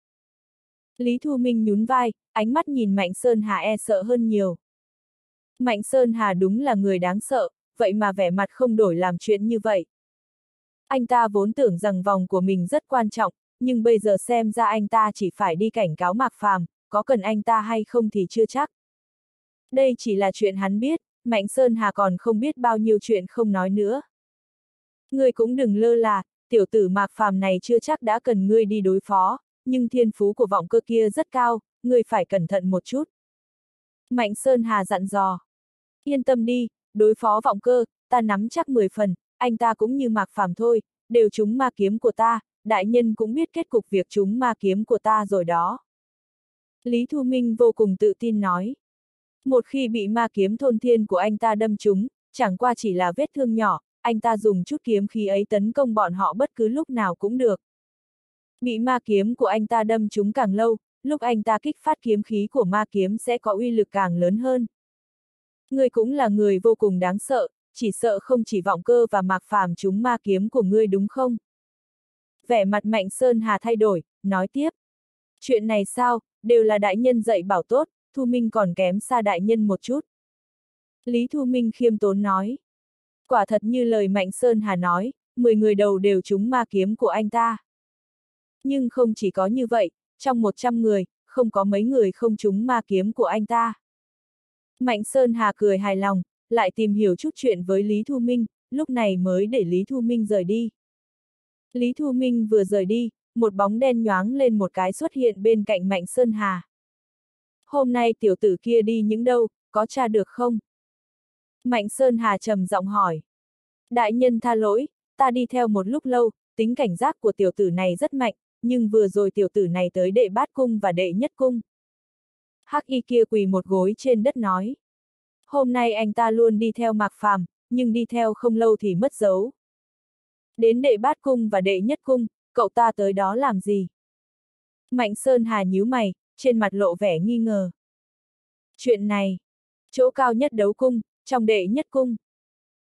Lý Thu Minh nhún vai, ánh mắt nhìn Mạnh Sơn Hà e sợ hơn nhiều. Mạnh Sơn Hà đúng là người đáng sợ, vậy mà vẻ mặt không đổi làm chuyện như vậy. Anh ta vốn tưởng rằng vòng của mình rất quan trọng, nhưng bây giờ xem ra anh ta chỉ phải đi cảnh cáo Mạc Phàm, có cần anh ta hay không thì chưa chắc. Đây chỉ là chuyện hắn biết, Mạnh Sơn Hà còn không biết bao nhiêu chuyện không nói nữa. Ngươi cũng đừng lơ là, tiểu tử Mạc Phàm này chưa chắc đã cần ngươi đi đối phó, nhưng thiên phú của vọng cơ kia rất cao, ngươi phải cẩn thận một chút. Mạnh Sơn Hà dặn dò. Yên tâm đi, đối phó vọng cơ, ta nắm chắc 10 phần, anh ta cũng như Mạc Phàm thôi, đều chúng ma kiếm của ta, đại nhân cũng biết kết cục việc chúng ma kiếm của ta rồi đó. Lý Thu Minh vô cùng tự tin nói. Một khi bị ma kiếm thôn thiên của anh ta đâm trúng, chẳng qua chỉ là vết thương nhỏ, anh ta dùng chút kiếm khí ấy tấn công bọn họ bất cứ lúc nào cũng được. Bị ma kiếm của anh ta đâm trúng càng lâu, lúc anh ta kích phát kiếm khí của ma kiếm sẽ có uy lực càng lớn hơn. Ngươi cũng là người vô cùng đáng sợ, chỉ sợ không chỉ vọng cơ và mạc phàm chúng ma kiếm của ngươi đúng không? Vẻ mặt Mạnh Sơn Hà thay đổi, nói tiếp. Chuyện này sao, đều là đại nhân dạy bảo tốt, Thu Minh còn kém xa đại nhân một chút. Lý Thu Minh khiêm tốn nói. Quả thật như lời Mạnh Sơn Hà nói, 10 người đầu đều trúng ma kiếm của anh ta. Nhưng không chỉ có như vậy, trong 100 người, không có mấy người không trúng ma kiếm của anh ta. Mạnh Sơn Hà cười hài lòng, lại tìm hiểu chút chuyện với Lý Thu Minh, lúc này mới để Lý Thu Minh rời đi. Lý Thu Minh vừa rời đi, một bóng đen nhoáng lên một cái xuất hiện bên cạnh Mạnh Sơn Hà. Hôm nay tiểu tử kia đi những đâu, có tra được không? Mạnh Sơn Hà trầm giọng hỏi. Đại nhân tha lỗi, ta đi theo một lúc lâu, tính cảnh giác của tiểu tử này rất mạnh, nhưng vừa rồi tiểu tử này tới đệ bát cung và đệ nhất cung. Hắc y kia quỳ một gối trên đất nói. Hôm nay anh ta luôn đi theo mạc phàm, nhưng đi theo không lâu thì mất dấu. Đến đệ bát cung và đệ nhất cung, cậu ta tới đó làm gì? Mạnh Sơn Hà nhíu mày, trên mặt lộ vẻ nghi ngờ. Chuyện này, chỗ cao nhất đấu cung, trong đệ nhất cung.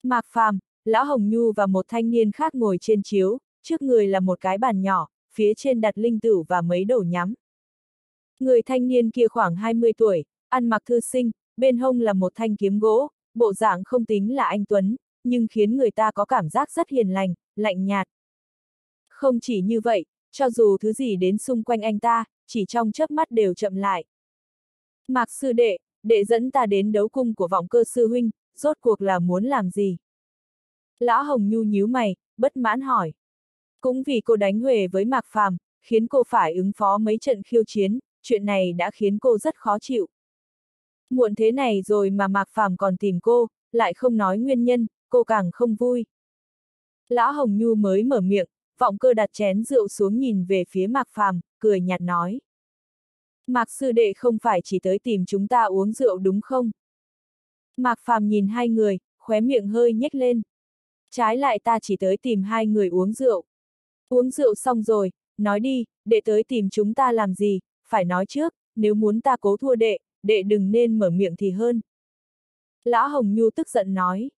Mạc Phàm, Lão Hồng Nhu và một thanh niên khác ngồi trên chiếu, trước người là một cái bàn nhỏ, phía trên đặt linh tử và mấy đồ nhắm. Người thanh niên kia khoảng 20 tuổi, ăn mặc thư sinh, bên hông là một thanh kiếm gỗ, bộ dạng không tính là anh Tuấn, nhưng khiến người ta có cảm giác rất hiền lành, lạnh nhạt. Không chỉ như vậy, cho dù thứ gì đến xung quanh anh ta, chỉ trong chớp mắt đều chậm lại. Mạc sư đệ, đệ dẫn ta đến đấu cung của vọng cơ sư huynh, rốt cuộc là muốn làm gì? Lão Hồng Nhu nhíu mày, bất mãn hỏi. Cũng vì cô đánh huề với Mạc Phàm, khiến cô phải ứng phó mấy trận khiêu chiến, chuyện này đã khiến cô rất khó chịu. Muộn thế này rồi mà Mạc Phàm còn tìm cô, lại không nói nguyên nhân, cô càng không vui. Lão Hồng Nhu mới mở miệng, vọng cơ đặt chén rượu xuống nhìn về phía Mạc Phàm, cười nhạt nói. Mạc sư đệ không phải chỉ tới tìm chúng ta uống rượu đúng không? Mạc Phàm nhìn hai người, khóe miệng hơi nhếch lên. Trái lại ta chỉ tới tìm hai người uống rượu. Uống rượu xong rồi, nói đi, để tới tìm chúng ta làm gì, phải nói trước, nếu muốn ta cố thua đệ, đệ đừng nên mở miệng thì hơn. Lão Hồng Nhu tức giận nói.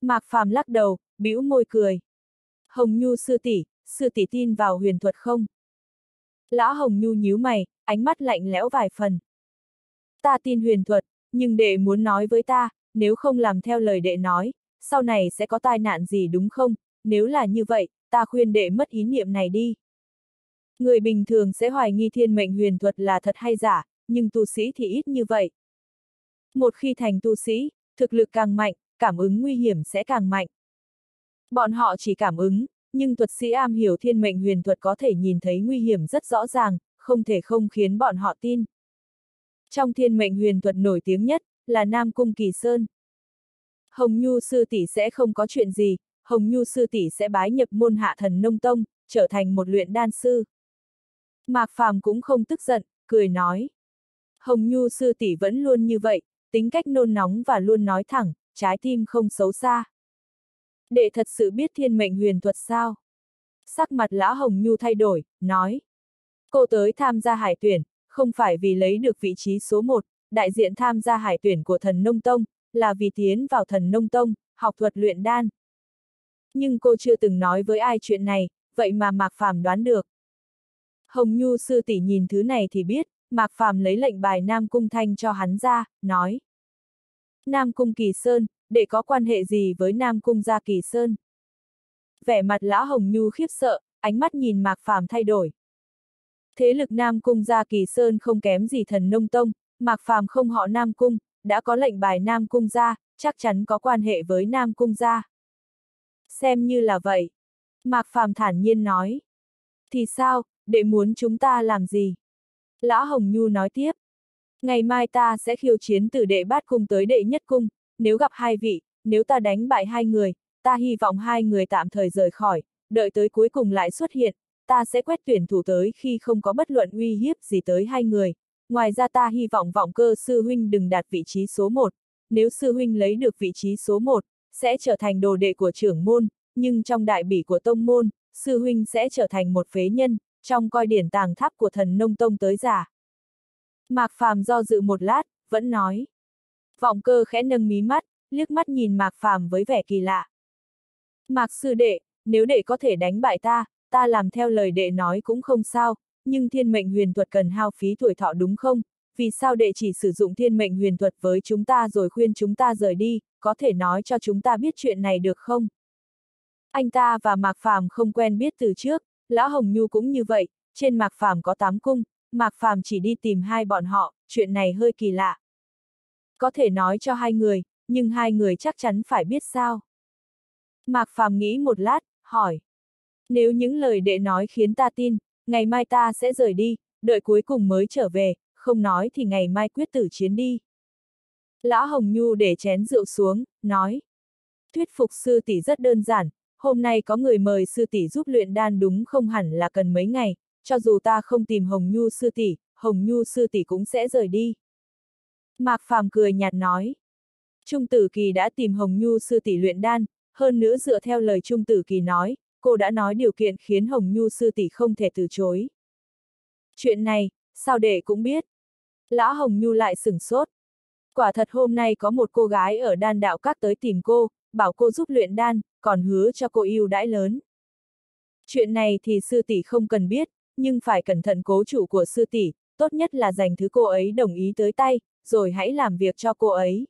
Mạc Phàm lắc đầu, bĩu môi cười. Hồng Nhu sư tỷ, sư tỷ tin vào huyền thuật không? Lão Hồng Nhu nhíu mày, ánh mắt lạnh lẽo vài phần. Ta tin huyền thuật, nhưng đệ muốn nói với ta, nếu không làm theo lời đệ nói, sau này sẽ có tai nạn gì đúng không? Nếu là như vậy, ta khuyên đệ mất ý niệm này đi. Người bình thường sẽ hoài nghi thiên mệnh huyền thuật là thật hay giả, nhưng tu sĩ thì ít như vậy. Một khi thành tu sĩ, thực lực càng mạnh, cảm ứng nguy hiểm sẽ càng mạnh. Bọn họ chỉ cảm ứng, nhưng thuật sĩ am hiểu thiên mệnh huyền thuật có thể nhìn thấy nguy hiểm rất rõ ràng, không thể không khiến bọn họ tin. Trong thiên mệnh huyền thuật nổi tiếng nhất, là Nam Cung Kỳ Sơn. Hồng Nhu Sư tỷ sẽ không có chuyện gì, Hồng Nhu Sư tỷ sẽ bái nhập môn hạ thần nông tông, trở thành một luyện đan sư. Mạc Phàm cũng không tức giận, cười nói. Hồng Nhu sư tỷ vẫn luôn như vậy, tính cách nôn nóng và luôn nói thẳng, trái tim không xấu xa. Đệ thật sự biết thiên mệnh huyền thuật sao? Sắc mặt lão Hồng Nhu thay đổi, nói. Cô tới tham gia hải tuyển, không phải vì lấy được vị trí số 1, đại diện tham gia hải tuyển của thần Nông Tông, là vì tiến vào thần Nông Tông, học thuật luyện đan. Nhưng cô chưa từng nói với ai chuyện này, vậy mà Mạc Phàm đoán được. Hồng Nhu sư tỷ nhìn thứ này thì biết, Mạc Phàm lấy lệnh bài Nam Cung Thanh cho hắn ra, nói. Nam Cung Kỳ Sơn, để có quan hệ gì với Nam Cung gia Kỳ Sơn? Vẻ mặt lão Hồng Nhu khiếp sợ, ánh mắt nhìn Mạc Phàm thay đổi. Thế lực Nam Cung gia Kỳ Sơn không kém gì thần nông tông, Mạc Phàm không họ Nam Cung, đã có lệnh bài Nam Cung gia, chắc chắn có quan hệ với Nam Cung gia. Xem như là vậy. Mạc Phàm thản nhiên nói. Thì sao, đệ muốn chúng ta làm gì? Lã Hồng Nhu nói tiếp. Ngày mai ta sẽ khiêu chiến từ đệ bát cung tới đệ nhất cung, nếu gặp hai vị, nếu ta đánh bại hai người, ta hy vọng hai người tạm thời rời khỏi, đợi tới cuối cùng lại xuất hiện, ta sẽ quét tuyển thủ tới khi không có bất luận uy hiếp gì tới hai người. Ngoài ra ta hy vọng vọng cơ sư huynh đừng đạt vị trí số 1, nếu sư huynh lấy được vị trí số 1, sẽ trở thành đồ đệ của trưởng môn, nhưng trong đại bỉ của tông môn, sư huynh sẽ trở thành một phế nhân, trong coi điển tàng tháp của thần nông tông tới giả. Mạc Phàm do dự một lát, vẫn nói. Vọng cơ khẽ nâng mí mắt, liếc mắt nhìn Mạc Phàm với vẻ kỳ lạ. Mạc sư đệ, nếu đệ có thể đánh bại ta, ta làm theo lời đệ nói cũng không sao, nhưng thiên mệnh huyền thuật cần hao phí tuổi thọ đúng không? Vì sao đệ chỉ sử dụng thiên mệnh huyền thuật với chúng ta rồi khuyên chúng ta rời đi, có thể nói cho chúng ta biết chuyện này được không? Anh ta và Mạc Phàm không quen biết từ trước, Lão Hồng Nhu cũng như vậy, trên Mạc Phàm có tám cung, Mạc Phàm chỉ đi tìm hai bọn họ, chuyện này hơi kỳ lạ. Có thể nói cho hai người, nhưng hai người chắc chắn phải biết sao. Mạc Phàm nghĩ một lát, hỏi. Nếu những lời đệ nói khiến ta tin, ngày mai ta sẽ rời đi, đợi cuối cùng mới trở về, không nói thì ngày mai quyết tử chiến đi. lão Hồng Nhu để chén rượu xuống, nói. Thuyết phục sư tỷ rất đơn giản, hôm nay có người mời sư tỷ giúp luyện đan đúng không hẳn là cần mấy ngày, cho dù ta không tìm Hồng Nhu sư tỷ, Hồng Nhu sư tỷ cũng sẽ rời đi. Mạc Phàm cười nhạt nói. Trung Tử Kỳ đã tìm Hồng Nhu sư tỷ luyện đan, hơn nữa dựa theo lời Trung Tử Kỳ nói, cô đã nói điều kiện khiến Hồng Nhu sư tỷ không thể từ chối. Chuyện này, sao đệ cũng biết. Lão Hồng Nhu lại sửng sốt. Quả thật hôm nay có một cô gái ở đan đạo các tới tìm cô, bảo cô giúp luyện đan, còn hứa cho cô yêu đãi lớn. Chuyện này thì sư tỷ không cần biết, nhưng phải cẩn thận cố chủ của sư tỷ, tốt nhất là dành thứ cô ấy đồng ý tới tay, rồi hãy làm việc cho cô ấy.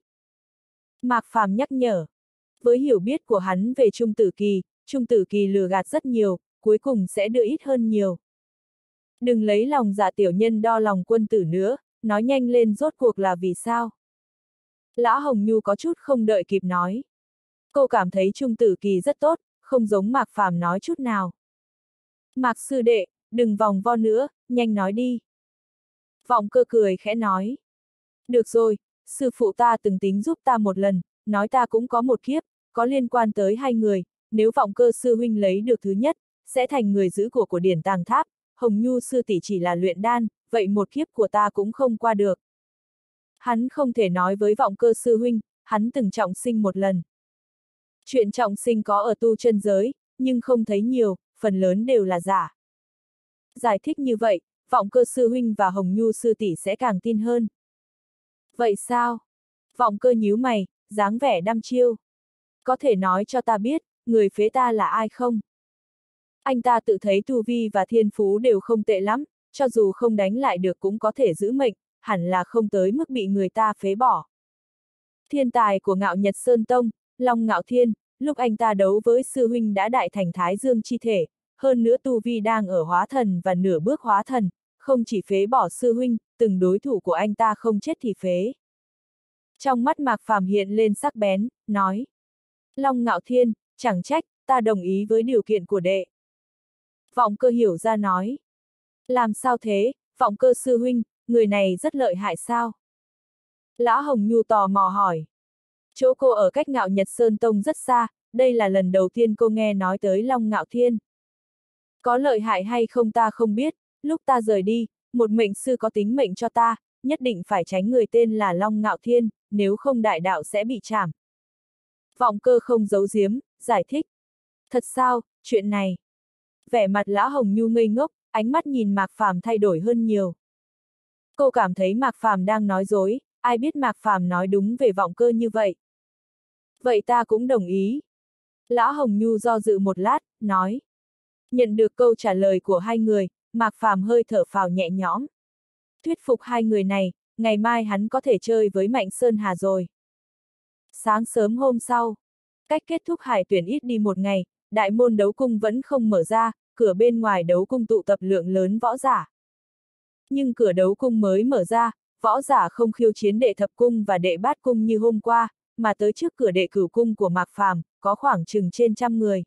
Mạc Phàm nhắc nhở. Với hiểu biết của hắn về Trung Tử Kỳ, Trung Tử Kỳ lừa gạt rất nhiều, cuối cùng sẽ đưa ít hơn nhiều. Đừng lấy lòng dạ tiểu nhân đo lòng quân tử nữa, nói nhanh lên rốt cuộc là vì sao. Lã Hồng Nhu có chút không đợi kịp nói. Cô cảm thấy Trung Tử Kỳ rất tốt, không giống Mạc Phàm nói chút nào. Mạc sư đệ, đừng vòng vo nữa, nhanh nói đi. Vọng cơ cười khẽ nói. Được rồi, sư phụ ta từng tính giúp ta một lần, nói ta cũng có một kiếp, có liên quan tới hai người, nếu vọng cơ sư huynh lấy được thứ nhất, sẽ thành người giữ của của điển tàng tháp, Hồng Nhu sư tỷ chỉ là luyện đan, vậy một kiếp của ta cũng không qua được. Hắn không thể nói với vọng cơ sư huynh, hắn từng trọng sinh một lần. Chuyện trọng sinh có ở tu chân giới, nhưng không thấy nhiều, phần lớn đều là giả. Giải thích như vậy, vọng cơ sư huynh và Hồng Nhu sư tỷ sẽ càng tin hơn. Vậy sao? Vọng cơ nhíu mày, dáng vẻ đăm chiêu. Có thể nói cho ta biết, người phế ta là ai không? Anh ta tự thấy tu vi và thiên phú đều không tệ lắm, cho dù không đánh lại được cũng có thể giữ mệnh, hẳn là không tới mức bị người ta phế bỏ. Thiên tài của ngạo Nhật Sơn Tông, Long Ngạo Thiên, lúc anh ta đấu với sư huynh đã đại thành Thái Dương chi thể, hơn nữa Tu Vi đang ở hóa thần và nửa bước hóa thần, không chỉ phế bỏ sư huynh, từng đối thủ của anh ta không chết thì phế. Trong mắt Mạc Phàm hiện lên sắc bén, nói. Long Ngạo Thiên, chẳng trách, ta đồng ý với điều kiện của đệ. Vọng cơ hiểu ra nói. Làm sao thế, vọng cơ sư huynh, người này rất lợi hại sao? Lã Hồng Nhu tò mò hỏi. Chỗ cô ở cách ngạo Nhật Sơn Tông rất xa, đây là lần đầu tiên cô nghe nói tới Long Ngạo Thiên. Có lợi hại hay không ta không biết, lúc ta rời đi, một mệnh sư có tính mệnh cho ta, nhất định phải tránh người tên là Long Ngạo Thiên, nếu không đại đạo sẽ bị chảm. Vọng cơ không giấu giếm, giải thích. Thật sao, chuyện này. Vẻ mặt Lã Hồng Nhu ngây ngốc, ánh mắt nhìn Mạc Phàm thay đổi hơn nhiều. Cô cảm thấy Mạc Phàm đang nói dối, ai biết Mạc Phàm nói đúng về vọng cơ như vậy. Vậy ta cũng đồng ý. lão Hồng Nhu do dự một lát, nói. Nhận được câu trả lời của hai người, Mạc Phàm hơi thở phào nhẹ nhõm. Thuyết phục hai người này, ngày mai hắn có thể chơi với Mạnh Sơn Hà rồi. Sáng sớm hôm sau, cách kết thúc hải tuyển ít đi một ngày, đại môn đấu cung vẫn không mở ra, cửa bên ngoài đấu cung tụ tập lượng lớn võ giả. Nhưng cửa đấu cung mới mở ra, võ giả không khiêu chiến đệ thập cung và đệ bát cung như hôm qua, mà tới trước cửa đệ cửu cung của Mạc Phàm, có khoảng chừng trên trăm người.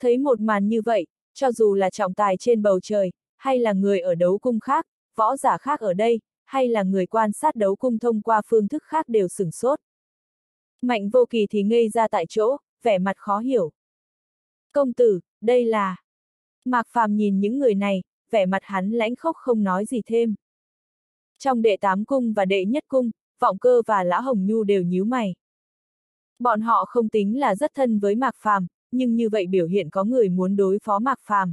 Thấy một màn như vậy, cho dù là trọng tài trên bầu trời, hay là người ở đấu cung khác, võ giả khác ở đây, hay là người quan sát đấu cung thông qua phương thức khác đều sửng sốt. Mạnh vô kỳ thì ngây ra tại chỗ, vẻ mặt khó hiểu. Công tử, đây là... Mạc Phàm nhìn những người này, vẻ mặt hắn lãnh khốc không nói gì thêm. Trong đệ tám cung và đệ nhất cung, vọng cơ và lã hồng nhu đều nhíu mày. Bọn họ không tính là rất thân với Mạc Phàm, nhưng như vậy biểu hiện có người muốn đối phó Mạc Phàm.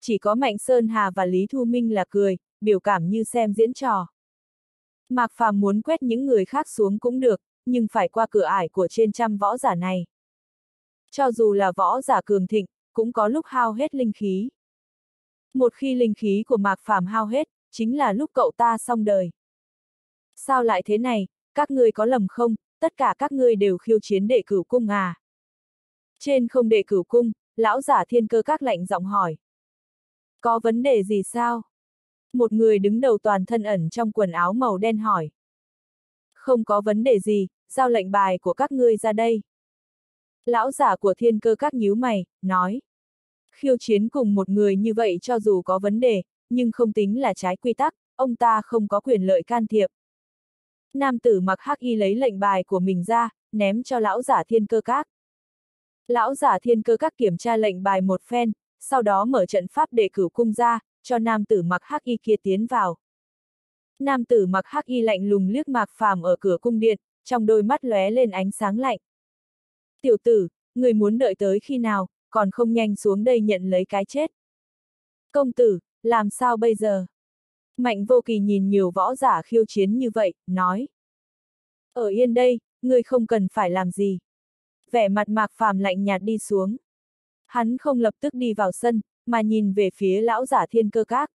Chỉ có Mạnh Sơn Hà và Lý Thu Minh là cười, biểu cảm như xem diễn trò. Mạc Phàm muốn quét những người khác xuống cũng được, nhưng phải qua cửa ải của trên trăm võ giả này. Cho dù là võ giả cường thịnh, cũng có lúc hao hết linh khí. Một khi linh khí của Mạc Phàm hao hết, chính là lúc cậu ta xong đời. Sao lại thế này, các ngươi có lầm không, tất cả các ngươi đều khiêu chiến đệ cửu cung à? Trên không đệ cửu cung, lão giả thiên cơ các lạnh giọng hỏi. Có vấn đề gì sao? Một người đứng đầu toàn thân ẩn trong quần áo màu đen hỏi. Không có vấn đề gì, giao lệnh bài của các ngươi ra đây. Lão giả của thiên cơ các nhíu mày, nói. Khiêu chiến cùng một người như vậy cho dù có vấn đề, nhưng không tính là trái quy tắc, ông ta không có quyền lợi can thiệp. Nam tử mặc hắc y lấy lệnh bài của mình ra, ném cho lão giả thiên cơ các. Lão giả thiên cơ các kiểm tra lệnh bài một phen, sau đó mở trận pháp để cửu cung ra, cho nam tử mặc hắc y kia tiến vào. Nam tử mặc hắc y lạnh lùng liếc mạc phàm ở cửa cung điện, trong đôi mắt lóe lên ánh sáng lạnh. Tiểu tử, người muốn đợi tới khi nào, còn không nhanh xuống đây nhận lấy cái chết. Công tử, làm sao bây giờ? Mạnh vô kỳ nhìn nhiều võ giả khiêu chiến như vậy, nói. Ở yên đây, người không cần phải làm gì. Vẻ mặt mạc phàm lạnh nhạt đi xuống. Hắn không lập tức đi vào sân, mà nhìn về phía lão giả thiên cơ các.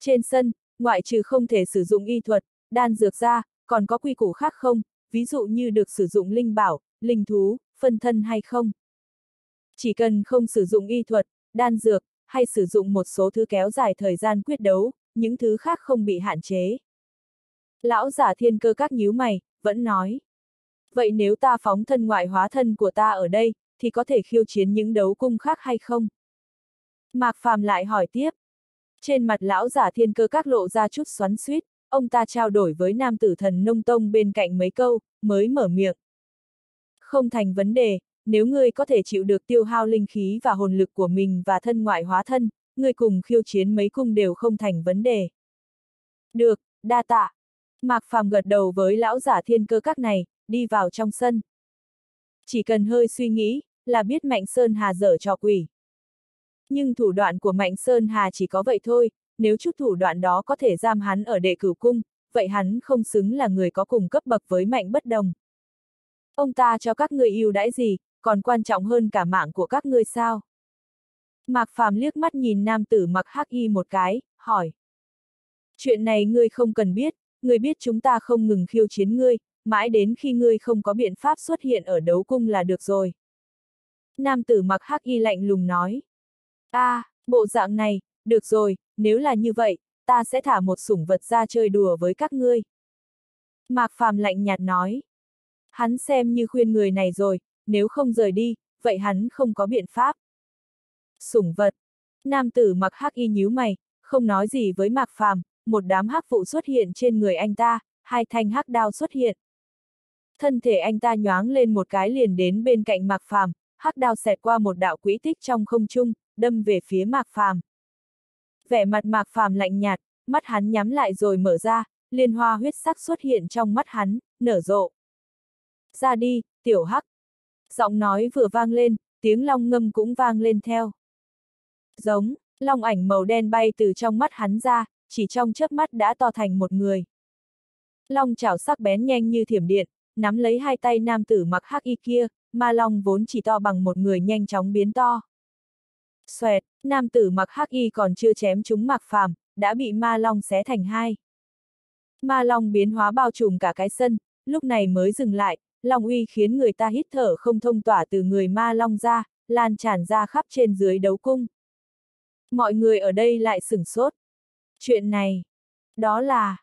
Trên sân, ngoại trừ không thể sử dụng y thuật, đan dược ra, còn có quy củ khác không, ví dụ như được sử dụng linh bảo, linh thú, phân thân hay không. Chỉ cần không sử dụng y thuật, đan dược, hay sử dụng một số thứ kéo dài thời gian quyết đấu, những thứ khác không bị hạn chế. Lão giả thiên cơ các nhíu mày, vẫn nói. Vậy nếu ta phóng thân ngoại hóa thân của ta ở đây, thì có thể khiêu chiến những đấu cung khác hay không? Mạc Phàm lại hỏi tiếp. Trên mặt lão giả thiên cơ các lộ ra chút xoắn suýt, ông ta trao đổi với nam tử thần nông tông bên cạnh mấy câu, mới mở miệng. Không thành vấn đề, nếu ngươi có thể chịu được tiêu hao linh khí và hồn lực của mình và thân ngoại hóa thân, người cùng khiêu chiến mấy cung đều không thành vấn đề. Được, đa tạ. Mạc Phàm gật đầu với lão giả thiên cơ các này, đi vào trong sân. Chỉ cần hơi suy nghĩ, là biết Mạnh Sơn Hà dở trò quỷ. Nhưng thủ đoạn của Mạnh Sơn Hà chỉ có vậy thôi, nếu chút thủ đoạn đó có thể giam hắn ở đệ cửu cung, vậy hắn không xứng là người có cùng cấp bậc với Mạnh bất đồng. Ông ta cho các người yêu đãi gì, còn quan trọng hơn cả mạng của các ngươi sao? Mạc Phàm liếc mắt nhìn nam tử mặc hắc y một cái, hỏi. Chuyện này ngươi không cần biết, ngươi biết chúng ta không ngừng khiêu chiến ngươi, mãi đến khi ngươi không có biện pháp xuất hiện ở đấu cung là được rồi. Nam tử mặc hắc y lạnh lùng nói. a à, bộ dạng này, được rồi, nếu là như vậy, ta sẽ thả một sủng vật ra chơi đùa với các ngươi. Mạc Phàm lạnh nhạt nói. Hắn xem như khuyên người này rồi, nếu không rời đi, vậy hắn không có biện pháp. Sủng vật. Nam tử mặc hắc y nhíu mày, không nói gì với Mạc Phàm, một đám hắc vụ xuất hiện trên người anh ta, hai thanh hắc đao xuất hiện. Thân thể anh ta nhoáng lên một cái liền đến bên cạnh Mạc Phàm, hắc đao xẹt qua một đạo quỹ tích trong không trung, đâm về phía Mạc Phàm. Vẻ mặt mạc phàm lạnh nhạt, mắt hắn nhắm lại rồi mở ra, liên hoa huyết sắc xuất hiện trong mắt hắn, nở rộ. Ra đi, tiểu hắc. Giọng nói vừa vang lên, tiếng long ngâm cũng vang lên theo. Giống, long ảnh màu đen bay từ trong mắt hắn ra, chỉ trong chớp mắt đã to thành một người. Long chảo sắc bén nhanh như thiểm điện, nắm lấy hai tay nam tử mặc hắc y kia, ma long vốn chỉ to bằng một người nhanh chóng biến to. Xoẹt, nam tử mặc hắc y còn chưa chém chúng mặc phàm, đã bị ma long xé thành hai. Ma long biến hóa bao trùm cả cái sân, lúc này mới dừng lại, long uy khiến người ta hít thở không thông tỏa từ người ma long ra, lan tràn ra khắp trên dưới đấu cung. Mọi người ở đây lại sửng sốt. Chuyện này, đó là,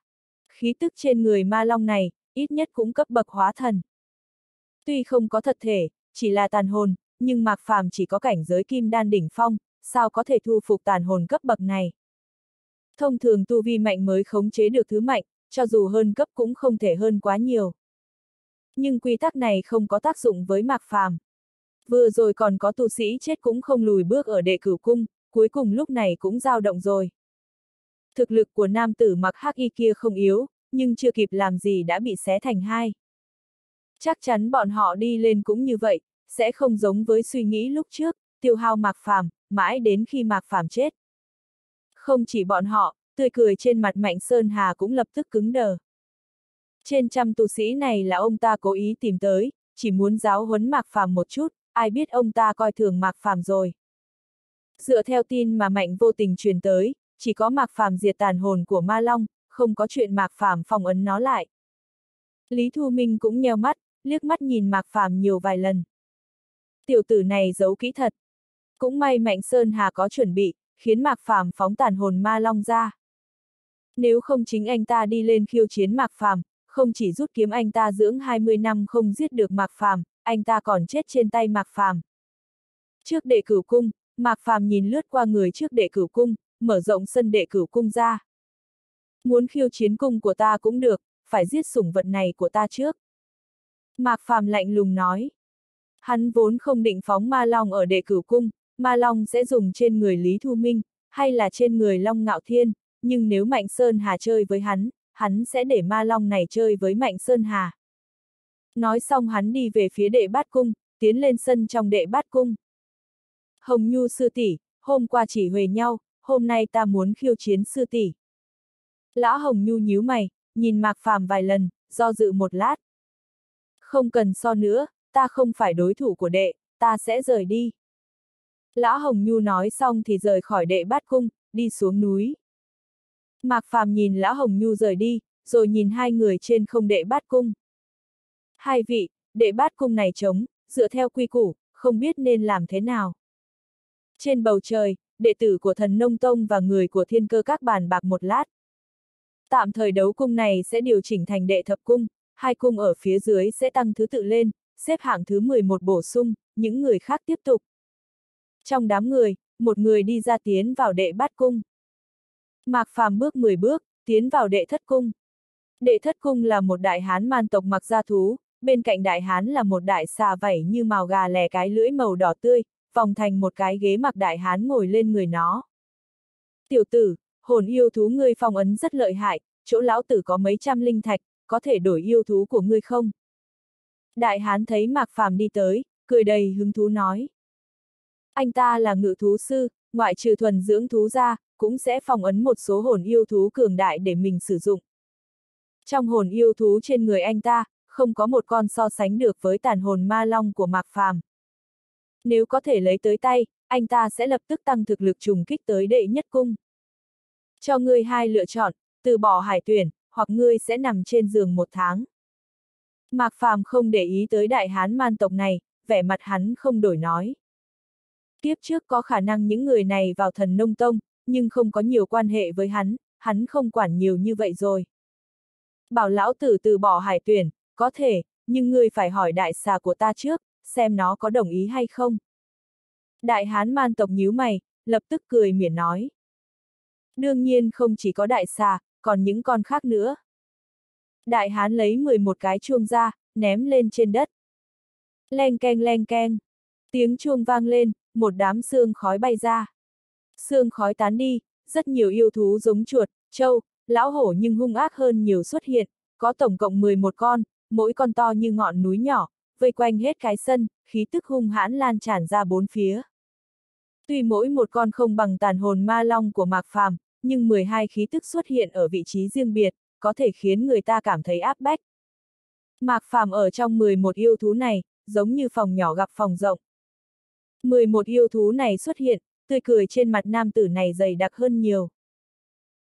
khí tức trên người ma long này, ít nhất cũng cấp bậc hóa thần. Tuy không có thật thể, chỉ là tàn hồn, nhưng Mạc Phàm chỉ có cảnh giới kim đan đỉnh phong, sao có thể thu phục tàn hồn cấp bậc này. Thông thường tu vi mạnh mới khống chế được thứ mạnh, cho dù hơn cấp cũng không thể hơn quá nhiều. Nhưng quy tắc này không có tác dụng với Mạc Phàm. Vừa rồi còn có tu sĩ chết cũng không lùi bước ở đệ cửu cung, cuối cùng lúc này cũng dao động rồi. Thực lực của nam tử mặc hắc y kia không yếu, nhưng chưa kịp làm gì đã bị xé thành hai. Chắc chắn bọn họ đi lên cũng như vậy, sẽ không giống với suy nghĩ lúc trước, tiêu hao mạc phàm, mãi đến khi mạc phàm chết. Không chỉ bọn họ, tươi cười trên mặt Mạnh Sơn Hà cũng lập tức cứng đờ. Trên trăm tu sĩ này là ông ta cố ý tìm tới, chỉ muốn giáo huấn mạc phàm một chút, ai biết ông ta coi thường mạc phàm rồi. Dựa theo tin mà Mạnh vô tình truyền tới, chỉ có mạc phàm diệt tàn hồn của Ma Long, không có chuyện mạc phàm phong ấn nó lại. Lý Thu Minh cũng nheo mắt, liếc mắt nhìn mạc phàm nhiều vài lần. Tiểu tử này giấu kỹ thật. Cũng may Mạnh Sơn Hà có chuẩn bị, khiến Mạc Phàm phóng tàn hồn ma long ra. Nếu không chính anh ta đi lên khiêu chiến Mạc Phàm, không chỉ rút kiếm anh ta dưỡng 20 năm không giết được Mạc Phàm, anh ta còn chết trên tay Mạc Phàm. Trước đệ cửu cung, Mạc Phàm nhìn lướt qua người trước đệ cửu cung, mở rộng sân đệ cửu cung ra. Muốn khiêu chiến cung của ta cũng được, phải giết sủng vật này của ta trước. Mạc Phàm lạnh lùng nói. Hắn vốn không định phóng ma long ở đệ cửu cung, ma long sẽ dùng trên người Lý Thu Minh, hay là trên người Long Ngạo Thiên, nhưng nếu Mạnh Sơn Hà chơi với hắn, hắn sẽ để ma long này chơi với Mạnh Sơn Hà. Nói xong hắn đi về phía đệ bát cung, tiến lên sân trong đệ bát cung. Hồng Nhu sư tỷ, hôm qua chỉ huề nhau, hôm nay ta muốn khiêu chiến sư tỷ. Lã Hồng Nhu nhíu mày, nhìn Mạc Phàm vài lần, do dự một lát. Không cần so nữa, ta không phải đối thủ của đệ, ta sẽ rời đi. Lã Hồng Nhu nói xong thì rời khỏi đệ bát cung, đi xuống núi. Mạc Phàm nhìn Lã Hồng Nhu rời đi, rồi nhìn hai người trên không đệ bát cung. Hai vị, đệ bát cung này trống, dựa theo quy củ, không biết nên làm thế nào. Trên bầu trời, đệ tử của thần nông tông và người của thiên cơ các bàn bạc một lát. Tạm thời đấu cung này sẽ điều chỉnh thành đệ thập cung, hai cung ở phía dưới sẽ tăng thứ tự lên, xếp hạng thứ 11 bổ sung, những người khác tiếp tục. Trong đám người, một người đi ra tiến vào đệ bát cung. Mạc Phàm bước 10 bước, tiến vào đệ thất cung. Đệ thất cung là một đại hán man tộc mặc gia thú, bên cạnh đại hán là một đại xà vảy như màu gà lè cái lưỡi màu đỏ tươi, vòng thành một cái ghế mặc đại hán ngồi lên người nó. Tiểu tử, hồn yêu thú ngươi phong ấn rất lợi hại, chỗ lão tử có mấy trăm linh thạch, có thể đổi yêu thú của ngươi không? Đại hán thấy Mạc Phàm đi tới, cười đầy hứng thú nói. Anh ta là ngự thú sư, ngoại trừ thuần dưỡng thú ra, cũng sẽ phong ấn một số hồn yêu thú cường đại để mình sử dụng. Trong hồn yêu thú trên người anh ta, không có một con so sánh được với tàn hồn ma long của Mạc Phàm. Nếu có thể lấy tới tay, anh ta sẽ lập tức tăng thực lực trùng kích tới đệ nhất cung. Cho ngươi hai lựa chọn, từ bỏ hải tuyển, hoặc ngươi sẽ nằm trên giường một tháng. Mạc Phàm không để ý tới đại hán man tộc này, vẻ mặt hắn không đổi nói. kiếp trước có khả năng những người này vào thần nông tông, nhưng không có nhiều quan hệ với hắn, hắn không quản nhiều như vậy rồi. Bảo lão tử từ bỏ hải tuyển, có thể, nhưng ngươi phải hỏi đại xà của ta trước, xem nó có đồng ý hay không. Đại hán man tộc nhíu mày, lập tức cười miễn nói. Đương nhiên không chỉ có đại xà, còn những con khác nữa. Đại hán lấy 11 cái chuông ra, ném lên trên đất. Leng keng leng keng. Tiếng chuông vang lên, một đám xương khói bay ra. Xương khói tán đi, rất nhiều yêu thú giống chuột, trâu, lão hổ nhưng hung ác hơn nhiều xuất hiện, có tổng cộng 11 con, mỗi con to như ngọn núi nhỏ, vây quanh hết cái sân, khí tức hung hãn lan tràn ra bốn phía. Tuy mỗi một con không bằng tàn hồn ma long của Mạc Phàm, nhưng 12 khí tức xuất hiện ở vị trí riêng biệt, có thể khiến người ta cảm thấy áp bách. Mạc Phàm ở trong 11 yêu thú này, giống như phòng nhỏ gặp phòng rộng. 11 yêu thú này xuất hiện, tươi cười trên mặt nam tử này dày đặc hơn nhiều.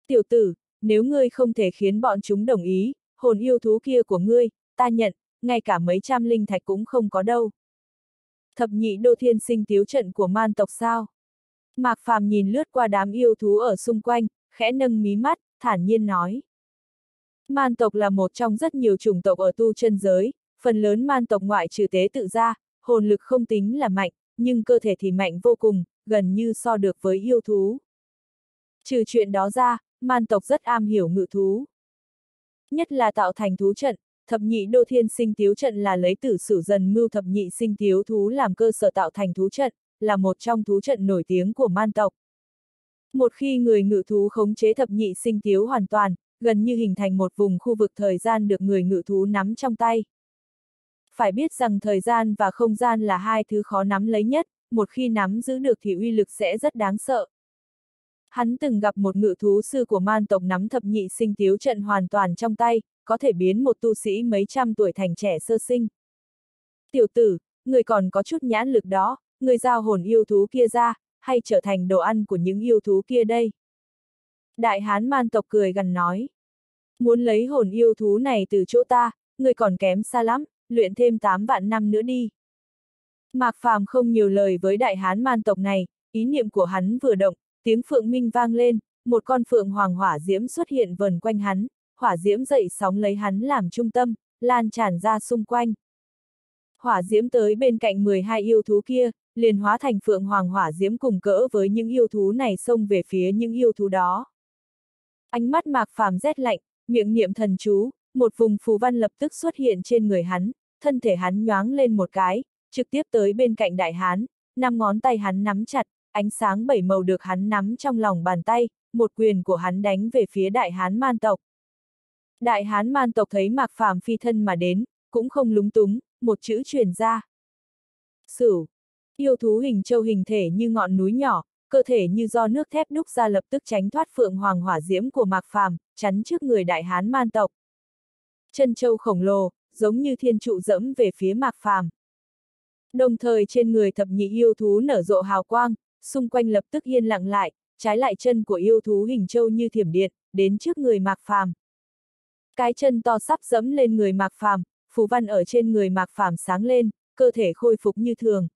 Tiểu tử, nếu ngươi không thể khiến bọn chúng đồng ý, hồn yêu thú kia của ngươi, ta nhận, ngay cả mấy trăm linh thạch cũng không có đâu. Thập nhị đô thiên sinh tiếu trận của man tộc sao? Mạc Phàm nhìn lướt qua đám yêu thú ở xung quanh, khẽ nâng mí mắt, thản nhiên nói. Man tộc là một trong rất nhiều chủng tộc ở tu chân giới, phần lớn man tộc ngoại trừ tế tự ra, hồn lực không tính là mạnh, nhưng cơ thể thì mạnh vô cùng, gần như so được với yêu thú. Trừ chuyện đó ra, man tộc rất am hiểu ngự thú. Nhất là tạo thành thú trận, thập nhị đô thiên sinh tiếu trận là lấy tử sử dần mưu thập nhị sinh tiếu thú làm cơ sở tạo thành thú trận, là một trong thú trận nổi tiếng của man tộc. Một khi người ngự thú khống chế thập nhị sinh tiếu hoàn toàn, gần như hình thành một vùng khu vực thời gian được người ngự thú nắm trong tay. Phải biết rằng thời gian và không gian là hai thứ khó nắm lấy nhất, một khi nắm giữ được thì uy lực sẽ rất đáng sợ. Hắn từng gặp một ngự thú sư của man tộc nắm thập nhị sinh tiếu trận hoàn toàn trong tay, có thể biến một tu sĩ mấy trăm tuổi thành trẻ sơ sinh. Tiểu tử, người còn có chút nhãn lực đó, người giao hồn yêu thú kia ra, hay trở thành đồ ăn của những yêu thú kia đây? Đại hán man tộc cười gần nói. Muốn lấy hồn yêu thú này từ chỗ ta, người còn kém xa lắm, luyện thêm 8 vạn năm nữa đi. Mạc Phàm không nhiều lời với đại hán man tộc này, ý niệm của hắn vừa động, tiếng phượng minh vang lên, một con phượng hoàng hỏa diễm xuất hiện vần quanh hắn, hỏa diễm dậy sóng lấy hắn làm trung tâm, lan tràn ra xung quanh. Hỏa diễm tới bên cạnh 12 yêu thú kia, liền hóa thành phượng hoàng hỏa diễm cùng cỡ với những yêu thú này xông về phía những yêu thú đó. Ánh mắt mạc phàm rét lạnh, miệng niệm thần chú, một vùng phù văn lập tức xuất hiện trên người hắn, thân thể hắn nhoáng lên một cái, trực tiếp tới bên cạnh đại hán, năm ngón tay hắn nắm chặt, ánh sáng bảy màu được hắn nắm trong lòng bàn tay, một quyền của hắn đánh về phía đại hán man tộc. Đại hán man tộc thấy mạc phàm phi thân mà đến, cũng không lúng túng, một chữ truyền ra. Sửu, yêu thú hình châu hình thể như ngọn núi nhỏ, cơ thể như do nước thép đúc ra lập tức tránh thoát phượng hoàng hỏa diễm của mạc phàm, chắn trước người đại hán man tộc. Chân châu khổng lồ, giống như thiên trụ dẫm về phía mạc phàm. Đồng thời trên người thập nhị yêu thú nở rộ hào quang, xung quanh lập tức yên lặng lại, trái lại chân của yêu thú hình châu như thiểm điện, đến trước người mạc phàm. Cái chân to sắp dẫm lên người mạc phàm, phù văn ở trên người mạc phàm sáng lên, cơ thể khôi phục như thường.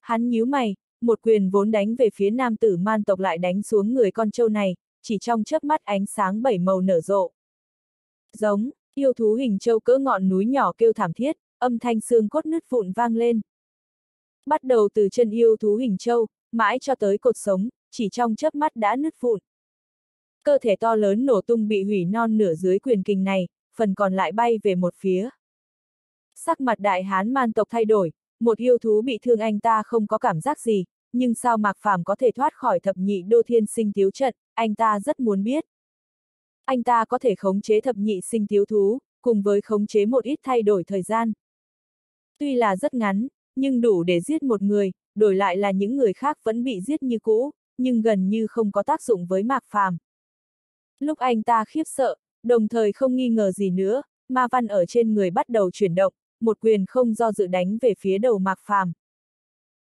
Hắn nhíu mày, một quyền vốn đánh về phía nam tử man tộc lại đánh xuống người con trâu này, chỉ trong chớp mắt ánh sáng bảy màu nở rộ. Giống, yêu thú hình trâu cỡ ngọn núi nhỏ kêu thảm thiết, âm thanh xương cốt nứt vụn vang lên. Bắt đầu từ chân yêu thú hình trâu, mãi cho tới cột sống, chỉ trong chớp mắt đã nứt vụn. Cơ thể to lớn nổ tung bị hủy non nửa dưới quyền kình này, phần còn lại bay về một phía. Sắc mặt đại hán man tộc thay đổi, một yêu thú bị thương anh ta không có cảm giác gì, nhưng sao Mạc Phàm có thể thoát khỏi thập nhị đô thiên sinh thiếu trận, anh ta rất muốn biết. Anh ta có thể khống chế thập nhị sinh thiếu thú, cùng với khống chế một ít thay đổi thời gian. Tuy là rất ngắn, nhưng đủ để giết một người, đổi lại là những người khác vẫn bị giết như cũ, nhưng gần như không có tác dụng với Mạc Phàm. Lúc anh ta khiếp sợ, đồng thời không nghi ngờ gì nữa, ma văn ở trên người bắt đầu chuyển động, một quyền không do dự đánh về phía đầu Mạc Phàm.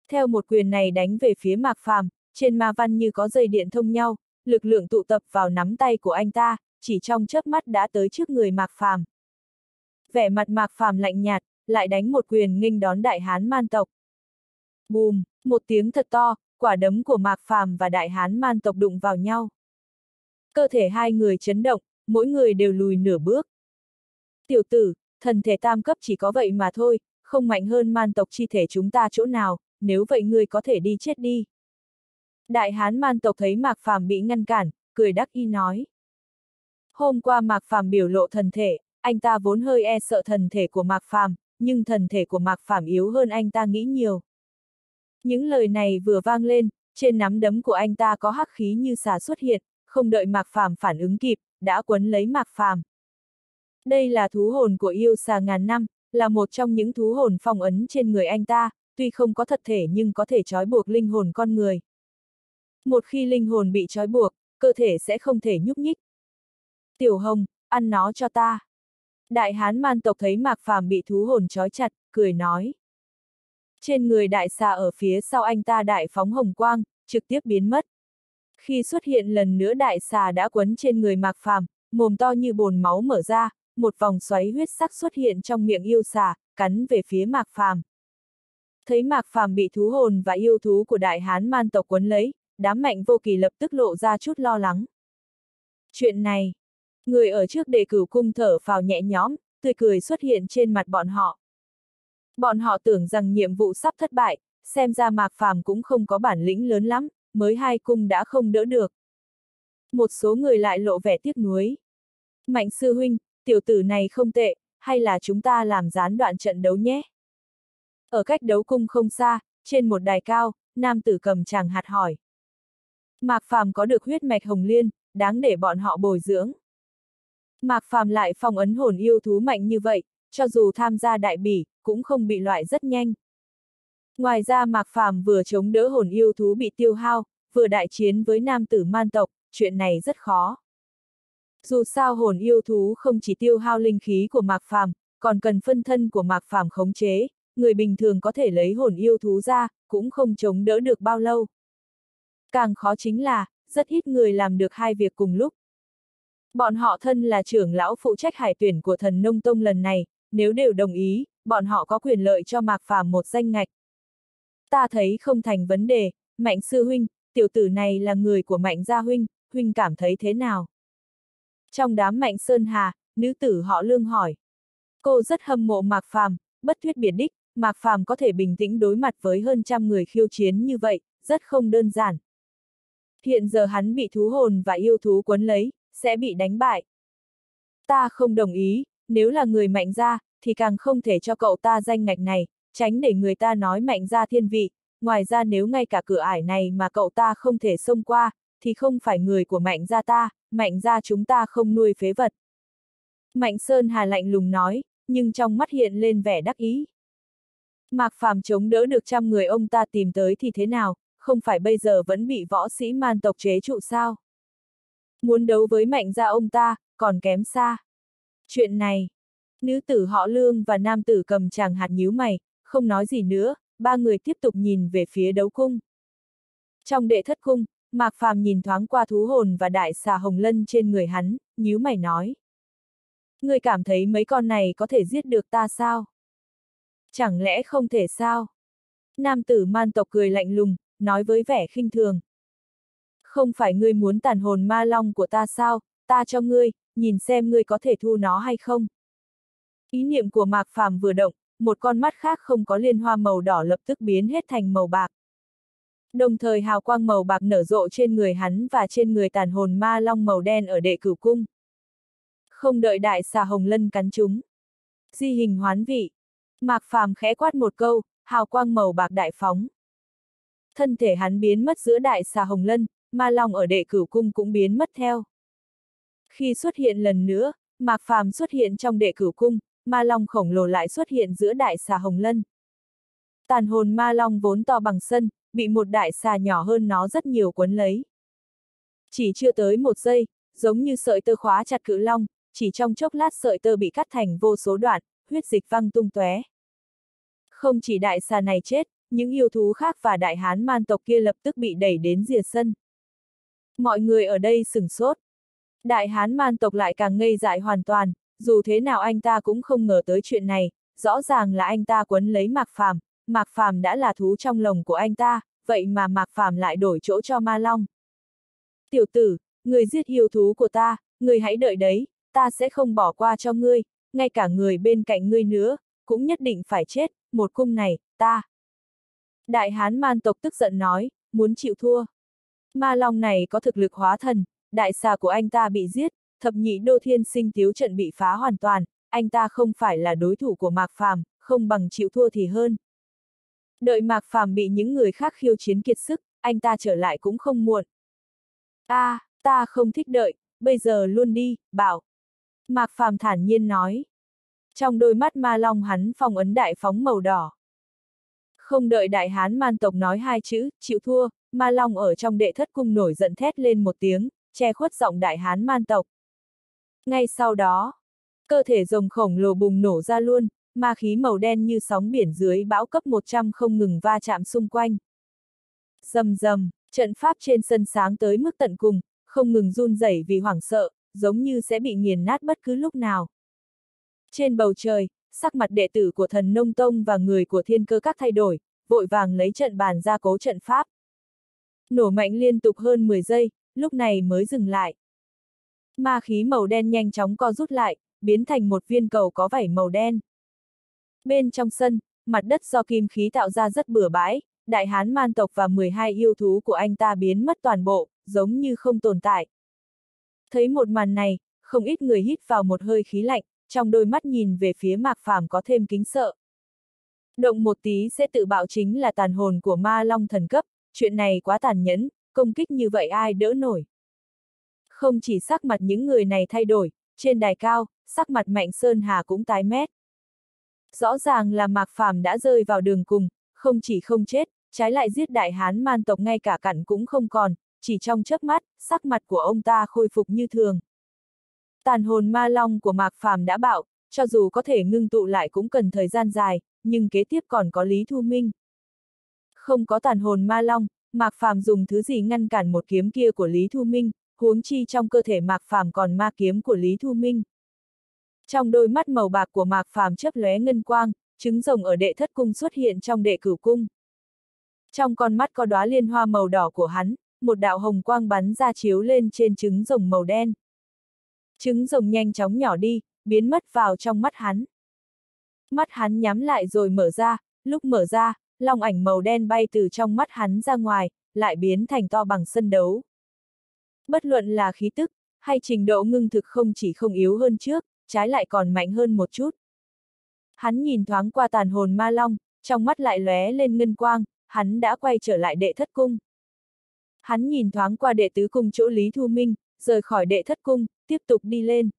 Theo một quyền này đánh về phía Mạc Phàm, trên ma văn như có dây điện thông nhau, lực lượng tụ tập vào nắm tay của anh ta, chỉ trong chớp mắt đã tới trước người Mạc Phàm. Vẻ mặt Mạc Phàm lạnh nhạt, lại đánh một quyền nghênh đón đại hán man tộc. Bùm, một tiếng thật to, quả đấm của Mạc Phàm và đại hán man tộc đụng vào nhau. Cơ thể hai người chấn động, mỗi người đều lùi nửa bước. Tiểu tử, thần thể tam cấp chỉ có vậy mà thôi, không mạnh hơn man tộc chi thể chúng ta chỗ nào, nếu vậy ngươi có thể đi chết đi. Đại hán man tộc thấy Mạc Phàm bị ngăn cản, cười đắc y nói. Hôm qua Mạc Phàm biểu lộ thần thể, anh ta vốn hơi e sợ thần thể của Mạc Phàm, nhưng thần thể của Mạc Phàm yếu hơn anh ta nghĩ nhiều. Những lời này vừa vang lên, trên nắm đấm của anh ta có hắc khí như xà xuất hiện, không đợi Mạc Phàm phản ứng kịp, đã quấn lấy Mạc Phàm. Đây là thú hồn của yêu xà ngàn năm, là một trong những thú hồn phong ấn trên người anh ta, tuy không có thật thể nhưng có thể trói buộc linh hồn con người. Một khi linh hồn bị trói buộc, cơ thể sẽ không thể nhúc nhích. Tiểu Hồng, ăn nó cho ta. Đại hán man tộc thấy Mạc Phàm bị thú hồn trói chặt, cười nói. Trên người đại xà ở phía sau anh ta đại phóng hồng quang, trực tiếp biến mất. Khi xuất hiện lần nữa đại xà đã quấn trên người Mạc Phàm, mồm to như bồn máu mở ra, một vòng xoáy huyết sắc xuất hiện trong miệng yêu xà, cắn về phía Mạc Phàm. Thấy Mạc Phàm bị thú hồn và yêu thú của đại hán man tộc quấn lấy, đám mạnh vô kỳ lập tức lộ ra chút lo lắng. Chuyện này, người ở trước đề cửu cung thở phào nhẹ nhõm, tươi cười xuất hiện trên mặt bọn họ. Bọn họ tưởng rằng nhiệm vụ sắp thất bại, xem ra Mạc Phàm cũng không có bản lĩnh lớn lắm, mới hai cung đã không đỡ được. Một số người lại lộ vẻ tiếc nuối. Mạnh sư huynh, tiểu tử này không tệ, hay là chúng ta làm gián đoạn trận đấu nhé? Ở cách đấu cung không xa, trên một đài cao, nam tử cầm chàng hạt hỏi. Mạc Phàm có được huyết mạch hồng liên, đáng để bọn họ bồi dưỡng. Mạc Phàm lại phong ấn hồn yêu thú mạnh như vậy, cho dù tham gia đại bỉ, cũng không bị loại rất nhanh. Ngoài ra Mạc Phàm vừa chống đỡ hồn yêu thú bị tiêu hao, vừa đại chiến với nam tử man tộc, chuyện này rất khó. Dù sao hồn yêu thú không chỉ tiêu hao linh khí của Mạc Phàm, còn cần phân thân của Mạc Phàm khống chế, người bình thường có thể lấy hồn yêu thú ra, cũng không chống đỡ được bao lâu. Càng khó chính là, rất ít người làm được hai việc cùng lúc. Bọn họ thân là trưởng lão phụ trách hải tuyển của thần nông tông lần này, nếu đều đồng ý, bọn họ có quyền lợi cho Mạc Phàm một danh ngạch. Ta thấy không thành vấn đề, Mạnh sư huynh, tiểu tử này là người của Mạnh gia huynh, huynh cảm thấy thế nào? Trong đám Mạnh Sơn Hà, nữ tử họ Lương hỏi. Cô rất hâm mộ Mạc Phàm, bất thuyết biệt đích, Mạc Phàm có thể bình tĩnh đối mặt với hơn trăm người khiêu chiến như vậy, rất không đơn giản. Hiện giờ hắn bị thú hồn và yêu thú quấn lấy, sẽ bị đánh bại. Ta không đồng ý, nếu là người mạnh gia, thì càng không thể cho cậu ta danh ngạch này, tránh để người ta nói mạnh gia thiên vị, ngoài ra nếu ngay cả cửa ải này mà cậu ta không thể xông qua, thì không phải người của mạnh gia ta, mạnh gia chúng ta không nuôi phế vật. Mạnh Sơn Hà lạnh lùng nói, nhưng trong mắt hiện lên vẻ đắc ý. Mạc Phàm chống đỡ được trăm người ông ta tìm tới thì thế nào, không phải bây giờ vẫn bị võ sĩ man tộc chế trụ sao? Muốn đấu với mạnh gia ông ta, còn kém xa. Chuyện này, nữ tử họ lương và nam tử cầm chàng hạt nhíu mày, không nói gì nữa, ba người tiếp tục nhìn về phía đấu cung. Trong đệ thất cung, Mạc Phàm nhìn thoáng qua thú hồn và đại xà hồng lân trên người hắn, nhíu mày nói. Người cảm thấy mấy con này có thể giết được ta sao? Chẳng lẽ không thể sao? Nam tử man tộc cười lạnh lùng, nói với vẻ khinh thường. Không phải ngươi muốn tàn hồn ma long của ta sao, ta cho ngươi, nhìn xem ngươi có thể thu nó hay không. Ý niệm của Mạc Phàm vừa động, một con mắt khác không có liên hoa màu đỏ lập tức biến hết thành màu bạc. Đồng thời hào quang màu bạc nở rộ trên người hắn và trên người tàn hồn ma long màu đen ở đệ cửu cung. Không đợi đại xà hồng lân cắn chúng. Di hình hoán vị. Mạc Phàm khẽ quát một câu, hào quang màu bạc đại phóng. Thân thể hắn biến mất giữa đại xà hồng lân, ma long ở đệ cửu cung cũng biến mất theo. Khi xuất hiện lần nữa, Mạc Phàm xuất hiện trong đệ cửu cung, ma long khổng lồ lại xuất hiện giữa đại xà hồng lân. Tàn hồn ma long vốn to bằng sân, bị một đại xà nhỏ hơn nó rất nhiều quấn lấy. Chỉ chưa tới một giây, giống như sợi tơ khóa chặt cự long, chỉ trong chốc lát sợi tơ bị cắt thành vô số đoạn, huyết dịch văng tung tóe. Không chỉ đại xà này chết, những yêu thú khác và đại hán man tộc kia lập tức bị đẩy đến rìa sân. Mọi người ở đây sửng sốt. Đại hán man tộc lại càng ngây dại hoàn toàn, dù thế nào anh ta cũng không ngờ tới chuyện này, rõ ràng là anh ta quấn lấy Mạc Phàm, Mạc Phàm đã là thú trong lồng của anh ta, vậy mà Mạc Phàm lại đổi chỗ cho Ma Long. Tiểu tử, người giết yêu thú của ta, người hãy đợi đấy, ta sẽ không bỏ qua cho ngươi, ngay cả người bên cạnh ngươi nữa, cũng nhất định phải chết, một cung này, ta. Đại hán man tộc tức giận nói, muốn chịu thua. Ma Long này có thực lực hóa thần, đại xà của anh ta bị giết, thập nhị đô thiên sinh thiếu trận bị phá hoàn toàn, anh ta không phải là đối thủ của Mạc Phàm, không bằng chịu thua thì hơn. Đợi Mạc Phàm bị những người khác khiêu chiến kiệt sức, anh ta trở lại cũng không muộn. a à, ta không thích đợi, bây giờ luôn đi, bảo. Mạc Phàm thản nhiên nói. Trong đôi mắt ma long hắn phong ấn đại phóng màu đỏ. Không đợi đại hán man tộc nói hai chữ, chịu thua, ma long ở trong đệ thất cung nổi giận thét lên một tiếng, che khuất giọng đại hán man tộc. Ngay sau đó, cơ thể rồng khổng lồ bùng nổ ra luôn, ma khí màu đen như sóng biển dưới bão cấp 100 không ngừng va chạm xung quanh. Dầm dầm, trận pháp trên sân sáng tới mức tận cùng, không ngừng run rẩy vì hoảng sợ, giống như sẽ bị nghiền nát bất cứ lúc nào. Trên bầu trời, sắc mặt đệ tử của thần nông tông và người của thiên cơ các thay đổi, vội vàng lấy trận bàn ra cố trận pháp. Nổ mạnh liên tục hơn 10 giây, lúc này mới dừng lại. Ma khí màu đen nhanh chóng co rút lại, biến thành một viên cầu có vảy màu đen. Bên trong sân, mặt đất do kim khí tạo ra rất bừa bãi, đại hán man tộc và 12 yêu thú của anh ta biến mất toàn bộ, giống như không tồn tại. Thấy một màn này, không ít người hít vào một hơi khí lạnh, trong đôi mắt nhìn về phía mạc phàm có thêm kính sợ. Động một tí sẽ tự bạo chính là tàn hồn của ma long thần cấp, chuyện này quá tàn nhẫn, công kích như vậy ai đỡ nổi. Không chỉ sắc mặt những người này thay đổi, trên đài cao, sắc mặt Mạnh Sơn Hà cũng tái mét. Rõ ràng là Mạc Phàm đã rơi vào đường cùng, không chỉ không chết, trái lại giết đại hán man tộc ngay cả cặn cũng không còn, chỉ trong chớp mắt, sắc mặt của ông ta khôi phục như thường. Tàn hồn ma long của Mạc Phàm đã bạo, cho dù có thể ngưng tụ lại cũng cần thời gian dài, nhưng kế tiếp còn có Lý Thu Minh. Không có tàn hồn ma long, Mạc Phàm dùng thứ gì ngăn cản một kiếm kia của Lý Thu Minh, huống chi trong cơ thể Mạc Phàm còn ma kiếm của Lý Thu Minh. Trong đôi mắt màu bạc của Mạc Phàm chớp lóe ngân quang, trứng rồng ở đệ thất cung xuất hiện trong đệ cửu cung. Trong con mắt có đóa liên hoa màu đỏ của hắn, một đạo hồng quang bắn ra chiếu lên trên trứng rồng màu đen. Trứng rồng nhanh chóng nhỏ đi, biến mất vào trong mắt hắn. Mắt hắn nhắm lại rồi mở ra, lúc mở ra, long ảnh màu đen bay từ trong mắt hắn ra ngoài, lại biến thành to bằng sân đấu. Bất luận là khí tức, hay trình độ ngưng thực không chỉ không yếu hơn trước, trái lại còn mạnh hơn một chút. Hắn nhìn thoáng qua tàn hồn ma long, trong mắt lại lóe lên ngân quang, hắn đã quay trở lại đệ thất cung. Hắn nhìn thoáng qua đệ tứ cung chỗ Lý Thu Minh, rời khỏi đệ thất cung, tiếp tục đi lên.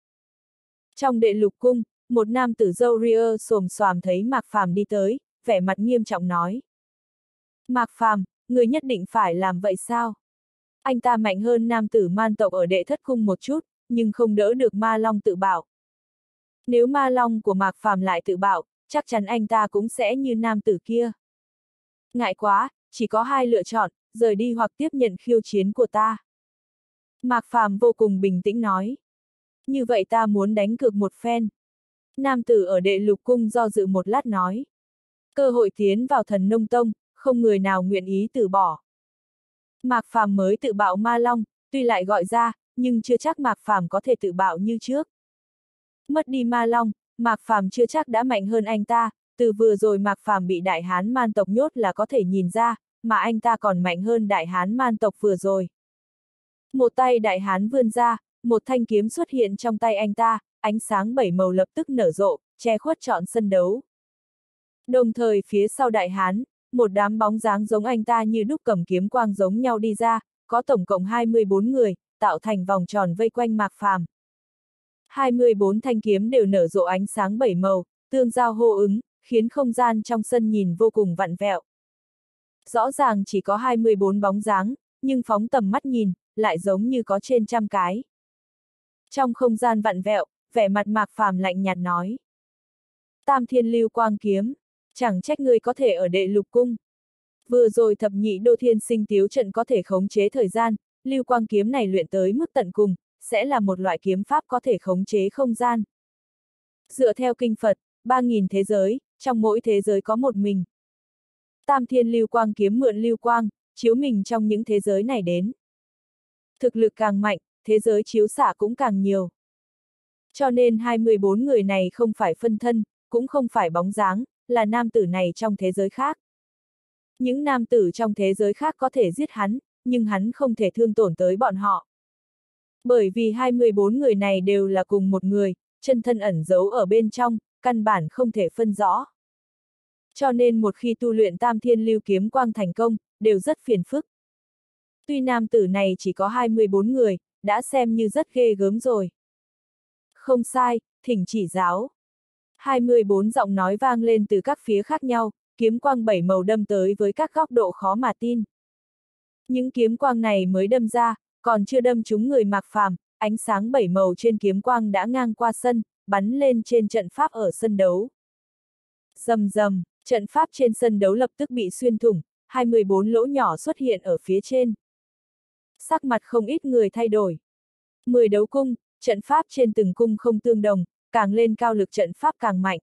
Trong đệ lục cung, một nam tử dâu ria xồm xoàm thấy Mạc Phàm đi tới, vẻ mặt nghiêm trọng nói. Mạc Phàm, người nhất định phải làm vậy sao? Anh ta mạnh hơn nam tử man tộc ở đệ thất cung một chút, nhưng không đỡ được ma long tự bảo. Nếu ma long của Mạc Phàm lại tự bảo, chắc chắn anh ta cũng sẽ như nam tử kia. Ngại quá, chỉ có hai lựa chọn, rời đi hoặc tiếp nhận khiêu chiến của ta. Mạc Phàm vô cùng bình tĩnh nói. Như vậy ta muốn đánh cược một phen. Nam tử ở đệ lục cung do dự một lát nói. Cơ hội tiến vào thần nông tông, không người nào nguyện ý từ bỏ. Mạc Phàm mới tự bạo ma long, tuy lại gọi ra, nhưng chưa chắc Mạc Phàm có thể tự bạo như trước. Mất đi ma long, Mạc Phàm chưa chắc đã mạnh hơn anh ta, từ vừa rồi Mạc Phàm bị đại hán man tộc nhốt là có thể nhìn ra, mà anh ta còn mạnh hơn đại hán man tộc vừa rồi. Một tay đại hán vươn ra, một thanh kiếm xuất hiện trong tay anh ta, ánh sáng bảy màu lập tức nở rộ, che khuất trọn sân đấu. Đồng thời phía sau đại hán, một đám bóng dáng giống anh ta như đúc cầm kiếm quang giống nhau đi ra, có tổng cộng 24 người, tạo thành vòng tròn vây quanh Mạc Phàm. 24 thanh kiếm đều nở rộ ánh sáng bảy màu, tương giao hô ứng, khiến không gian trong sân nhìn vô cùng vặn vẹo. Rõ ràng chỉ có 24 bóng dáng, nhưng phóng tầm mắt nhìn, lại giống như có trên trăm cái. Trong không gian vặn vẹo, vẻ mặt mạc phàm lạnh nhạt nói. Tam thiên lưu quang kiếm, chẳng trách ngươi có thể ở đệ lục cung. Vừa rồi thập nhị đô thiên sinh tiếu trận có thể khống chế thời gian, lưu quang kiếm này luyện tới mức tận cùng, sẽ là một loại kiếm pháp có thể khống chế không gian. Dựa theo kinh Phật, 3.000 thế giới, trong mỗi thế giới có một mình. Tam thiên lưu quang kiếm mượn lưu quang, chiếu mình trong những thế giới này đến. Thực lực càng mạnh, thế giới chiếu xạ cũng càng nhiều. Cho nên 24 người này không phải phân thân, cũng không phải bóng dáng, là nam tử này trong thế giới khác. Những nam tử trong thế giới khác có thể giết hắn, nhưng hắn không thể thương tổn tới bọn họ. Bởi vì 24 người này đều là cùng một người, chân thân ẩn giấu ở bên trong, căn bản không thể phân rõ. Cho nên một khi tu luyện tam thiên lưu kiếm quang thành công, đều rất phiền phức. Tuy nam tử này chỉ có 24 người, đã xem như rất ghê gớm rồi. Không sai, thỉnh chỉ giáo. 24 giọng nói vang lên từ các phía khác nhau, kiếm quang bảy màu đâm tới với các góc độ khó mà tin. Những kiếm quang này mới đâm ra, còn chưa đâm trúng người mặc phàm, ánh sáng bảy màu trên kiếm quang đã ngang qua sân, bắn lên trên trận pháp ở sân đấu. Dầm dầm, trận pháp trên sân đấu lập tức bị xuyên thủng, 24 lỗ nhỏ xuất hiện ở phía trên. Sắc mặt không ít người thay đổi. 10 đấu cung, trận pháp trên từng cung không tương đồng, càng lên cao lực trận pháp càng mạnh.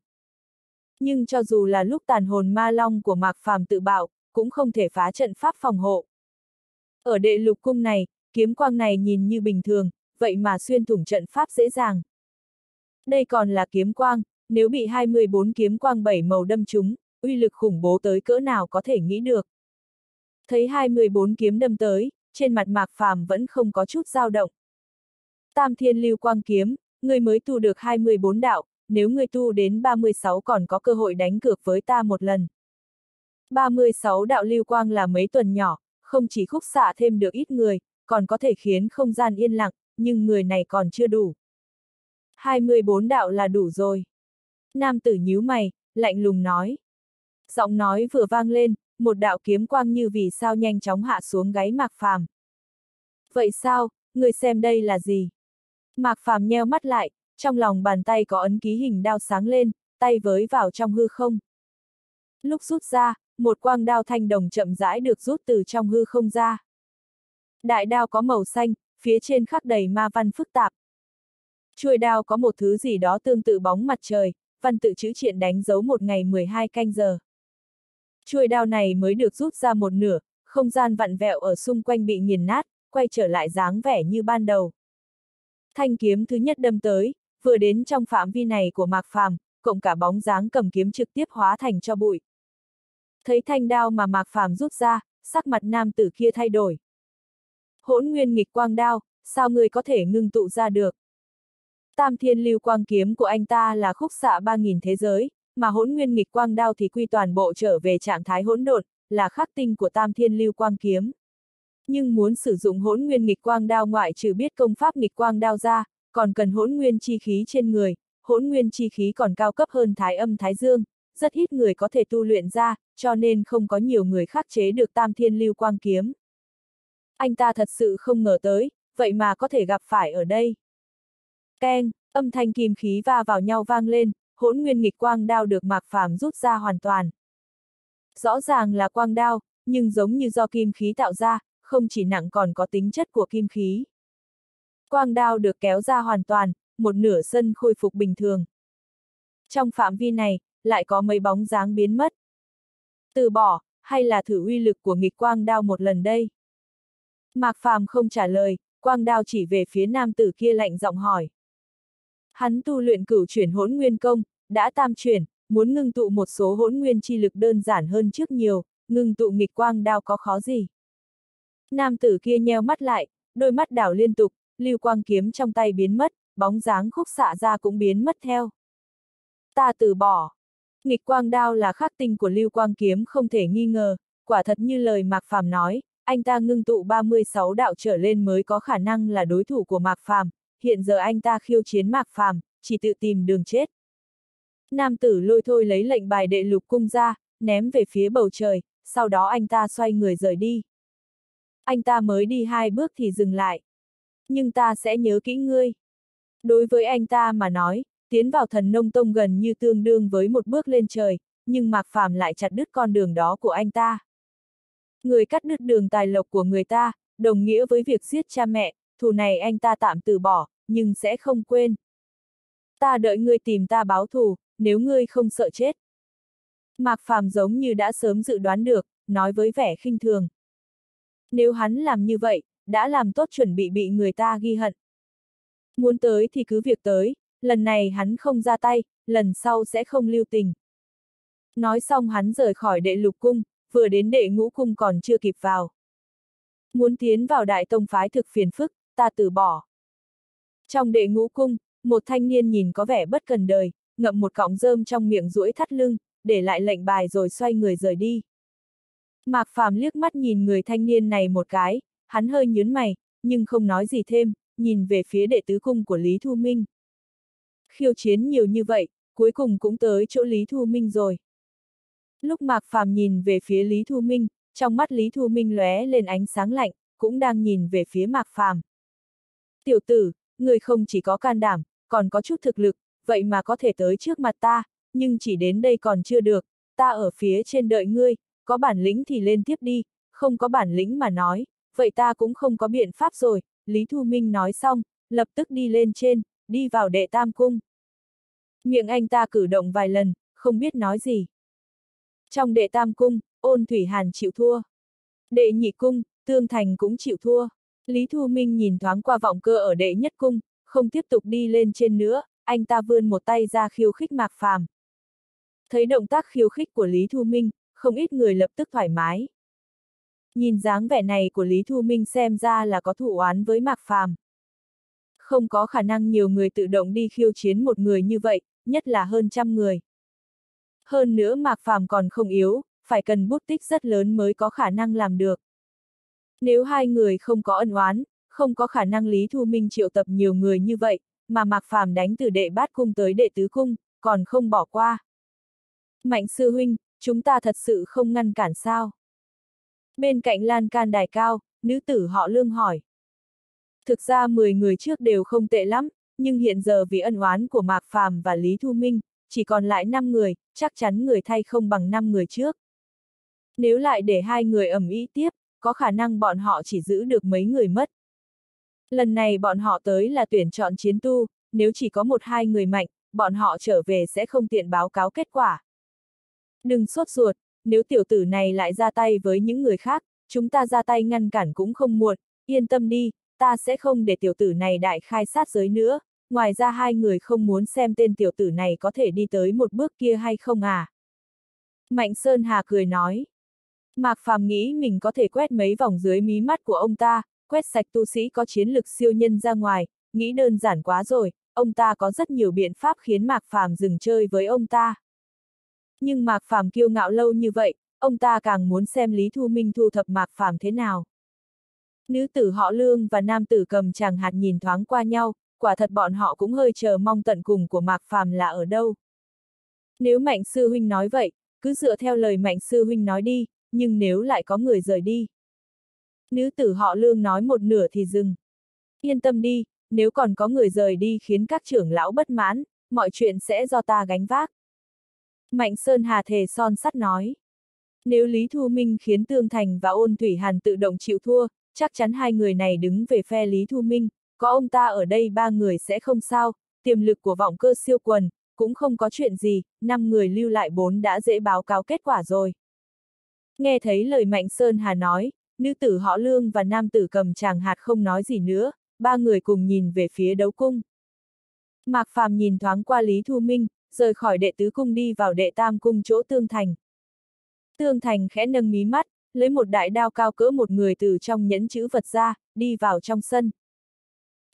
Nhưng cho dù là lúc tàn hồn ma long của Mạc Phàm tự bạo, cũng không thể phá trận pháp phòng hộ. Ở đệ lục cung này, kiếm quang này nhìn như bình thường, vậy mà xuyên thủng trận pháp dễ dàng. Đây còn là kiếm quang, nếu bị 24 kiếm quang bảy màu đâm trúng, uy lực khủng bố tới cỡ nào có thể nghĩ được. Thấy 24 kiếm đâm tới, trên mặt Mạc Phàm vẫn không có chút dao động. Tam Thiên Lưu Quang kiếm, Ngươi mới tu được 24 đạo, nếu ngươi tu đến 36 còn có cơ hội đánh cược với ta một lần. 36 đạo lưu quang là mấy tuần nhỏ, không chỉ khúc xạ thêm được ít người, còn có thể khiến không gian yên lặng, nhưng người này còn chưa đủ. 24 đạo là đủ rồi. Nam tử nhíu mày, lạnh lùng nói. Giọng nói vừa vang lên, một đạo kiếm quang như vì sao nhanh chóng hạ xuống gáy Mạc Phàm. Vậy sao, người xem đây là gì? Mạc Phàm nheo mắt lại, trong lòng bàn tay có ấn ký hình đao sáng lên, tay với vào trong hư không. Lúc rút ra, một quang đao thanh đồng chậm rãi được rút từ trong hư không ra. Đại đao có màu xanh, phía trên khắc đầy ma văn phức tạp. Chuôi đao có một thứ gì đó tương tự bóng mặt trời, văn tự chữ triện đánh dấu một ngày 12 canh giờ. Chuôi đao này mới được rút ra một nửa, không gian vặn vẹo ở xung quanh bị nghiền nát, quay trở lại dáng vẻ như ban đầu. Thanh kiếm thứ nhất đâm tới, vừa đến trong phạm vi này của Mạc Phàm, cộng cả bóng dáng cầm kiếm trực tiếp hóa thành cho bụi. Thấy thanh đao mà Mạc Phàm rút ra, sắc mặt nam tử kia thay đổi. Hỗn nguyên nghịch quang đao, sao người có thể ngưng tụ ra được? Tam thiên lưu quang kiếm của anh ta là khúc xạ 3.000 thế giới, mà hỗn nguyên nghịch quang đao thì quy toàn bộ trở về trạng thái hỗn độn, là khắc tinh của tam thiên lưu quang kiếm. Nhưng muốn sử dụng hỗn nguyên nghịch quang đao ngoại trừ biết công pháp nghịch quang đao ra, còn cần hỗn nguyên chi khí trên người, hỗn nguyên chi khí còn cao cấp hơn thái âm thái dương, rất ít người có thể tu luyện ra, cho nên không có nhiều người khắc chế được tam thiên lưu quang kiếm. Anh ta thật sự không ngờ tới, vậy mà có thể gặp phải ở đây. Keng, âm thanh kim khí va vào nhau vang lên, hỗn nguyên nghịch quang đao được Mạc Phàm rút ra hoàn toàn. Rõ ràng là quang đao, nhưng giống như do kim khí tạo ra, không chỉ nặng còn có tính chất của kim khí. Quang đao được kéo ra hoàn toàn, một nửa sân khôi phục bình thường. Trong phạm vi này, lại có mấy bóng dáng biến mất. Từ bỏ, hay là thử uy lực của nghịch quang đao một lần đây? Mạc Phàm không trả lời, quang đao chỉ về phía nam tử kia lạnh giọng hỏi. Hắn tu luyện cửu chuyển hỗn nguyên công, đã tam chuyển, muốn ngưng tụ một số hỗn nguyên chi lực đơn giản hơn trước nhiều, ngưng tụ nghịch quang đao có khó gì. Nam tử kia nheo mắt lại, đôi mắt đảo liên tục, lưu quang kiếm trong tay biến mất, bóng dáng khúc xạ ra cũng biến mất theo. Ta từ bỏ. Nghịch quang đao là khắc tinh của lưu quang kiếm không thể nghi ngờ, quả thật như lời Mạc Phàm nói, anh ta ngưng tụ 36 đạo trở lên mới có khả năng là đối thủ của Mạc Phàm, hiện giờ anh ta khiêu chiến Mạc Phàm, chỉ tự tìm đường chết. Nam tử lôi thôi lấy lệnh bài đệ lục cung ra, ném về phía bầu trời, sau đó anh ta xoay người rời đi. Anh ta mới đi hai bước thì dừng lại. Nhưng ta sẽ nhớ kỹ ngươi. Đối với anh ta mà nói, tiến vào thần nông tông gần như tương đương với một bước lên trời, nhưng Mạc Phàm lại chặt đứt con đường đó của anh ta. Người cắt đứt đường tài lộc của người ta, đồng nghĩa với việc giết cha mẹ, thù này anh ta tạm từ bỏ, nhưng sẽ không quên. Ta đợi ngươi tìm ta báo thù, nếu ngươi không sợ chết. Mạc Phàm giống như đã sớm dự đoán được, nói với vẻ khinh thường. Nếu hắn làm như vậy, đã làm tốt chuẩn bị bị người ta ghi hận. Muốn tới thì cứ việc tới, lần này hắn không ra tay, lần sau sẽ không lưu tình. Nói xong hắn rời khỏi đệ lục cung, vừa đến đệ ngũ cung còn chưa kịp vào. Muốn tiến vào đại tông phái thực phiền phức, ta từ bỏ. Trong đệ ngũ cung, một thanh niên nhìn có vẻ bất cần đời, ngậm một cọng rơm trong miệng duỗi thắt lưng, để lại lệnh bài rồi xoay người rời đi. Mạc Phàm liếc mắt nhìn người thanh niên này một cái, hắn hơi nhớn mày, nhưng không nói gì thêm, nhìn về phía đệ tứ cung của Lý Thu Minh. Khiêu chiến nhiều như vậy, cuối cùng cũng tới chỗ Lý Thu Minh rồi. Lúc Mạc Phàm nhìn về phía Lý Thu Minh, trong mắt Lý Thu Minh lóe lên ánh sáng lạnh, cũng đang nhìn về phía Mạc Phàm. Tiểu tử, người không chỉ có can đảm, còn có chút thực lực, vậy mà có thể tới trước mặt ta, nhưng chỉ đến đây còn chưa được, ta ở phía trên đợi ngươi, có bản lĩnh thì lên tiếp đi, không có bản lĩnh mà nói, vậy ta cũng không có biện pháp rồi, Lý Thu Minh nói xong, lập tức đi lên trên, đi vào đệ tam cung. Miệng anh ta cử động vài lần, không biết nói gì. Trong đệ tam cung, ôn thủy hàn chịu thua. Đệ nhị cung, tương thành cũng chịu thua. Lý Thu Minh nhìn thoáng qua vọng cơ ở đệ nhất cung, không tiếp tục đi lên trên nữa, anh ta vươn một tay ra khiêu khích Mạc Phàm. Thấy động tác khiêu khích của Lý Thu Minh, không ít người lập tức thoải mái. Nhìn dáng vẻ này của Lý Thu Minh xem ra là có thủ oán với Mạc Phàm. Không có khả năng nhiều người tự động đi khiêu chiến một người như vậy, nhất là hơn trăm người. Hơn nữa Mạc Phàm còn không yếu, phải cần bút tích rất lớn mới có khả năng làm được. Nếu hai người không có ân oán, không có khả năng Lý Thu Minh triệu tập nhiều người như vậy, mà Mạc Phàm đánh từ đệ bát cung tới đệ tứ cung, còn không bỏ qua. Mạnh sư huynh, chúng ta thật sự không ngăn cản sao? Bên cạnh lan can đài cao, nữ tử họ lương hỏi. Thực ra 10 người trước đều không tệ lắm, nhưng hiện giờ vì ân oán của Mạc Phàm và Lý Thu Minh, chỉ còn lại 5 người, chắc chắn người thay không bằng 5 người trước. Nếu lại để hai người ẩm ý tiếp, có khả năng bọn họ chỉ giữ được mấy người mất. Lần này bọn họ tới là tuyển chọn chiến tu, nếu chỉ có một hai người mạnh, bọn họ trở về sẽ không tiện báo cáo kết quả. Đừng sốt ruột, nếu tiểu tử này lại ra tay với những người khác, chúng ta ra tay ngăn cản cũng không muộn, yên tâm đi, ta sẽ không để tiểu tử này đại khai sát giới nữa, ngoài ra hai người không muốn xem tên tiểu tử này có thể đi tới một bước kia hay không à. Mạnh Sơn Hà cười nói. Mạc Phàm nghĩ mình có thể quét mấy vòng dưới mí mắt của ông ta, quét sạch tu sĩ có chiến lực siêu nhân ra ngoài, nghĩ đơn giản quá rồi, ông ta có rất nhiều biện pháp khiến Mạc Phàm dừng chơi với ông ta. Nhưng Mạc Phàm kiêu ngạo lâu như vậy, ông ta càng muốn xem Lý Thu Minh thu thập Mạc Phàm thế nào. Nữ tử họ Lương và nam tử cầm chàng hạt nhìn thoáng qua nhau, quả thật bọn họ cũng hơi chờ mong tận cùng của Mạc Phàm là ở đâu. Nếu Mạnh Sư Huynh nói vậy, cứ dựa theo lời Mạnh Sư Huynh nói đi, nhưng nếu lại có người rời đi. Nữ tử họ Lương nói một nửa thì dừng. Yên tâm đi, nếu còn có người rời đi khiến các trưởng lão bất mãn, mọi chuyện sẽ do ta gánh vác. Mạnh Sơn Hà thề son sắt nói. Nếu Lý Thu Minh khiến Tương Thành và Ôn Thủy Hàn tự động chịu thua, chắc chắn hai người này đứng về phe Lý Thu Minh, có ông ta ở đây ba người sẽ không sao, tiềm lực của vọng cơ siêu quần, cũng không có chuyện gì, năm người lưu lại bốn đã dễ báo cáo kết quả rồi. Nghe thấy lời Mạnh Sơn Hà nói, nữ tử họ Lương và nam tử cầm chàng hạt không nói gì nữa, ba người cùng nhìn về phía đấu cung. Mạc Phàm nhìn thoáng qua Lý Thu Minh, rời khỏi đệ tứ cung đi vào đệ tam cung chỗ Tương Thành. Tương Thành khẽ nâng mí mắt, lấy một đại đao cao cỡ một người từ trong nhẫn chữ vật ra, đi vào trong sân.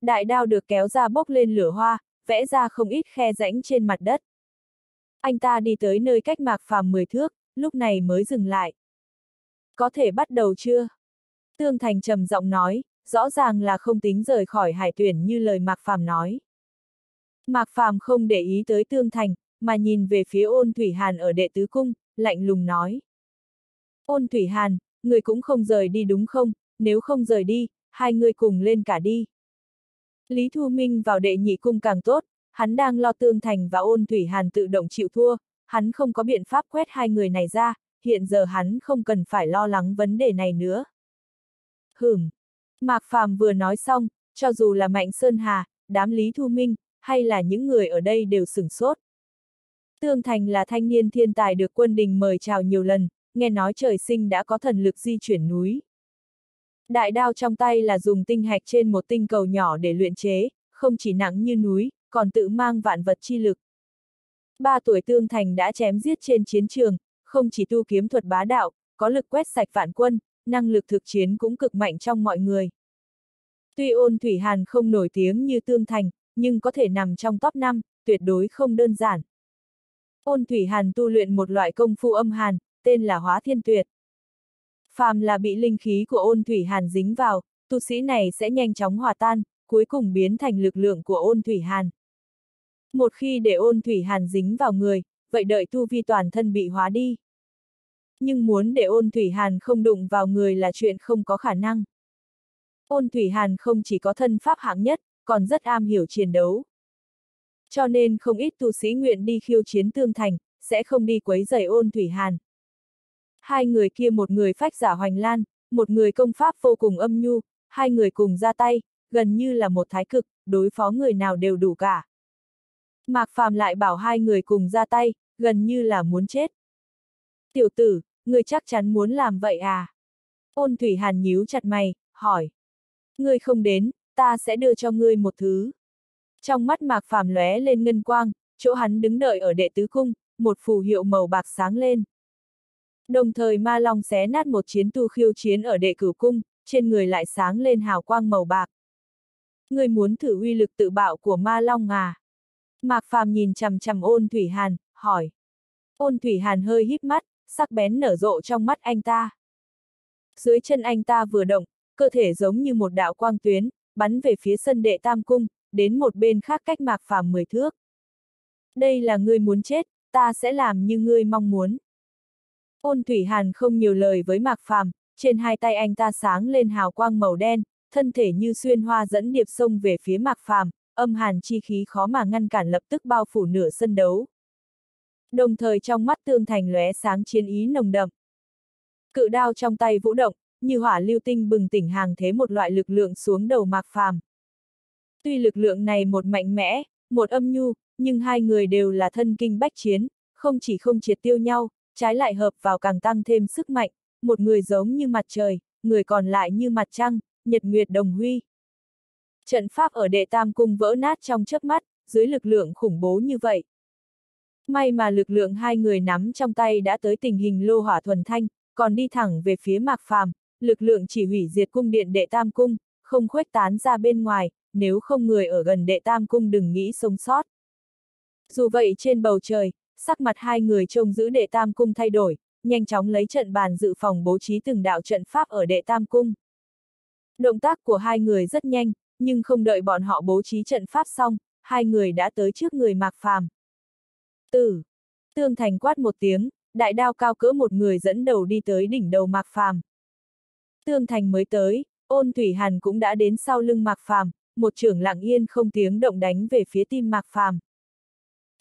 Đại đao được kéo ra bốc lên lửa hoa, vẽ ra không ít khe rãnh trên mặt đất. Anh ta đi tới nơi cách mạc phàm 10 thước, lúc này mới dừng lại. Có thể bắt đầu chưa? Tương Thành trầm giọng nói, rõ ràng là không tính rời khỏi hải tuyển như lời Mạc Phàm nói. Mạc Phàm không để ý tới Tương Thành, mà nhìn về phía ôn Thủy Hàn ở đệ tứ cung, lạnh lùng nói. Ôn Thủy Hàn, người cũng không rời đi đúng không, nếu không rời đi, hai người cùng lên cả đi. Lý Thu Minh vào đệ nhị cung càng tốt, hắn đang lo Tương Thành và ôn Thủy Hàn tự động chịu thua, hắn không có biện pháp quét hai người này ra, hiện giờ hắn không cần phải lo lắng vấn đề này nữa. Hửm. Mạc Phàm vừa nói xong, cho dù là Mạnh Sơn Hà, đám Lý Thu Minh, hay là những người ở đây đều sửng sốt. Tương Thành là thanh niên thiên tài được quân đình mời chào nhiều lần, nghe nói trời sinh đã có thần lực di chuyển núi. Đại đao trong tay là dùng tinh hạch trên một tinh cầu nhỏ để luyện chế, không chỉ nặng như núi, còn tự mang vạn vật chi lực. Ba tuổi Tương Thành đã chém giết trên chiến trường, không chỉ tu kiếm thuật bá đạo, có lực quét sạch vạn quân, năng lực thực chiến cũng cực mạnh trong mọi người. Tuy ôn Thủy Hàn không nổi tiếng như Tương Thành, nhưng có thể nằm trong top 5, tuyệt đối không đơn giản. Ôn Thủy Hàn tu luyện một loại công phu âm hàn, tên là Hóa Thiên Tuyệt. Phàm là bị linh khí của ôn thủy hàn dính vào, tu sĩ này sẽ nhanh chóng hòa tan, cuối cùng biến thành lực lượng của ôn thủy hàn. Một khi để ôn thủy hàn dính vào người, vậy đợi tu vi toàn thân bị hóa đi. Nhưng muốn để ôn thủy hàn không đụng vào người là chuyện không có khả năng. Ôn thủy hàn không chỉ có thân pháp hạng nhất, còn rất am hiểu chiến đấu. Cho nên không ít tu sĩ nguyện đi khiêu chiến tương thành, sẽ không đi quấy giày ôn thủy hàn. Hai người kia một người phách giả hoành lan, một người công pháp vô cùng âm nhu, hai người cùng ra tay, gần như là một thái cực, đối phó người nào đều đủ cả. Mạc Phàm lại bảo hai người cùng ra tay, gần như là muốn chết. Tiểu tử, người chắc chắn muốn làm vậy à? Ôn Thủy Hàn nhíu chặt mày, hỏi. Ngươi không đến, ta sẽ đưa cho ngươi một thứ. Trong mắt Mạc Phàm lóe lên ngân quang, chỗ hắn đứng đợi ở đệ tứ cung, một phù hiệu màu bạc sáng lên. Đồng thời ma long xé nát một chiến tu khiêu chiến ở đệ cửu cung, trên người lại sáng lên hào quang màu bạc. ngươi muốn thử uy lực tự bạo của ma long à? Mạc Phàm nhìn chằm chằm ôn Thủy Hàn, hỏi. Ôn Thủy Hàn hơi híp mắt, sắc bén nở rộ trong mắt anh ta. Dưới chân anh ta vừa động, cơ thể giống như một đạo quang tuyến, bắn về phía sân đệ tam cung, đến một bên khác cách Mạc Phàm mười thước. Đây là ngươi muốn chết, ta sẽ làm như ngươi mong muốn. Ôn Thủy Hàn không nhiều lời với Mạc Phàm, trên hai tay anh ta sáng lên hào quang màu đen, thân thể như xuyên hoa dẫn điệp sông về phía Mạc Phàm, âm hàn chi khí khó mà ngăn cản lập tức bao phủ nửa sân đấu. Đồng thời trong mắt tương thành lóe sáng chiến ý nồng đậm. Cự đao trong tay vũ động, như hỏa lưu tinh bừng tỉnh hàng thế một loại lực lượng xuống đầu Mạc Phàm. Tuy lực lượng này một mạnh mẽ, một âm nhu, nhưng hai người đều là thân kinh bách chiến, không chỉ không triệt tiêu nhau, trái lại hợp vào càng tăng thêm sức mạnh, một người giống như mặt trời, người còn lại như mặt trăng, nhật nguyệt đồng huy. Trận pháp ở đệ tam cung vỡ nát trong chớp mắt, dưới lực lượng khủng bố như vậy. May mà lực lượng hai người nắm trong tay đã tới tình hình lô hỏa thuần thanh, còn đi thẳng về phía mạc phàm, lực lượng chỉ hủy diệt cung điện đệ tam cung, không khuếch tán ra bên ngoài, nếu không người ở gần đệ tam cung đừng nghĩ sống sót. Dù vậy trên bầu trời, sắc mặt hai người trông giữ đệ tam cung thay đổi, nhanh chóng lấy trận bàn dự phòng bố trí từng đạo trận pháp ở đệ tam cung. Động tác của hai người rất nhanh, nhưng không đợi bọn họ bố trí trận pháp xong, hai người đã tới trước người Mạc Phàm. Tử! Tương Thành quát một tiếng, đại đao cao cỡ một người dẫn đầu đi tới đỉnh đầu Mạc Phàm. Tương Thành mới tới, ôn Thủy Hàn cũng đã đến sau lưng Mạc Phàm, một trưởng lặng yên không tiếng động đánh về phía tim Mạc Phàm.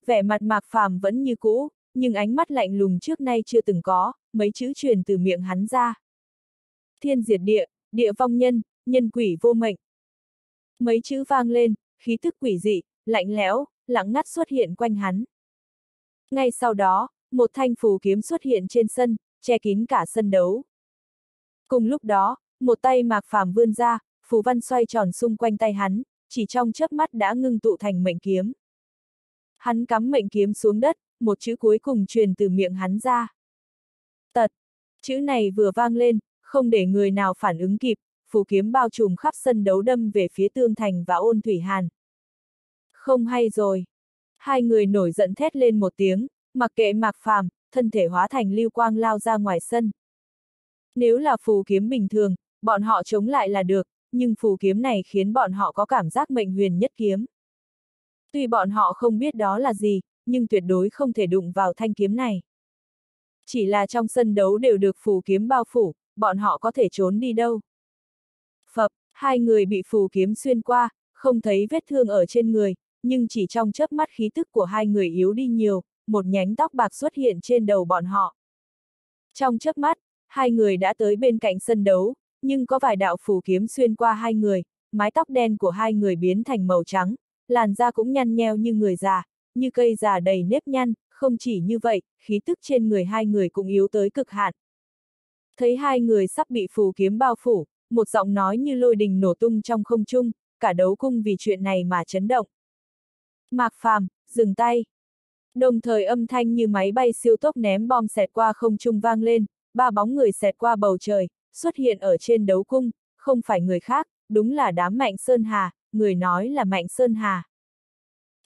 Vẻ mặt Mạc Phàm vẫn như cũ, nhưng ánh mắt lạnh lùng trước nay chưa từng có, mấy chữ truyền từ miệng hắn ra. Thiên diệt địa, địa vong nhân, nhân quỷ vô mệnh. Mấy chữ vang lên, khí thức quỷ dị, lạnh lẽo, lặng ngắt xuất hiện quanh hắn. Ngay sau đó, một thanh phù kiếm xuất hiện trên sân, che kín cả sân đấu. Cùng lúc đó, một tay mạc phàm vươn ra, phù văn xoay tròn xung quanh tay hắn, chỉ trong chớp mắt đã ngưng tụ thành mệnh kiếm. Hắn cắm mệnh kiếm xuống đất, một chữ cuối cùng truyền từ miệng hắn ra. Tật. Chữ này vừa vang lên, không để người nào phản ứng kịp, phù kiếm bao trùm khắp sân đấu đâm về phía Tương Thành và ôn Thủy Hàn. Không hay rồi. Hai người nổi giận thét lên một tiếng, mặc kệ mạc phàm, thân thể hóa thành lưu quang lao ra ngoài sân. Nếu là phù kiếm bình thường, bọn họ chống lại là được, nhưng phù kiếm này khiến bọn họ có cảm giác mệnh huyền nhất kiếm. Tuy bọn họ không biết đó là gì, nhưng tuyệt đối không thể đụng vào thanh kiếm này. Chỉ là trong sân đấu đều được phù kiếm bao phủ, bọn họ có thể trốn đi đâu. Phập, hai người bị phù kiếm xuyên qua, không thấy vết thương ở trên người, nhưng chỉ trong chớp mắt khí tức của hai người yếu đi nhiều, một nhánh tóc bạc xuất hiện trên đầu bọn họ. Trong chớp mắt, hai người đã tới bên cạnh sân đấu, nhưng có vài đạo phù kiếm xuyên qua hai người, mái tóc đen của hai người biến thành màu trắng, làn da cũng nhăn nheo như người già, như cây già đầy nếp nhăn, không chỉ như vậy, khí tức trên người hai người cũng yếu tới cực hạn. Thấy hai người sắp bị phù kiếm bao phủ, một giọng nói như lôi đình nổ tung trong không trung, cả đấu cung vì chuyện này mà chấn động. Mạc Phàm, dừng tay. Đồng thời âm thanh như máy bay siêu tốc ném bom xẹt qua không trung vang lên, ba bóng người xẹt qua bầu trời, xuất hiện ở trên đấu cung, không phải người khác, đúng là đám Mạnh Sơn Hà, người nói là Mạnh Sơn Hà.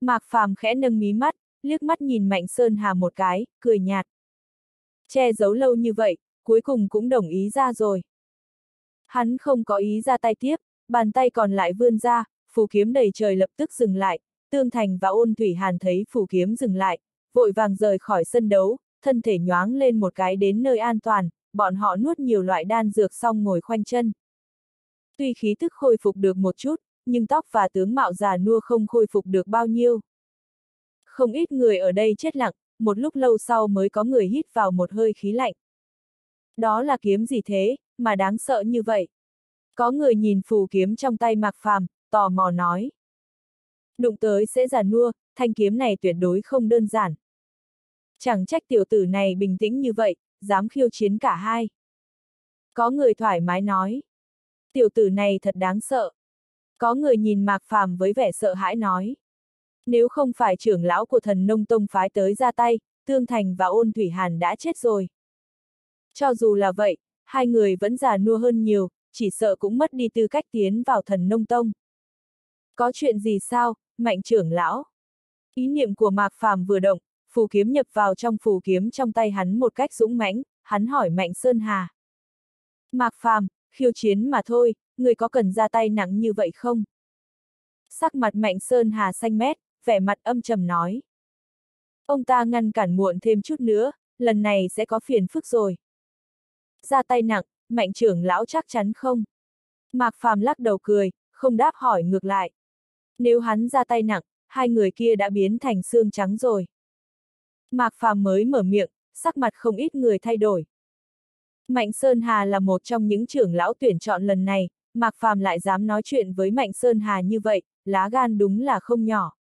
Mạc Phàm khẽ nâng mí mắt, liếc mắt nhìn Mạnh Sơn Hà một cái, cười nhạt. Che giấu lâu như vậy, cuối cùng cũng đồng ý ra rồi. Hắn không có ý ra tay tiếp, bàn tay còn lại vươn ra, phù kiếm đầy trời lập tức dừng lại, Tương Thành và ôn thủy hàn thấy phù kiếm dừng lại, vội vàng rời khỏi sân đấu, thân thể nhoáng lên một cái đến nơi an toàn, bọn họ nuốt nhiều loại đan dược xong ngồi khoanh chân. Tuy khí thức khôi phục được một chút, nhưng tóc và tướng mạo già nua không khôi phục được bao nhiêu. Không ít người ở đây chết lặng, một lúc lâu sau mới có người hít vào một hơi khí lạnh. Đó là kiếm gì thế, mà đáng sợ như vậy? Có người nhìn phù kiếm trong tay Mạc Phàm, tò mò nói. Đụng tới sẽ già nua, thanh kiếm này tuyệt đối không đơn giản. Chẳng trách tiểu tử này bình tĩnh như vậy, dám khiêu chiến cả hai. Có người thoải mái nói. Tiểu tử này thật đáng sợ. Có người nhìn Mạc Phàm với vẻ sợ hãi nói. Nếu không phải trưởng lão của thần nông tông phái tới ra tay, Tương Thành và Ôn Thủy Hàn đã chết rồi. Cho dù là vậy, hai người vẫn già nua hơn nhiều, chỉ sợ cũng mất đi tư cách tiến vào thần nông tông. Có chuyện gì sao, mạnh trưởng lão? Ý niệm của Mạc Phàm vừa động, phù kiếm nhập vào trong phù kiếm trong tay hắn một cách dũng mãnh, hắn hỏi Mạnh Sơn Hà. Mạc Phàm, khiêu chiến mà thôi, người có cần ra tay nặng như vậy không? Sắc mặt Mạnh Sơn Hà xanh mét, vẻ mặt âm trầm nói. Ông ta ngăn cản muộn thêm chút nữa, lần này sẽ có phiền phức rồi. Ra tay nặng, mạnh trưởng lão chắc chắn không? Mạc Phàm lắc đầu cười, không đáp hỏi ngược lại. Nếu hắn ra tay nặng, hai người kia đã biến thành xương trắng rồi. Mạc Phàm mới mở miệng, sắc mặt không ít người thay đổi. Mạnh Sơn Hà là một trong những trưởng lão tuyển chọn lần này, Mạc Phàm lại dám nói chuyện với Mạnh Sơn Hà như vậy, lá gan đúng là không nhỏ.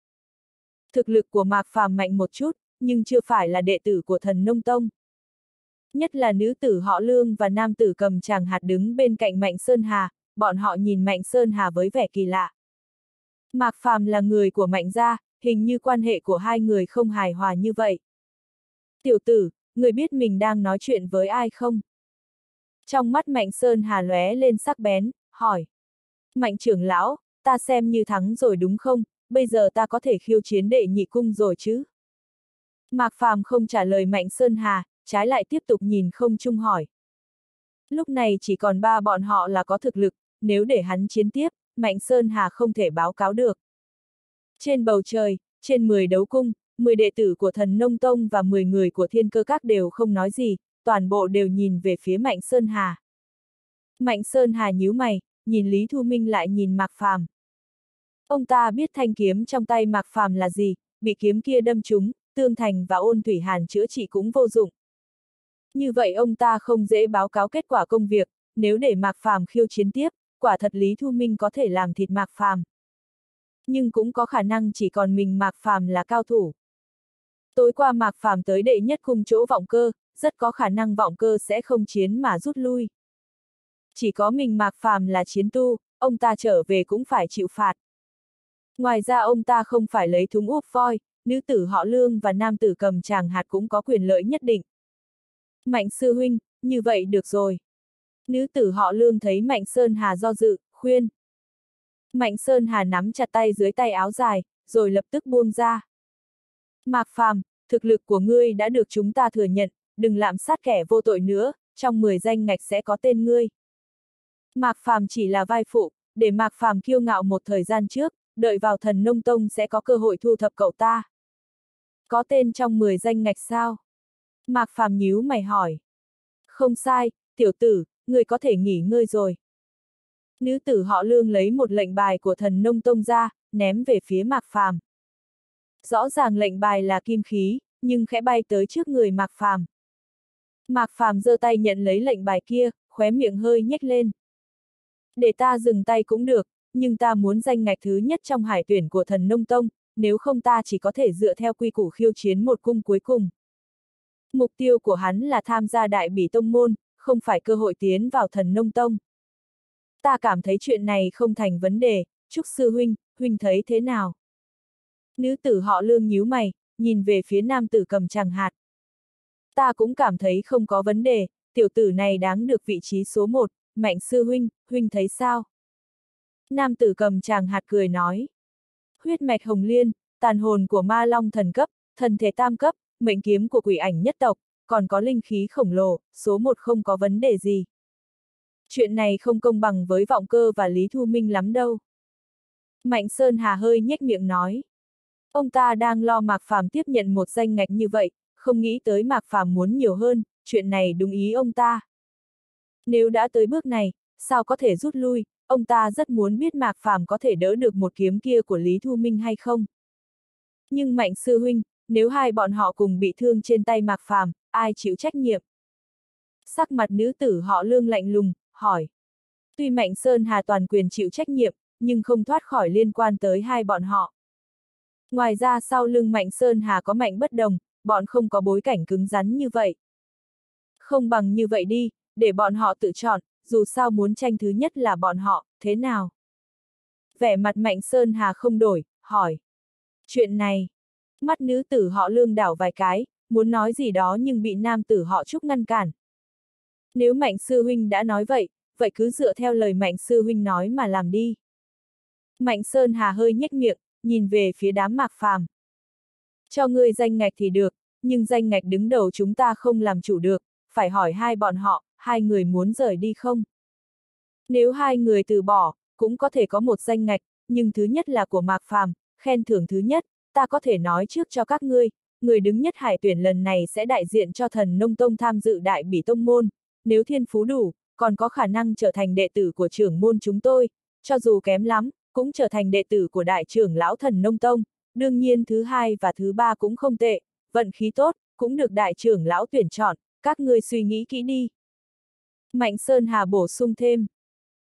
Thực lực của Mạc Phàm mạnh một chút, nhưng chưa phải là đệ tử của thần nông tông. Nhất là nữ tử họ Lương và nam tử cầm chàng hạt đứng bên cạnh Mạnh Sơn Hà, bọn họ nhìn Mạnh Sơn Hà với vẻ kỳ lạ. Mạc Phàm là người của Mạnh gia, hình như quan hệ của hai người không hài hòa như vậy. Tiểu tử, người biết mình đang nói chuyện với ai không? Trong mắt Mạnh Sơn Hà lóe lên sắc bén, hỏi. Mạnh trưởng lão, ta xem như thắng rồi đúng không, bây giờ ta có thể khiêu chiến đệ nhị cung rồi chứ? Mạc Phàm không trả lời Mạnh Sơn Hà, trái lại tiếp tục nhìn không trung hỏi. Lúc này chỉ còn ba bọn họ là có thực lực, nếu để hắn chiến tiếp, Mạnh Sơn Hà không thể báo cáo được. Trên bầu trời, trên 10 đấu cung, 10 đệ tử của thần Nông Tông và 10 người của thiên cơ các đều không nói gì, toàn bộ đều nhìn về phía Mạnh Sơn Hà. Mạnh Sơn Hà nhíu mày, nhìn Lý Thu Minh lại nhìn Mạc Phàm. Ông ta biết thanh kiếm trong tay Mạc Phàm là gì, bị kiếm kia đâm trúng, Tương Thành và Ôn Thủy Hàn chữa trị cũng vô dụng. Như vậy ông ta không dễ báo cáo kết quả công việc, nếu để Mạc Phàm khiêu chiến tiếp, quả thật Lý Thu Minh có thể làm thịt Mạc Phàm. Nhưng cũng có khả năng chỉ còn mình Mạc Phàm là cao thủ. Tối qua Mạc Phàm tới đệ nhất cung chỗ vọng cơ, rất có khả năng vọng cơ sẽ không chiến mà rút lui. Chỉ có mình Mạc Phàm là chiến tu, ông ta trở về cũng phải chịu phạt. Ngoài ra ông ta không phải lấy thúng úp voi, nữ tử họ lương và nam tử cầm chàng hạt cũng có quyền lợi nhất định. Mạnh sư huynh, như vậy được rồi. Nữ tử họ lương thấy Mạnh Sơn Hà do dự, khuyên. Mạnh Sơn Hà nắm chặt tay dưới tay áo dài, rồi lập tức buông ra. Mạc Phàm, thực lực của ngươi đã được chúng ta thừa nhận, đừng lạm sát kẻ vô tội nữa, trong 10 danh ngạch sẽ có tên ngươi. Mạc Phàm chỉ là vai phụ, để Mạc Phàm kiêu ngạo một thời gian trước, đợi vào thần nông tông sẽ có cơ hội thu thập cậu ta. Có tên trong 10 danh ngạch sao? Mạc Phàm nhíu mày hỏi. Không sai, tiểu tử, người có thể nghỉ ngơi rồi. Nữ tử họ lương lấy một lệnh bài của thần nông tông ra, ném về phía Mạc Phàm. Rõ ràng lệnh bài là kim khí, nhưng khẽ bay tới trước người Mạc Phàm. Mạc Phàm giơ tay nhận lấy lệnh bài kia, khóe miệng hơi nhếch lên. Để ta dừng tay cũng được, nhưng ta muốn danh ngạch thứ nhất trong hải tuyển của thần nông tông, nếu không ta chỉ có thể dựa theo quy củ khiêu chiến một cung cuối cùng. Mục tiêu của hắn là tham gia đại bỉ tông môn, không phải cơ hội tiến vào thần nông tông. Ta cảm thấy chuyện này không thành vấn đề, Chúc Sư Huynh, Huynh thấy thế nào? Nữ tử họ lương nhíu mày, nhìn về phía nam tử cầm chẳng hạt. Ta cũng cảm thấy không có vấn đề, tiểu tử này đáng được vị trí số một, Mạnh Sư Huynh, Huynh thấy sao? Nam tử cầm chàng hạt cười nói. Huyết mạch hồng liên, tàn hồn của ma long thần cấp, thần thể tam cấp, mệnh kiếm của quỷ ảnh nhất tộc, còn có linh khí khổng lồ, số một không có vấn đề gì. Chuyện này không công bằng với vọng cơ và Lý Thu Minh lắm đâu. Mạnh Sơn Hà hơi nhếch miệng nói. Ông ta đang lo Mạc Phàm tiếp nhận một danh ngạch như vậy, không nghĩ tới Mạc Phàm muốn nhiều hơn, chuyện này đúng ý ông ta. Nếu đã tới bước này, sao có thể rút lui, ông ta rất muốn biết Mạc Phàm có thể đỡ được một kiếm kia của Lý Thu Minh hay không. Nhưng Mạnh Sư Huynh, nếu hai bọn họ cùng bị thương trên tay Mạc Phàm, ai chịu trách nhiệm? Sắc mặt nữ tử họ lương lạnh lùng, hỏi. Tuy Mạnh Sơn Hà toàn quyền chịu trách nhiệm, nhưng không thoát khỏi liên quan tới hai bọn họ. Ngoài ra sau lưng Mạnh Sơn Hà có mạnh bất đồng, bọn không có bối cảnh cứng rắn như vậy. Không bằng như vậy đi, để bọn họ tự chọn, dù sao muốn tranh thứ nhất là bọn họ, thế nào? Vẻ mặt Mạnh Sơn Hà không đổi, hỏi. Chuyện này, mắt nữ tử họ lương đảo vài cái, muốn nói gì đó nhưng bị nam tử họ trúc ngăn cản. Nếu Mạnh Sư Huynh đã nói vậy, vậy cứ dựa theo lời Mạnh Sư Huynh nói mà làm đi. Mạnh Sơn Hà hơi nhếch miệng, nhìn về phía đám mạc phàm. Cho ngươi danh ngạch thì được, nhưng danh ngạch đứng đầu chúng ta không làm chủ được, phải hỏi hai bọn họ, hai người muốn rời đi không? Nếu hai người từ bỏ, cũng có thể có một danh ngạch, nhưng thứ nhất là của Mạc Phàm, khen thưởng thứ nhất, ta có thể nói trước cho các ngươi, người đứng nhất hải tuyển lần này sẽ đại diện cho thần nông tông tham dự đại bỉ tông môn, nếu thiên phú đủ, còn có khả năng trở thành đệ tử của trưởng môn chúng tôi, cho dù kém lắm, cũng trở thành đệ tử của đại trưởng lão thần nông tông, đương nhiên thứ hai và thứ ba cũng không tệ, vận khí tốt, cũng được đại trưởng lão tuyển chọn, các ngươi suy nghĩ kỹ đi. Mạnh Sơn Hà bổ sung thêm.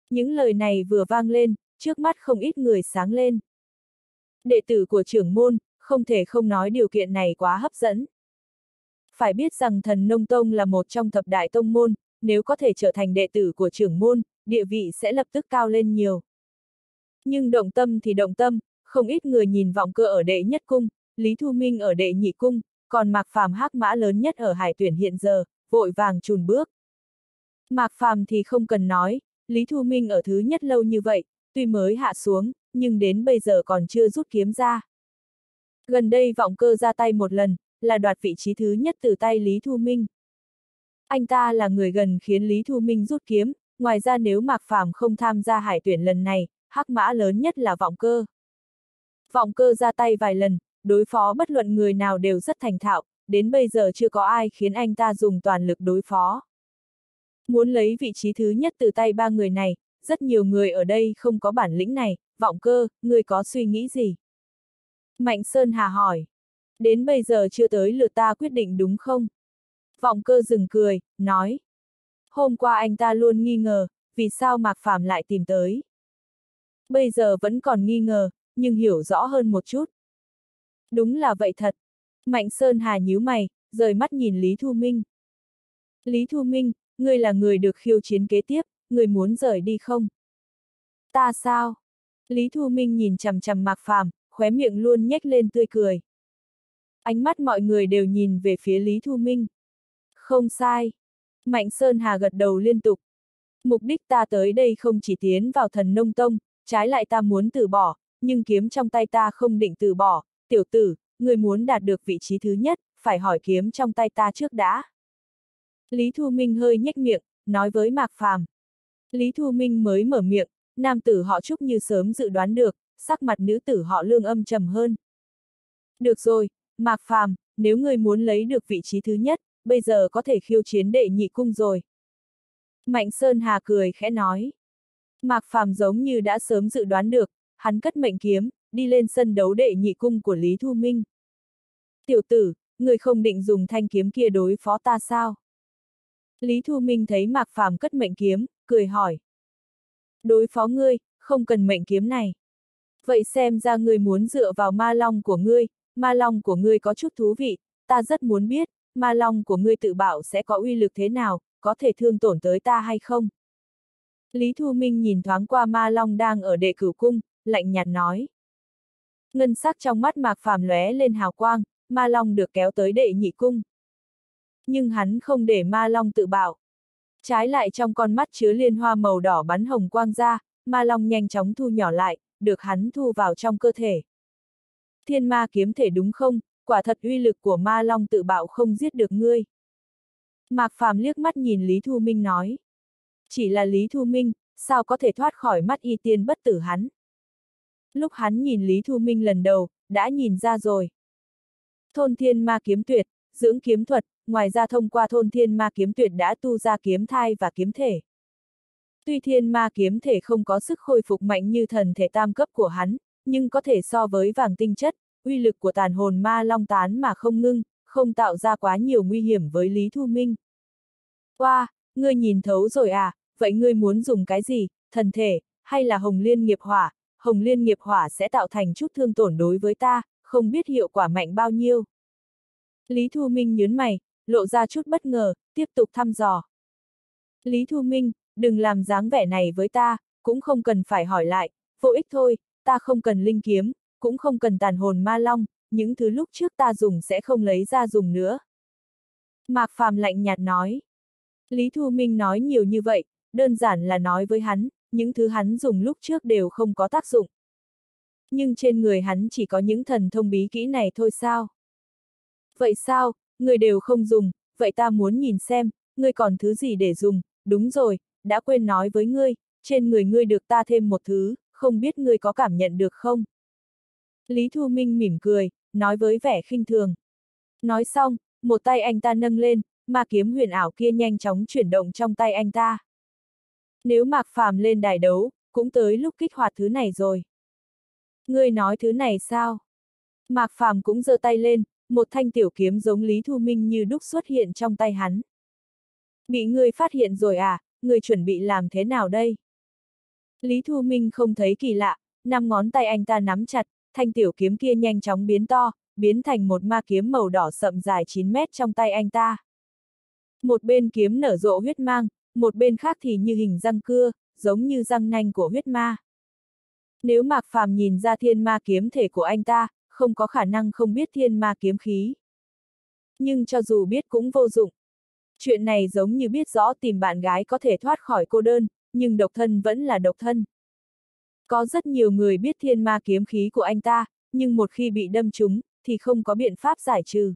Những lời này vừa vang lên, trước mắt không ít người sáng lên. Đệ tử của trưởng môn, không thể không nói điều kiện này quá hấp dẫn. Phải biết rằng thần nông tông là một trong thập đại tông môn, nếu có thể trở thành đệ tử của trưởng môn, địa vị sẽ lập tức cao lên nhiều. Nhưng động tâm thì động tâm, không ít người nhìn vọng cơ ở đệ nhất cung, Lý Thu Minh ở đệ nhị cung, còn Mạc Phàm hắc mã lớn nhất ở hải tuyển hiện giờ, vội vàng chùn bước. Mạc Phàm thì không cần nói, Lý Thu Minh ở thứ nhất lâu như vậy, tuy mới hạ xuống, nhưng đến bây giờ còn chưa rút kiếm ra. Gần đây vọng cơ ra tay một lần, là đoạt vị trí thứ nhất từ tay Lý Thu Minh. Anh ta là người gần khiến Lý Thu Minh rút kiếm, ngoài ra nếu Mạc Phàm không tham gia hải tuyển lần này, hắc mã lớn nhất là vọng cơ. Vọng cơ ra tay vài lần, đối phó bất luận người nào đều rất thành thạo, đến bây giờ chưa có ai khiến anh ta dùng toàn lực đối phó. Muốn lấy vị trí thứ nhất từ tay ba người này, rất nhiều người ở đây không có bản lĩnh này, vọng cơ, người có suy nghĩ gì? Mạnh Sơn Hà hỏi. Đến bây giờ chưa tới lượt ta quyết định đúng không? Vọng cơ dừng cười, nói. Hôm qua anh ta luôn nghi ngờ, vì sao Mạc Phạm lại tìm tới. Bây giờ vẫn còn nghi ngờ, nhưng hiểu rõ hơn một chút. Đúng là vậy thật. Mạnh Sơn Hà nhíu mày, rời mắt nhìn Lý Thu Minh. Lý Thu Minh, ngươi là người được khiêu chiến kế tiếp, ngươi muốn rời đi không? Ta sao? Lý Thu Minh nhìn chằm chằm Mạc Phàm, khóe miệng luôn nhếch lên tươi cười. Ánh mắt mọi người đều nhìn về phía Lý Thu Minh. Không sai. Mạnh Sơn Hà gật đầu liên tục. Mục đích ta tới đây không chỉ tiến vào thần nông tông, trái lại ta muốn từ bỏ, nhưng kiếm trong tay ta không định từ bỏ, tiểu tử, người muốn đạt được vị trí thứ nhất, phải hỏi kiếm trong tay ta trước đã. Lý Thu Minh hơi nhếch miệng, nói với Mạc Phàm. Lý Thu Minh mới mở miệng, nam tử họ Trúc như sớm dự đoán được, sắc mặt nữ tử họ Lương âm trầm hơn. Được rồi, Mạc Phàm, nếu người muốn lấy được vị trí thứ nhất, bây giờ có thể khiêu chiến đệ nhị cung rồi. Mạnh Sơn Hà cười khẽ nói. Mạc Phàm giống như đã sớm dự đoán được, hắn cất mệnh kiếm, đi lên sân đấu đệ nhị cung của Lý Thu Minh. Tiểu tử, người không định dùng thanh kiếm kia đối phó ta sao? Lý Thu Minh thấy Mạc Phàm cất mệnh kiếm, cười hỏi. Đối phó ngươi, không cần mệnh kiếm này. Vậy xem ra ngươi muốn dựa vào ma long của ngươi, ma long của ngươi có chút thú vị, ta rất muốn biết, ma long của ngươi tự bảo sẽ có uy lực thế nào, có thể thương tổn tới ta hay không? Lý Thu Minh nhìn thoáng qua ma long đang ở đệ cửu cung, lạnh nhạt nói. Ngân sắc trong mắt mạc phàm lóe lên hào quang, ma long được kéo tới đệ nhị cung. Nhưng hắn không để ma long tự bảo. Trái lại trong con mắt chứa liên hoa màu đỏ bắn hồng quang ra, ma long nhanh chóng thu nhỏ lại, được hắn thu vào trong cơ thể. Thiên ma kiếm thể đúng không, quả thật uy lực của ma long tự bạo không giết được ngươi. Mạc Phàm liếc mắt nhìn Lý Thu Minh nói. Chỉ là Lý Thu Minh, sao có thể thoát khỏi mắt y tiên bất tử hắn. Lúc hắn nhìn Lý Thu Minh lần đầu, đã nhìn ra rồi. Thôn thiên ma kiếm tuyệt, dưỡng kiếm thuật, ngoài ra thông qua thôn thiên ma kiếm tuyệt đã tu ra kiếm thai và kiếm thể. Tuy thiên ma kiếm thể không có sức khôi phục mạnh như thần thể tam cấp của hắn, nhưng có thể so với vàng tinh chất, uy lực của tàn hồn ma long tán mà không ngưng, không tạo ra quá nhiều nguy hiểm với Lý Thu Minh. Qua, wow, ngươi nhìn thấu rồi à, vậy ngươi muốn dùng cái gì, thần thể, hay là hồng liên nghiệp hỏa, hồng liên nghiệp hỏa sẽ tạo thành chút thương tổn đối với ta, không biết hiệu quả mạnh bao nhiêu. Lý Thu Minh nhớn mày, lộ ra chút bất ngờ, tiếp tục thăm dò. Lý Thu Minh, đừng làm dáng vẻ này với ta, cũng không cần phải hỏi lại, vô ích thôi, ta không cần linh kiếm, cũng không cần tàn hồn ma long, những thứ lúc trước ta dùng sẽ không lấy ra dùng nữa. Mạc Phàm lạnh nhạt nói. Lý Thu Minh nói nhiều như vậy, đơn giản là nói với hắn, những thứ hắn dùng lúc trước đều không có tác dụng. Nhưng trên người hắn chỉ có những thần thông bí kỹ này thôi sao? Vậy sao, người đều không dùng, vậy ta muốn nhìn xem, ngươi còn thứ gì để dùng, đúng rồi, đã quên nói với ngươi, trên người ngươi được ta thêm một thứ, không biết ngươi có cảm nhận được không? Lý Thu Minh mỉm cười, nói với vẻ khinh thường. Nói xong, một tay anh ta nâng lên, ma kiếm huyền ảo kia nhanh chóng chuyển động trong tay anh ta. Nếu Mạc Phàm lên đài đấu, cũng tới lúc kích hoạt thứ này rồi. Ngươi nói thứ này sao? Mạc Phàm cũng giơ tay lên, một thanh tiểu kiếm giống Lý Thu Minh như đúc xuất hiện trong tay hắn. Bị ngươi phát hiện rồi à, ngươi chuẩn bị làm thế nào đây? Lý Thu Minh không thấy kỳ lạ, năm ngón tay anh ta nắm chặt, thanh tiểu kiếm kia nhanh chóng biến to, biến thành một ma kiếm màu đỏ sậm dài 9 mét trong tay anh ta. Một bên kiếm nở rộ huyết mang, một bên khác thì như hình răng cưa, giống như răng nanh của huyết ma. Nếu Mạc Phàm nhìn ra thiên ma kiếm thể của anh ta, không có khả năng không biết thiên ma kiếm khí. Nhưng cho dù biết cũng vô dụng. Chuyện này giống như biết rõ tìm bạn gái có thể thoát khỏi cô đơn, nhưng độc thân vẫn là độc thân. Có rất nhiều người biết thiên ma kiếm khí của anh ta, nhưng một khi bị đâm trúng, thì không có biện pháp giải trừ.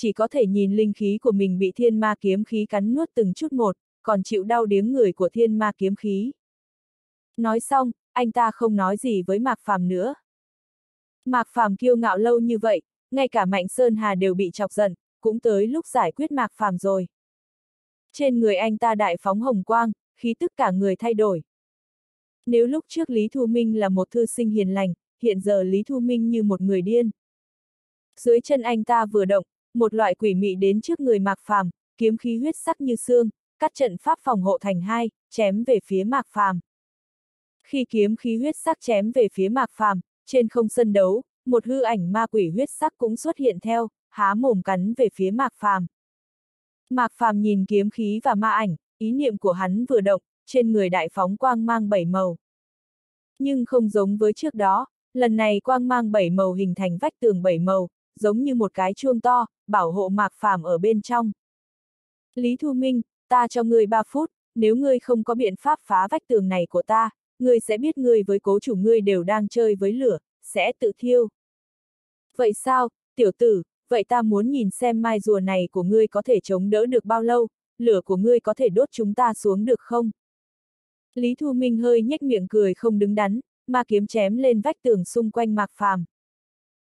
Chỉ có thể nhìn linh khí của mình bị thiên ma kiếm khí cắn nuốt từng chút một, còn chịu đau điếng người của thiên ma kiếm khí. Nói xong, anh ta không nói gì với Mạc Phàm nữa. Mạc Phàm kiêu ngạo lâu như vậy, ngay cả Mạnh Sơn Hà đều bị chọc giận, cũng tới lúc giải quyết Mạc Phàm rồi. Trên người anh ta đại phóng hồng quang, khí tức cả người thay đổi. Nếu lúc trước Lý Thu Minh là một thư sinh hiền lành, hiện giờ Lý Thu Minh như một người điên. Dưới chân anh ta vừa động, một loại quỷ mị đến trước người Mạc Phàm, kiếm khí huyết sắc như xương, cắt trận pháp phòng hộ thành hai, chém về phía Mạc Phàm. Khi kiếm khí huyết sắc chém về phía Mạc Phàm, trên không sân đấu, một hư ảnh ma quỷ huyết sắc cũng xuất hiện theo, há mồm cắn về phía Mạc Phàm. Mạc Phàm nhìn kiếm khí và ma ảnh, ý niệm của hắn vừa động, trên người đại phóng quang mang bảy màu. Nhưng không giống với trước đó, lần này quang mang bảy màu hình thành vách tường bảy màu, giống như một cái chuông to, bảo hộ Mạc Phàm ở bên trong. Lý Thu Minh, ta cho ngươi 3 phút, nếu ngươi không có biện pháp phá vách tường này của ta, ngươi sẽ biết ngươi với cố chủ ngươi đều đang chơi với lửa, sẽ tự thiêu. Vậy sao, tiểu tử, vậy ta muốn nhìn xem mai rùa này của ngươi có thể chống đỡ được bao lâu, lửa của ngươi có thể đốt chúng ta xuống được không? Lý Thu Minh hơi nhếch miệng cười không đứng đắn, mà kiếm chém lên vách tường xung quanh Mạc Phàm.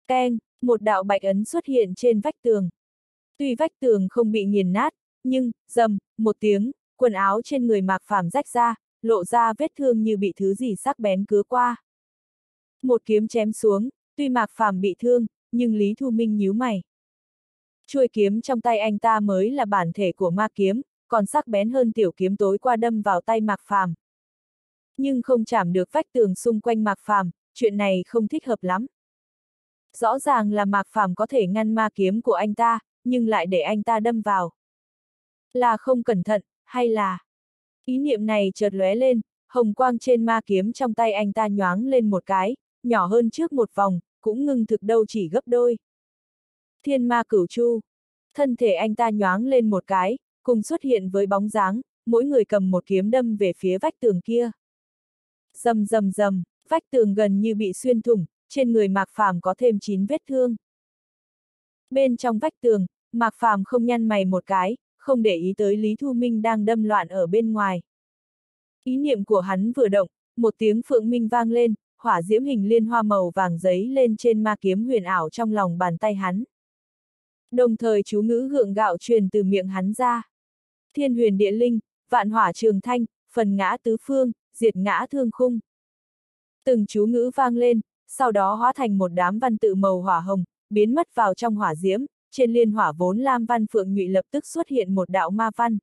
Keng, một đạo bạch ấn xuất hiện trên vách tường. Tuy vách tường không bị nghiền nát, nhưng, dầm, một tiếng, quần áo trên người Mạc Phàm rách ra, lộ ra vết thương như bị thứ gì sắc bén cứa qua. Một kiếm chém xuống, tuy Mạc Phàm bị thương, nhưng Lý Thu Minh nhíu mày. Chuôi kiếm trong tay anh ta mới là bản thể của ma kiếm, còn sắc bén hơn tiểu kiếm tối qua đâm vào tay Mạc Phàm. Nhưng không chạm được vách tường xung quanh Mạc Phàm, chuyện này không thích hợp lắm. Rõ ràng là Mạc Phàm có thể ngăn ma kiếm của anh ta, nhưng lại để anh ta đâm vào. Là không cẩn thận, hay là... Ý niệm này chợt lóe lên, hồng quang trên ma kiếm trong tay anh ta nhoáng lên một cái, nhỏ hơn trước một vòng, cũng ngưng thực đâu chỉ gấp đôi. Thiên ma cửu chu. Thân thể anh ta nhoáng lên một cái, cùng xuất hiện với bóng dáng, mỗi người cầm một kiếm đâm về phía vách tường kia. Dầm dầm dầm, vách tường gần như bị xuyên thủng, trên người Mạc Phàm có thêm 9 vết thương. Bên trong vách tường, Mạc Phàm không nhăn mày một cái, không để ý tới Lý Thu Minh đang đâm loạn ở bên ngoài. Ý niệm của hắn vừa động, một tiếng phượng minh vang lên, hỏa diễm hình liên hoa màu vàng giấy lên trên ma kiếm huyền ảo trong lòng bàn tay hắn. Đồng thời chú ngữ gượng gạo truyền từ miệng hắn ra. Thiên huyền địa linh, vạn hỏa trường thanh, phần ngã tứ phương, diệt ngã thương khung. Từng chú ngữ vang lên, sau đó hóa thành một đám văn tự màu hỏa hồng, biến mất vào trong hỏa diễm, trên liên hỏa vốn lam văn phượng nhụy lập tức xuất hiện một đạo ma văn.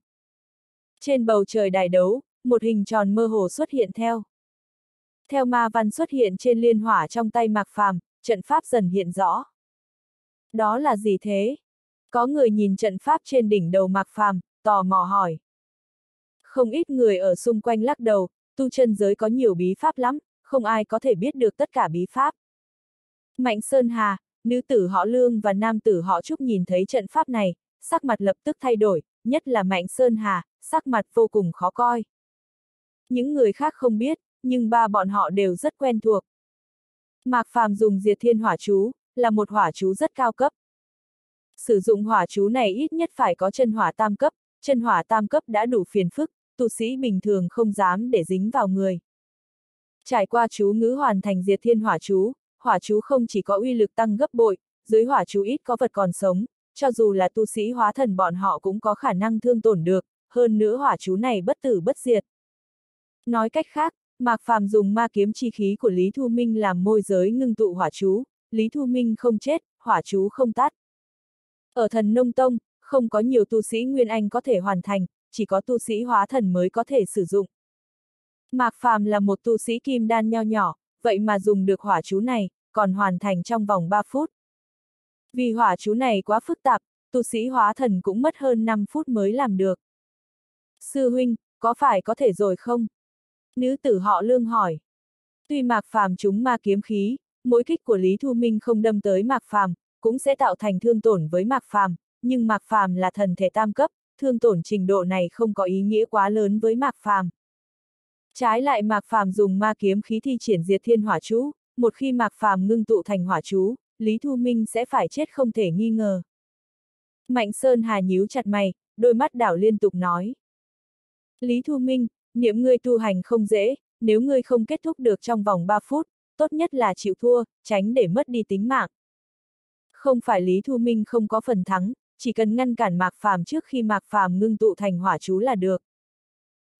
Trên bầu trời đài đấu, một hình tròn mơ hồ xuất hiện theo. Theo ma văn xuất hiện trên liên hỏa trong tay Mạc Phàm, trận pháp dần hiện rõ. Đó là gì thế? Có người nhìn trận pháp trên đỉnh đầu Mạc Phàm, tò mò hỏi. Không ít người ở xung quanh lắc đầu, tu chân giới có nhiều bí pháp lắm, không ai có thể biết được tất cả bí pháp. Mạnh Sơn Hà, nữ tử họ Lương và nam tử họ Trúc nhìn thấy trận pháp này, sắc mặt lập tức thay đổi, nhất là Mạnh Sơn Hà, sắc mặt vô cùng khó coi. Những người khác không biết, nhưng ba bọn họ đều rất quen thuộc. Mạc Phàm dùng diệt thiên hỏa chú, là một hỏa chú rất cao cấp. Sử dụng hỏa chú này ít nhất phải có chân hỏa tam cấp, chân hỏa tam cấp đã đủ phiền phức, tu sĩ bình thường không dám để dính vào người. Trải qua chú ngữ hoàn thành diệt thiên hỏa chú, hỏa chú không chỉ có uy lực tăng gấp bội, dưới hỏa chú ít có vật còn sống, cho dù là tu sĩ hóa thần bọn họ cũng có khả năng thương tổn được, hơn nữa hỏa chú này bất tử bất diệt. Nói cách khác, Mạc Phàm dùng ma kiếm chi khí của Lý Thu Minh làm môi giới ngưng tụ hỏa chú, Lý Thu Minh không chết, hỏa chú không tắt. Ở thần nông tông, không có nhiều tu sĩ Nguyên Anh có thể hoàn thành, chỉ có tu sĩ hóa thần mới có thể sử dụng. Mạc Phàm là một tu sĩ kim đan nho nhỏ, vậy mà dùng được hỏa chú này, còn hoàn thành trong vòng 3 phút. Vì hỏa chú này quá phức tạp, tu sĩ hóa thần cũng mất hơn 5 phút mới làm được. Sư huynh, có phải có thể rồi không? Nữ tử họ lương hỏi. Tuy Mạc Phàm chúng ma kiếm khí, mỗi kích của Lý Thu Minh không đâm tới Mạc Phàm, cũng sẽ tạo thành thương tổn với Mạc Phàm, nhưng Mạc Phàm là thần thể tam cấp, thương tổn trình độ này không có ý nghĩa quá lớn với Mạc Phàm. Trái lại Mạc Phàm dùng ma kiếm khí thi triển diệt thiên hỏa chú, một khi Mạc Phàm ngưng tụ thành hỏa chú, Lý Thu Minh sẽ phải chết không thể nghi ngờ. Mạnh Sơn Hà nhíu chặt mày, đôi mắt đảo liên tục nói. Lý Thu Minh, niệm ngươi tu hành không dễ, nếu ngươi không kết thúc được trong vòng 3 phút, tốt nhất là chịu thua, tránh để mất đi tính mạng. Không phải Lý Thu Minh không có phần thắng, chỉ cần ngăn cản Mạc Phàm trước khi Mạc Phàm ngưng tụ thành hỏa chú là được.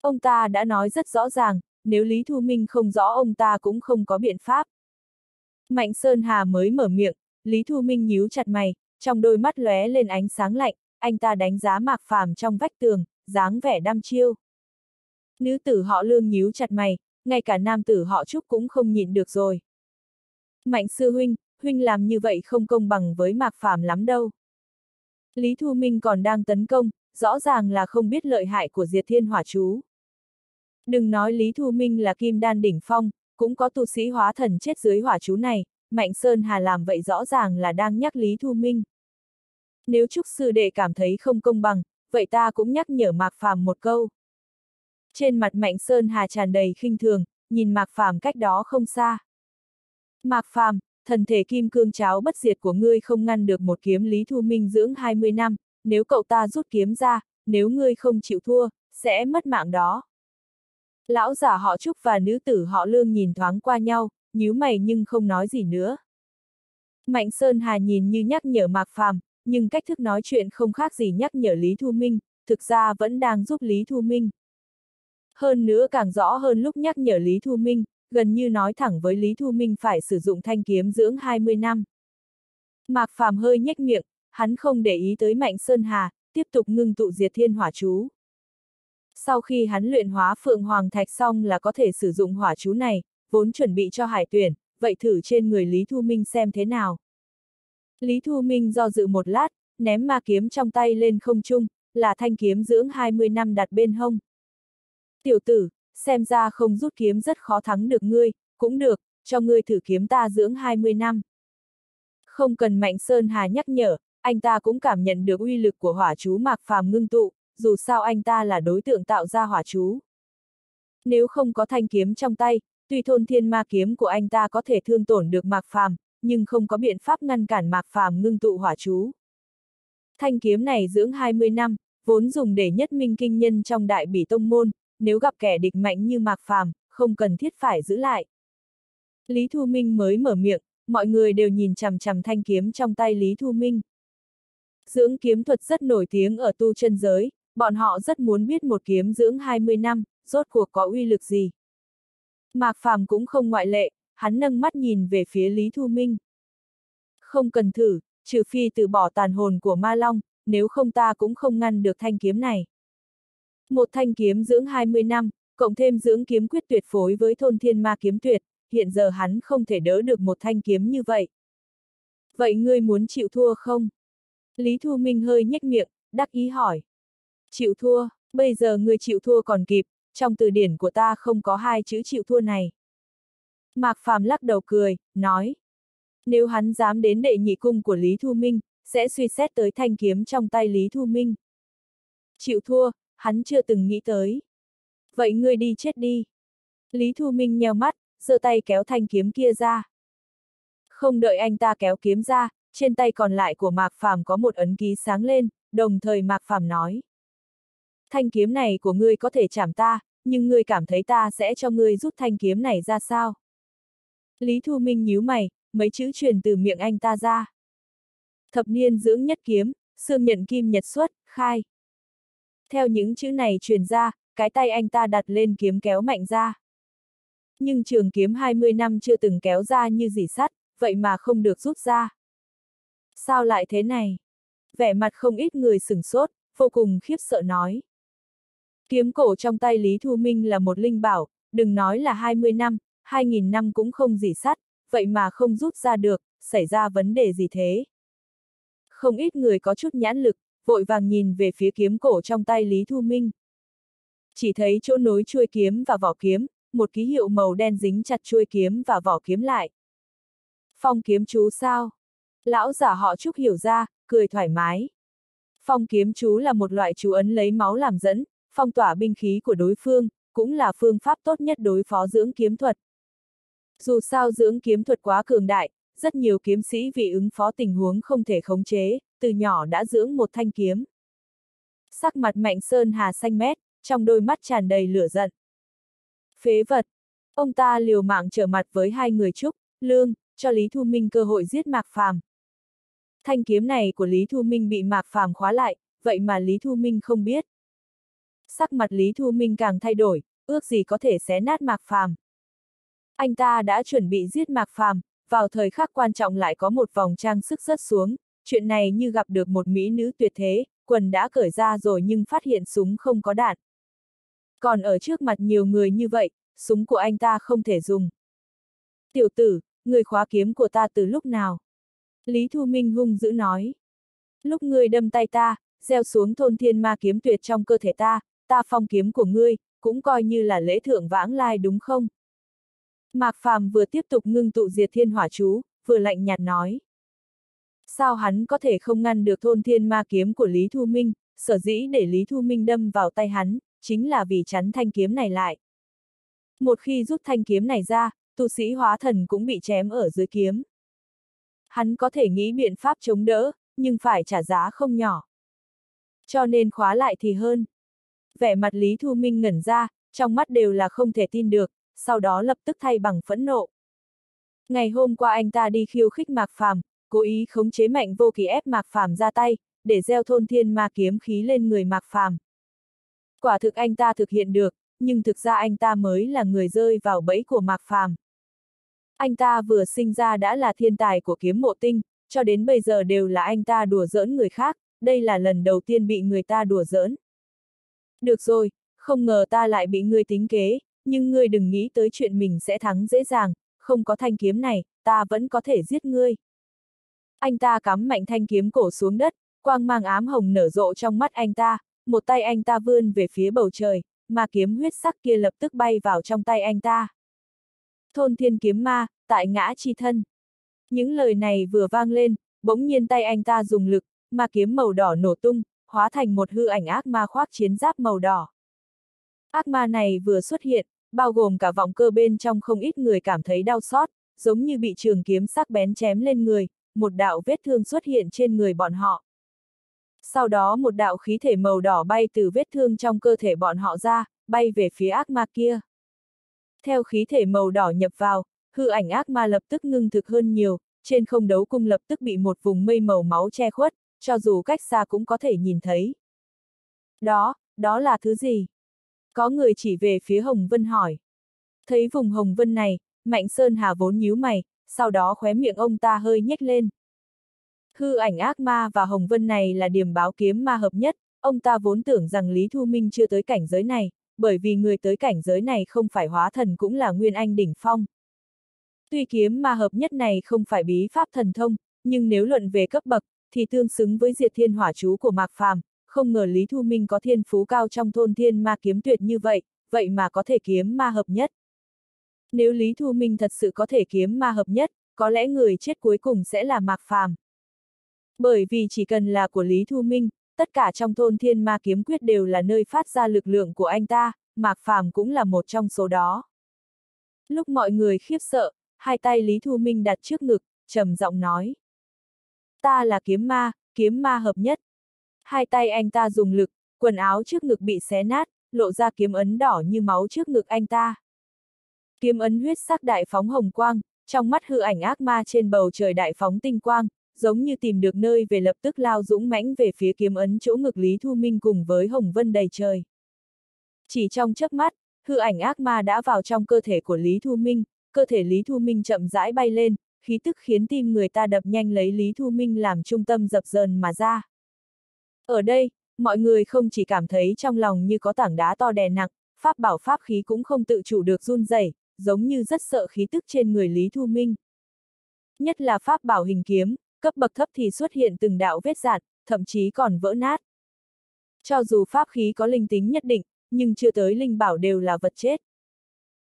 Ông ta đã nói rất rõ ràng, nếu Lý Thu Minh không rõ ông ta cũng không có biện pháp. Mạnh Sơn Hà mới mở miệng, Lý Thu Minh nhíu chặt mày, trong đôi mắt lóe lên ánh sáng lạnh, anh ta đánh giá Mạc Phàm trong vách tường, dáng vẻ đăm chiêu. Nữ tử họ lương nhíu chặt mày, ngay cả nam tử họ Trúc cũng không nhịn được rồi. Mạnh sư huynh, huynh làm như vậy không công bằng với Mạc Phàm lắm đâu. Lý Thu Minh còn đang tấn công, rõ ràng là không biết lợi hại của diệt thiên hỏa chú. Đừng nói Lý Thu Minh là kim đan đỉnh phong, cũng có tu sĩ hóa thần chết dưới hỏa chú này, Mạnh Sơn Hà làm vậy rõ ràng là đang nhắc Lý Thu Minh. Nếu Trúc Sư Đệ cảm thấy không công bằng, vậy ta cũng nhắc nhở Mạc Phàm một câu. Trên mặt Mạnh Sơn Hà tràn đầy khinh thường, nhìn Mạc Phàm cách đó không xa. Mạc Phàm, thần thể kim cương cháo bất diệt của ngươi không ngăn được một kiếm Lý Thu Minh dưỡng 20 năm, nếu cậu ta rút kiếm ra, nếu ngươi không chịu thua, sẽ mất mạng đó. Lão giả họ Trúc và nữ tử họ Lương nhìn thoáng qua nhau, nhíu mày nhưng không nói gì nữa. Mạnh Sơn Hà nhìn như nhắc nhở Mạc Phàm, nhưng cách thức nói chuyện không khác gì nhắc nhở Lý Thu Minh, thực ra vẫn đang giúp Lý Thu Minh. Hơn nữa càng rõ hơn lúc nhắc nhở Lý Thu Minh, gần như nói thẳng với Lý Thu Minh phải sử dụng thanh kiếm dưỡng 20 năm. Mạc Phàm hơi nhếch miệng, hắn không để ý tới Mạnh Sơn Hà, tiếp tục ngưng tụ diệt thiên hỏa chú. Sau khi hắn luyện hóa Phượng Hoàng Thạch xong là có thể sử dụng hỏa chú này, vốn chuẩn bị cho hải tuyển, vậy thử trên người Lý Thu Minh xem thế nào. Lý Thu Minh do dự một lát, ném ma kiếm trong tay lên không trung, là thanh kiếm dưỡng 20 năm đặt bên hông. Tiểu tử, xem ra không rút kiếm rất khó thắng được ngươi, cũng được, cho ngươi thử kiếm ta dưỡng 20 năm. Không cần Mạnh Sơn Hà nhắc nhở, anh ta cũng cảm nhận được uy lực của hỏa chú mạc phàm ngưng tụ, dù sao anh ta là đối tượng tạo ra hỏa chú. Nếu không có thanh kiếm trong tay, tuy thôn thiên ma kiếm của anh ta có thể thương tổn được mạc phàm, nhưng không có biện pháp ngăn cản mạc phàm ngưng tụ hỏa chú. Thanh kiếm này dưỡng 20 năm, vốn dùng để nhất minh kinh nhân trong đại bỉ tông môn, nếu gặp kẻ địch mạnh như Mạc Phàm, không cần thiết phải giữ lại. Lý Thu Minh mới mở miệng, mọi người đều nhìn chằm chằm thanh kiếm trong tay Lý Thu Minh. Dưỡng kiếm thuật rất nổi tiếng ở tu chân giới, bọn họ rất muốn biết một kiếm dưỡng 20 năm, rốt cuộc có uy lực gì. Mạc Phàm cũng không ngoại lệ, hắn nâng mắt nhìn về phía Lý Thu Minh. Không cần thử, trừ phi từ bỏ tàn hồn của Ma Long, nếu không ta cũng không ngăn được thanh kiếm này. Một thanh kiếm dưỡng 20 năm, cộng thêm dưỡng kiếm quyết tuyệt phối với thôn thiên ma kiếm tuyệt, hiện giờ hắn không thể đỡ được một thanh kiếm như vậy. Vậy ngươi muốn chịu thua không? Lý Thu Minh hơi nhếch miệng, đắc ý hỏi. Chịu thua, bây giờ ngươi chịu thua còn kịp, trong từ điển của ta không có hai chữ chịu thua này. Mạc Phàm lắc đầu cười, nói. Nếu hắn dám đến đệ nhị cung của Lý Thu Minh, sẽ suy xét tới thanh kiếm trong tay Lý Thu Minh. Chịu thua, hắn chưa từng nghĩ tới. Vậy ngươi đi chết đi. Lý Thu Minh nheo mắt, giơ tay kéo thanh kiếm kia ra. Không đợi anh ta kéo kiếm ra, trên tay còn lại của Mạc Phàm có một ấn ký sáng lên, đồng thời Mạc Phàm nói. Thanh kiếm này của ngươi có thể chạm ta, nhưng ngươi cảm thấy ta sẽ cho ngươi rút thanh kiếm này ra sao? Lý Thu Minh nhíu mày, mấy chữ truyền từ miệng anh ta ra. Thập niên dưỡng nhất kiếm, xương nhận kim nhật xuất, khai. Theo những chữ này truyền ra, cái tay anh ta đặt lên kiếm kéo mạnh ra. Nhưng trường kiếm 20 năm chưa từng kéo ra như dỉ sắt, vậy mà không được rút ra. Sao lại thế này? Vẻ mặt không ít người sửng sốt, vô cùng khiếp sợ nói. Kiếm cổ trong tay Lý Thu Minh là một linh bảo, đừng nói là 20 năm, 2.000 năm cũng không gì sắt, vậy mà không rút ra được, xảy ra vấn đề gì thế? Không ít người có chút nhãn lực, vội vàng nhìn về phía kiếm cổ trong tay Lý Thu Minh. Chỉ thấy chỗ nối chuôi kiếm và vỏ kiếm, một ký hiệu màu đen dính chặt chuôi kiếm và vỏ kiếm lại. Phong kiếm chú sao? Lão giả họ Trúc hiểu ra, cười thoải mái. Phong kiếm chú là một loại chú ấn lấy máu làm dẫn, phong tỏa binh khí của đối phương, cũng là phương pháp tốt nhất đối phó dưỡng kiếm thuật. Dù sao dưỡng kiếm thuật quá cường đại, rất nhiều kiếm sĩ vì ứng phó tình huống không thể khống chế, từ nhỏ đã dưỡng một thanh kiếm. Sắc mặt Mạnh Sơn Hà xanh mét, trong đôi mắt tràn đầy lửa giận. Phế vật! Ông ta liều mạng trở mặt với hai người Trúc, Lương, cho Lý Thu Minh cơ hội giết Mạc Phàm. Thanh kiếm này của Lý Thu Minh bị Mạc Phàm khóa lại, vậy mà Lý Thu Minh không biết. Sắc mặt Lý Thu Minh càng thay đổi, ước gì có thể xé nát Mạc Phàm. Anh ta đã chuẩn bị giết Mạc Phàm, vào thời khắc quan trọng lại có một vòng trang sức rớt xuống, chuyện này như gặp được một mỹ nữ tuyệt thế, quần đã cởi ra rồi nhưng phát hiện súng không có đạn. Còn ở trước mặt nhiều người như vậy, súng của anh ta không thể dùng. Tiểu tử, người khóa kiếm của ta từ lúc nào? Lý Thu Minh hung dữ nói. Lúc ngươi đâm tay ta, gieo xuống thôn thiên ma kiếm tuyệt trong cơ thể ta, ta phong kiếm của ngươi, cũng coi như là lễ thượng vãng lai đúng không? Mạc Phàm vừa tiếp tục ngưng tụ diệt thiên hỏa chú, vừa lạnh nhạt nói. Sao hắn có thể không ngăn được thôn thiên ma kiếm của Lý Thu Minh, sở dĩ để Lý Thu Minh đâm vào tay hắn, chính là vì chắn thanh kiếm này lại. Một khi rút thanh kiếm này ra, tu sĩ hóa thần cũng bị chém ở dưới kiếm. Hắn có thể nghĩ biện pháp chống đỡ, nhưng phải trả giá không nhỏ. Cho nên khóa lại thì hơn. Vẻ mặt Lý Thu Minh ngẩn ra, trong mắt đều là không thể tin được, sau đó lập tức thay bằng phẫn nộ. Ngày hôm qua anh ta đi khiêu khích Mạc Phàm, cố ý khống chế mạnh vô kỳ ép Mạc Phàm ra tay, để gieo thôn thiên ma kiếm khí lên người Mạc Phàm. Quả thực anh ta thực hiện được, nhưng thực ra anh ta mới là người rơi vào bẫy của Mạc Phàm. Anh ta vừa sinh ra đã là thiên tài của kiếm mộ tinh, cho đến bây giờ đều là anh ta đùa giỡn người khác, đây là lần đầu tiên bị người ta đùa giỡn. Được rồi, không ngờ ta lại bị ngươi tính kế, nhưng ngươi đừng nghĩ tới chuyện mình sẽ thắng dễ dàng, không có thanh kiếm này, ta vẫn có thể giết ngươi. Anh ta cắm mạnh thanh kiếm cổ xuống đất, quang mang ám hồng nở rộ trong mắt anh ta, một tay anh ta vươn về phía bầu trời, mà kiếm huyết sắc kia lập tức bay vào trong tay anh ta. Thôn thiên kiếm ma, tại ngã chi thân. Những lời này vừa vang lên, bỗng nhiên tay anh ta dùng lực, mà kiếm màu đỏ nổ tung, hóa thành một hư ảnh ác ma khoác chiến giáp màu đỏ. Ác ma này vừa xuất hiện, bao gồm cả vọng cơ bên trong không ít người cảm thấy đau xót, giống như bị trường kiếm sắc bén chém lên người, một đạo vết thương xuất hiện trên người bọn họ. Sau đó một đạo khí thể màu đỏ bay từ vết thương trong cơ thể bọn họ ra, bay về phía ác ma kia. Theo khí thể màu đỏ nhập vào, hư ảnh ác ma lập tức ngưng thực hơn nhiều, trên không đấu cung lập tức bị một vùng mây màu máu che khuất, cho dù cách xa cũng có thể nhìn thấy. Đó, đó là thứ gì? Có người chỉ về phía Hồng Vân hỏi. Thấy vùng Hồng Vân này, Mạnh Sơn Hà vốn nhíu mày, sau đó khóe miệng ông ta hơi nhếch lên. Hư ảnh ác ma và Hồng Vân này là điểm báo kiếm ma hợp nhất, ông ta vốn tưởng rằng Lý Thu Minh chưa tới cảnh giới này, bởi vì người tới cảnh giới này không phải hóa thần cũng là Nguyên Anh đỉnh phong. Tuy kiếm ma hợp nhất này không phải bí pháp thần thông, nhưng nếu luận về cấp bậc, thì tương xứng với diệt thiên hỏa chú của Mạc Phàm, không ngờ Lý Thu Minh có thiên phú cao trong thôn thiên ma kiếm tuyệt như vậy, vậy mà có thể kiếm ma hợp nhất. Nếu Lý Thu Minh thật sự có thể kiếm ma hợp nhất, có lẽ người chết cuối cùng sẽ là Mạc Phàm. Bởi vì chỉ cần là của Lý Thu Minh, tất cả trong thôn thiên ma kiếm quyết đều là nơi phát ra lực lượng của anh ta, Mạc Phàm cũng là một trong số đó. Lúc mọi người khiếp sợ, hai tay Lý Thu Minh đặt trước ngực, trầm giọng nói. Ta là kiếm ma, kiếm ma hợp nhất. Hai tay anh ta dùng lực, quần áo trước ngực bị xé nát, lộ ra kiếm ấn đỏ như máu trước ngực anh ta. Kiếm ấn huyết sắc đại phóng hồng quang, trong mắt hư ảnh ác ma trên bầu trời đại phóng tinh quang, giống như tìm được nơi về lập tức lao dũng mãnh về phía kiếm ấn chỗ ngực Lý Thu Minh cùng với hồng vân đầy trời. Chỉ trong chớp mắt, hư ảnh ác ma đã vào trong cơ thể của Lý Thu Minh, cơ thể Lý Thu Minh chậm rãi bay lên, khí tức khiến tim người ta đập nhanh lấy Lý Thu Minh làm trung tâm dập dờn mà ra. Ở đây, mọi người không chỉ cảm thấy trong lòng như có tảng đá to đè nặng, pháp bảo pháp khí cũng không tự chủ được run rẩy, giống như rất sợ khí tức trên người Lý Thu Minh. Nhất là pháp bảo hình kiếm, cấp bậc thấp thì xuất hiện từng đạo vết dạn, thậm chí còn vỡ nát. Cho dù pháp khí có linh tính nhất định, nhưng chưa tới linh bảo đều là vật chết.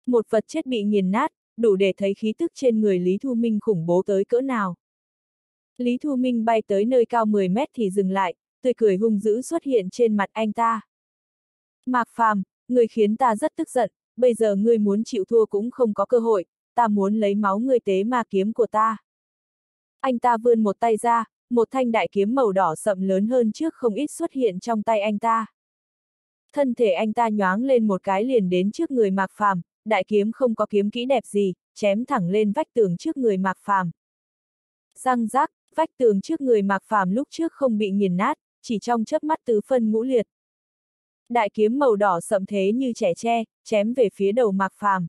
Một vật chết bị nghiền nát, đủ để thấy khí tức trên người Lý Thu Minh khủng bố tới cỡ nào. Lý Thu Minh bay tới nơi cao 10 mét thì dừng lại, tươi cười hung dữ xuất hiện trên mặt anh ta. Mạc Phàm, người khiến ta rất tức giận, bây giờ ngươi muốn chịu thua cũng không có cơ hội, ta muốn lấy máu ngươi tế ma kiếm của ta. Anh ta vươn một tay ra, một thanh đại kiếm màu đỏ sậm lớn hơn trước không ít xuất hiện trong tay anh ta. Thân thể anh ta nhoáng lên một cái liền đến trước người Mạc Phàm, đại kiếm không có kiếm kỹ đẹp gì, chém thẳng lên vách tường trước người Mạc Phàm. Răng rác, vách tường trước người Mạc Phàm lúc trước không bị nghiền nát, chỉ trong chớp mắt tứ phân ngũ liệt. Đại kiếm màu đỏ sậm thế như trẻ tre, chém về phía đầu Mạc Phàm.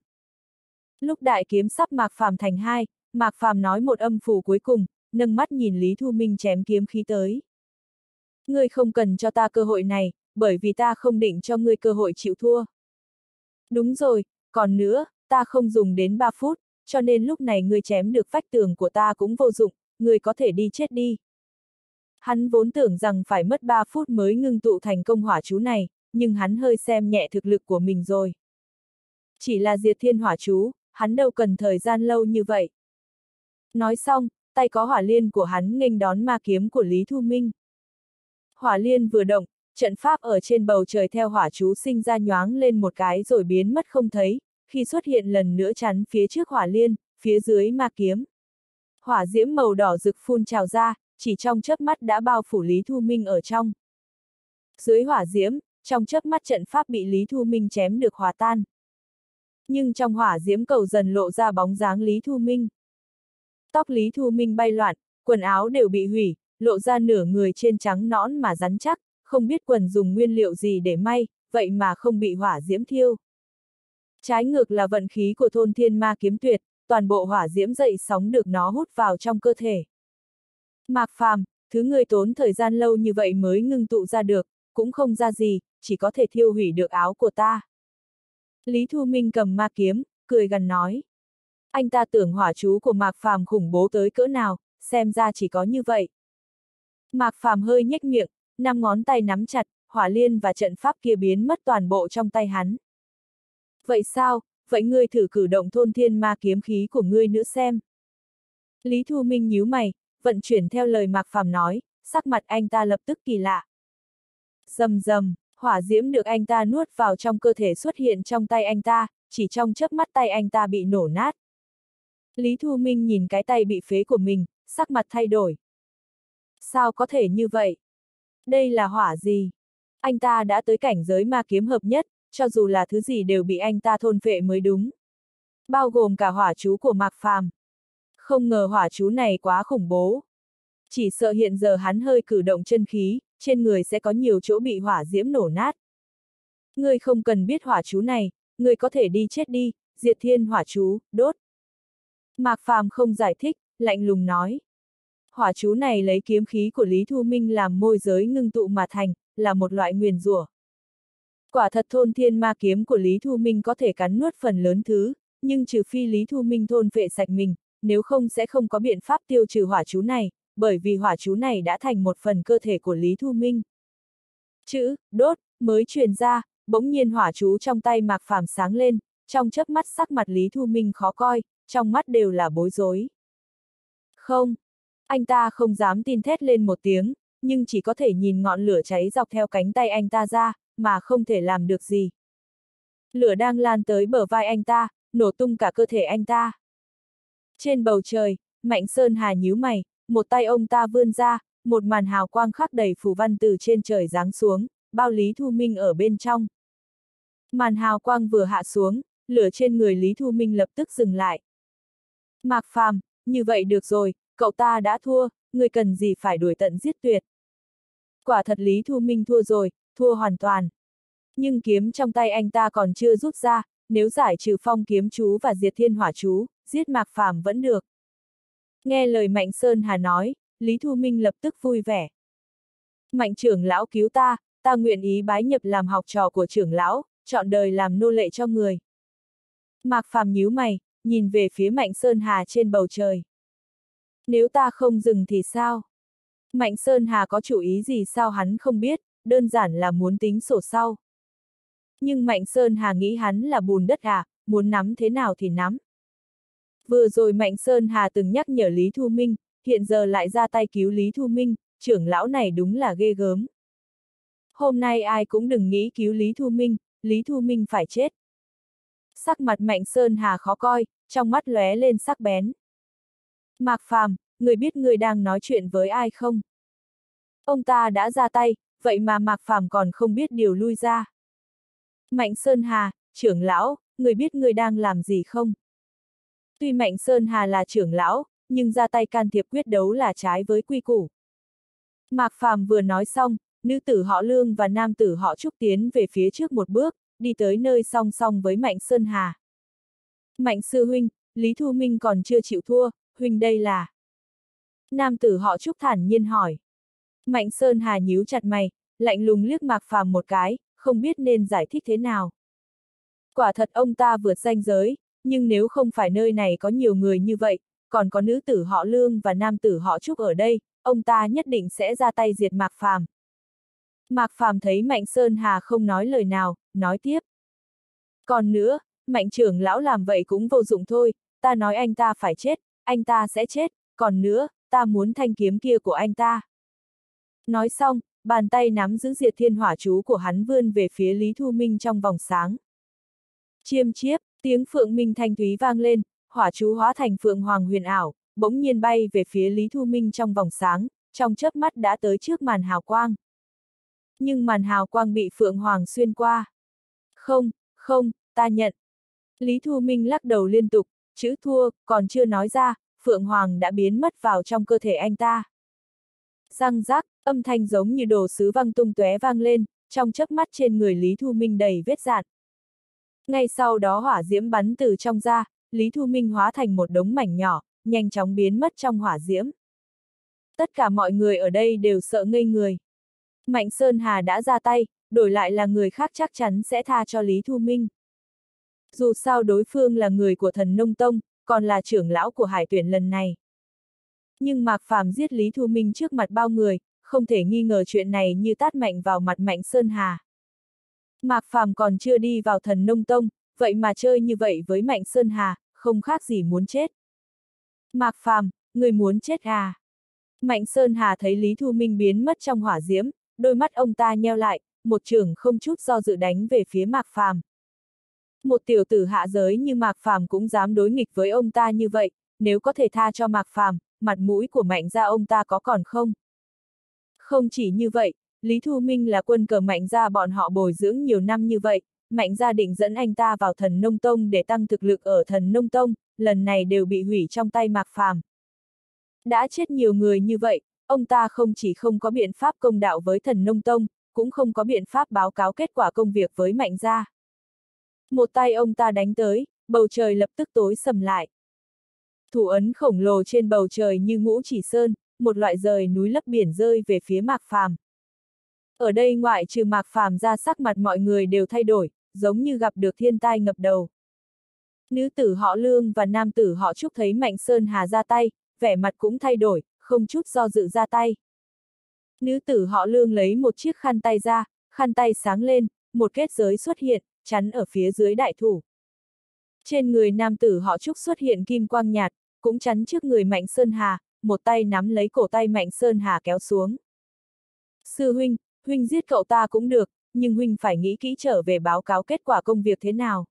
Lúc đại kiếm sắp Mạc Phàm thành hai, Mạc Phàm nói một âm phủ cuối cùng, nâng mắt nhìn Lý Thu Minh chém kiếm khí tới. Ngươi không cần cho ta cơ hội này, bởi vì ta không định cho ngươi cơ hội chịu thua. Đúng rồi, còn nữa, ta không dùng đến 3 phút, cho nên lúc này ngươi chém được vách tường của ta cũng vô dụng, ngươi có thể đi chết đi. Hắn vốn tưởng rằng phải mất 3 phút mới ngưng tụ thành công hỏa chú này, nhưng hắn hơi xem nhẹ thực lực của mình rồi. Chỉ là diệt thiên hỏa chú, hắn đâu cần thời gian lâu như vậy. Nói xong, tay có hỏa liên của hắn nghênh đón ma kiếm của Lý Thu Minh. Hỏa liên vừa động, trận pháp ở trên bầu trời theo hỏa chú sinh ra nhoáng lên một cái rồi biến mất không thấy, khi xuất hiện lần nữa chắn phía trước hỏa liên, phía dưới ma kiếm. Hỏa diễm màu đỏ rực phun trào ra, chỉ trong chớp mắt đã bao phủ Lý Thu Minh ở trong. Dưới hỏa diễm, trong chớp mắt trận pháp bị Lý Thu Minh chém được hòa tan. Nhưng trong hỏa diễm cầu dần lộ ra bóng dáng Lý Thu Minh. Tóc Lý Thu Minh bay loạn, quần áo đều bị hủy, lộ ra nửa người trên trắng nõn mà rắn chắc, không biết quần dùng nguyên liệu gì để may, vậy mà không bị hỏa diễm thiêu. Trái ngược là vận khí của thôn thiên ma kiếm tuyệt, toàn bộ hỏa diễm dậy sóng được nó hút vào trong cơ thể. Mạc Phàm, thứ người tốn thời gian lâu như vậy mới ngưng tụ ra được, cũng không ra gì, chỉ có thể thiêu hủy được áo của ta. Lý Thu Minh cầm ma kiếm, cười gần nói. Anh ta tưởng hỏa chú của Mạc Phàm khủng bố tới cỡ nào, xem ra chỉ có như vậy. Mạc Phàm hơi nhếch miệng, năm ngón tay nắm chặt, hỏa liên và trận pháp kia biến mất toàn bộ trong tay hắn. Vậy sao, vậy ngươi thử cử động thôn thiên ma kiếm khí của ngươi nữa xem. Lý Thu Minh nhíu mày, vận chuyển theo lời Mạc Phàm nói, sắc mặt anh ta lập tức kỳ lạ. Dầm dầm, hỏa diễm được anh ta nuốt vào trong cơ thể xuất hiện trong tay anh ta, chỉ trong chớp mắt tay anh ta bị nổ nát. Lý Thu Minh nhìn cái tay bị phế của mình, sắc mặt thay đổi. Sao có thể như vậy? Đây là hỏa gì? Anh ta đã tới cảnh giới ma kiếm hợp nhất, cho dù là thứ gì đều bị anh ta thôn phệ mới đúng. Bao gồm cả hỏa chú của Mạc Phàm. Không ngờ hỏa chú này quá khủng bố. Chỉ sợ hiện giờ hắn hơi cử động chân khí, trên người sẽ có nhiều chỗ bị hỏa diễm nổ nát. Ngươi không cần biết hỏa chú này, ngươi có thể đi chết đi, diệt thiên hỏa chú, đốt. Mạc Phàm không giải thích, lạnh lùng nói. Hỏa chú này lấy kiếm khí của Lý Thu Minh làm môi giới ngưng tụ mà thành, là một loại nguyền rủa. Quả thật thôn thiên ma kiếm của Lý Thu Minh có thể cắn nuốt phần lớn thứ, nhưng trừ phi Lý Thu Minh thôn vệ sạch mình, nếu không sẽ không có biện pháp tiêu trừ hỏa chú này, bởi vì hỏa chú này đã thành một phần cơ thể của Lý Thu Minh. Chữ, đốt, mới truyền ra, bỗng nhiên hỏa chú trong tay Mạc Phàm sáng lên, trong chớp mắt sắc mặt Lý Thu Minh khó coi, trong mắt đều là bối rối. Không, anh ta không dám tin thét lên một tiếng, nhưng chỉ có thể nhìn ngọn lửa cháy dọc theo cánh tay anh ta ra, mà không thể làm được gì. Lửa đang lan tới bờ vai anh ta, nổ tung cả cơ thể anh ta. Trên bầu trời, Mạnh Sơn Hà nhíu mày, một tay ông ta vươn ra, một màn hào quang khắc đầy phù văn từ trên trời giáng xuống, bao Lý Thu Minh ở bên trong. Màn hào quang vừa hạ xuống, lửa trên người Lý Thu Minh lập tức dừng lại. Mạc Phàm, như vậy được rồi, cậu ta đã thua, người cần gì phải đuổi tận giết tuyệt. Quả thật Lý Thu Minh thua rồi, thua hoàn toàn. Nhưng kiếm trong tay anh ta còn chưa rút ra, nếu giải trừ phong kiếm chú và diệt thiên hỏa chú, giết Mạc Phàm vẫn được. Nghe lời Mạnh Sơn Hà nói, Lý Thu Minh lập tức vui vẻ. Mạnh trưởng lão cứu ta, ta nguyện ý bái nhập làm học trò của trưởng lão, chọn đời làm nô lệ cho người. Mạc Phàm nhíu mày, nhìn về phía Mạnh Sơn Hà trên bầu trời. Nếu ta không dừng thì sao? Mạnh Sơn Hà có chủ ý gì sao hắn không biết, đơn giản là muốn tính sổ sau. Nhưng Mạnh Sơn Hà nghĩ hắn là bùn đất à, muốn nắm thế nào thì nắm. Vừa rồi Mạnh Sơn Hà từng nhắc nhở Lý Thu Minh, hiện giờ lại ra tay cứu Lý Thu Minh, trưởng lão này đúng là ghê gớm. Hôm nay ai cũng đừng nghĩ cứu Lý Thu Minh, Lý Thu Minh phải chết. Sắc mặt Mạnh Sơn Hà khó coi, trong mắt lóe lên sắc bén. Mạc Phàm, người biết người đang nói chuyện với ai không? Ông ta đã ra tay, vậy mà Mạc Phàm còn không biết điều lui ra. Mạnh Sơn Hà, trưởng lão, người biết người đang làm gì không? Tuy Mạnh Sơn Hà là trưởng lão, nhưng ra tay can thiệp quyết đấu là trái với quy củ. Mạc Phàm vừa nói xong, nữ tử họ Lương và nam tử họ Trúc tiến về phía trước một bước, đi tới nơi song song với Mạnh Sơn Hà. Mạnh sư huynh, Lý Thu Minh còn chưa chịu thua, huynh đây là... Nam tử họ Trúc thản nhiên hỏi. Mạnh Sơn Hà nhíu chặt mày, lạnh lùng liếc Mạc Phàm một cái, không biết nên giải thích thế nào. Quả thật ông ta vượt danh giới, nhưng nếu không phải nơi này có nhiều người như vậy, còn có nữ tử họ Lương và nam tử họ Trúc ở đây, ông ta nhất định sẽ ra tay diệt Mạc Phàm. Mạc Phàm thấy Mạnh Sơn Hà không nói lời nào, nói tiếp. Còn nữa, Mạnh trưởng lão làm vậy cũng vô dụng thôi, ta nói anh ta phải chết, anh ta sẽ chết, còn nữa, ta muốn thanh kiếm kia của anh ta. Nói xong, bàn tay nắm giữ diệt thiên hỏa chú của hắn vươn về phía Lý Thu Minh trong vòng sáng. Chiêm chiếp, tiếng phượng minh thanh thúy vang lên, hỏa chú hóa thành phượng hoàng huyền ảo, bỗng nhiên bay về phía Lý Thu Minh trong vòng sáng, trong chớp mắt đã tới trước màn hào quang. Nhưng màn hào quang bị phượng hoàng xuyên qua. Không, không, ta nhận. Lý Thu Minh lắc đầu liên tục, chữ thua, còn chưa nói ra, phượng hoàng đã biến mất vào trong cơ thể anh ta. Răng rác, âm thanh giống như đồ sứ văng tung tóe vang lên, trong chớp mắt trên người Lý Thu Minh đầy vết dạn. Ngay sau đó hỏa diễm bắn từ trong ra, Lý Thu Minh hóa thành một đống mảnh nhỏ, nhanh chóng biến mất trong hỏa diễm. Tất cả mọi người ở đây đều sợ ngây người. Mạnh Sơn Hà đã ra tay, đổi lại là người khác chắc chắn sẽ tha cho Lý Thu Minh. Dù sao đối phương là người của thần nông tông, còn là trưởng lão của hải tuyển lần này. Nhưng Mạc Phàm giết Lý Thu Minh trước mặt bao người, không thể nghi ngờ chuyện này như tát mạnh vào mặt Mạnh Sơn Hà. Mạc Phàm còn chưa đi vào thần nông tông, vậy mà chơi như vậy với Mạnh Sơn Hà, không khác gì muốn chết. Mạc Phàm, người muốn chết à? Mạnh Sơn Hà thấy Lý Thu Minh biến mất trong hỏa diễm, đôi mắt ông ta nheo lại, một trường không chút do dự đánh về phía Mạc Phàm. Một tiểu tử hạ giới như Mạc Phàm cũng dám đối nghịch với ông ta như vậy, nếu có thể tha cho Mạc Phàm, mặt mũi của mạnh gia ông ta có còn không? Không chỉ như vậy, Lý Thu Minh là quân cờ mạnh gia bọn họ bồi dưỡng nhiều năm như vậy, mạnh gia định dẫn anh ta vào thần nông tông để tăng thực lực ở thần nông tông, lần này đều bị hủy trong tay Mạc Phàm. Đã chết nhiều người như vậy, ông ta không chỉ không có biện pháp công đạo với thần nông tông, cũng không có biện pháp báo cáo kết quả công việc với mạnh gia. Một tay ông ta đánh tới, bầu trời lập tức tối sầm lại. Thủ ấn khổng lồ trên bầu trời như ngũ chỉ sơn, một loại rời núi lấp biển rơi về phía Mạc Phàm. Ở đây ngoại trừ Mạc Phàm ra sắc mặt mọi người đều thay đổi, giống như gặp được thiên tai ngập đầu. Nữ tử họ Lương và nam tử họ Trúc thấy Mạnh Sơn Hà ra tay, vẻ mặt cũng thay đổi, không chút do dự ra tay. Nữ tử họ Lương lấy một chiếc khăn tay ra, khăn tay sáng lên, một kết giới xuất hiện, chắn ở phía dưới đại thủ. Trên người nam tử họ Trúc xuất hiện kim quang nhạt, cũng chắn trước người Mạnh Sơn Hà, một tay nắm lấy cổ tay Mạnh Sơn Hà kéo xuống. Sư huynh, huynh giết cậu ta cũng được, nhưng huynh phải nghĩ kỹ trở về báo cáo kết quả công việc thế nào.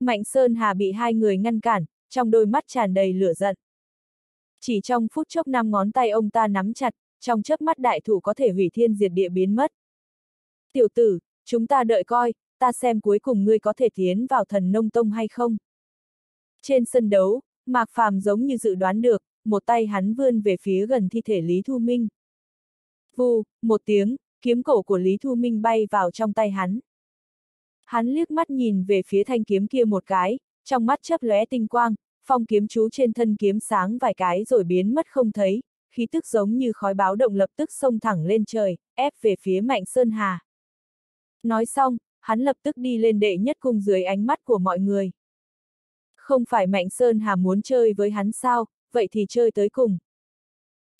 Mạnh Sơn Hà bị hai người ngăn cản, trong đôi mắt tràn đầy lửa giận. Chỉ trong phút chốc năm ngón tay ông ta nắm chặt, trong chớp mắt đại thủ có thể hủy thiên diệt địa biến mất. Tiểu tử, chúng ta đợi coi, ta xem cuối cùng ngươi có thể tiến vào thần nông tông hay không. Trên sân đấu, Mạc Phàm giống như dự đoán được, một tay hắn vươn về phía gần thi thể Lý Thu Minh. Vù, một tiếng, kiếm cổ của Lý Thu Minh bay vào trong tay hắn. Hắn liếc mắt nhìn về phía thanh kiếm kia một cái, trong mắt chớp lóe tinh quang, phong kiếm chú trên thân kiếm sáng vài cái rồi biến mất không thấy, khí tức giống như khói báo động lập tức xông thẳng lên trời, ép về phía Mạnh Sơn Hà. Nói xong, hắn lập tức đi lên đệ nhất cung dưới ánh mắt của mọi người. Không phải Mạnh Sơn Hà muốn chơi với hắn sao, vậy thì chơi tới cùng.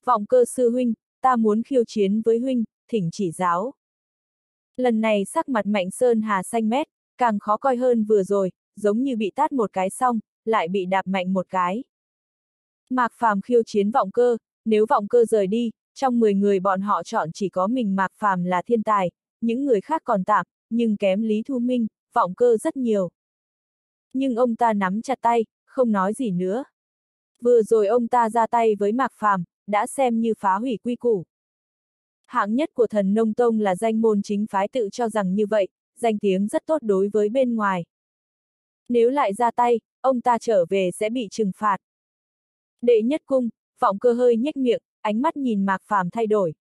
Vọng cơ sư huynh, ta muốn khiêu chiến với huynh, thỉnh chỉ giáo. Lần này sắc mặt Mạnh Sơn Hà xanh mét, càng khó coi hơn vừa rồi, giống như bị tát một cái xong, lại bị đạp mạnh một cái. Mạc Phàm khiêu chiến vọng cơ, nếu vọng cơ rời đi, trong 10 người bọn họ chọn chỉ có mình Mạc Phàm là thiên tài, những người khác còn tạm, nhưng kém Lý Thu Minh, vọng cơ rất nhiều. Nhưng ông ta nắm chặt tay, không nói gì nữa. Vừa rồi ông ta ra tay với Mạc Phàm, đã xem như phá hủy quy củ. Hạng nhất của thần nông tông là danh môn chính phái tự cho rằng như vậy, danh tiếng rất tốt đối với bên ngoài. Nếu lại ra tay, ông ta trở về sẽ bị trừng phạt. Đệ nhất cung, vọng cơ hơi nhếch miệng, ánh mắt nhìn Mạc Phàm thay đổi.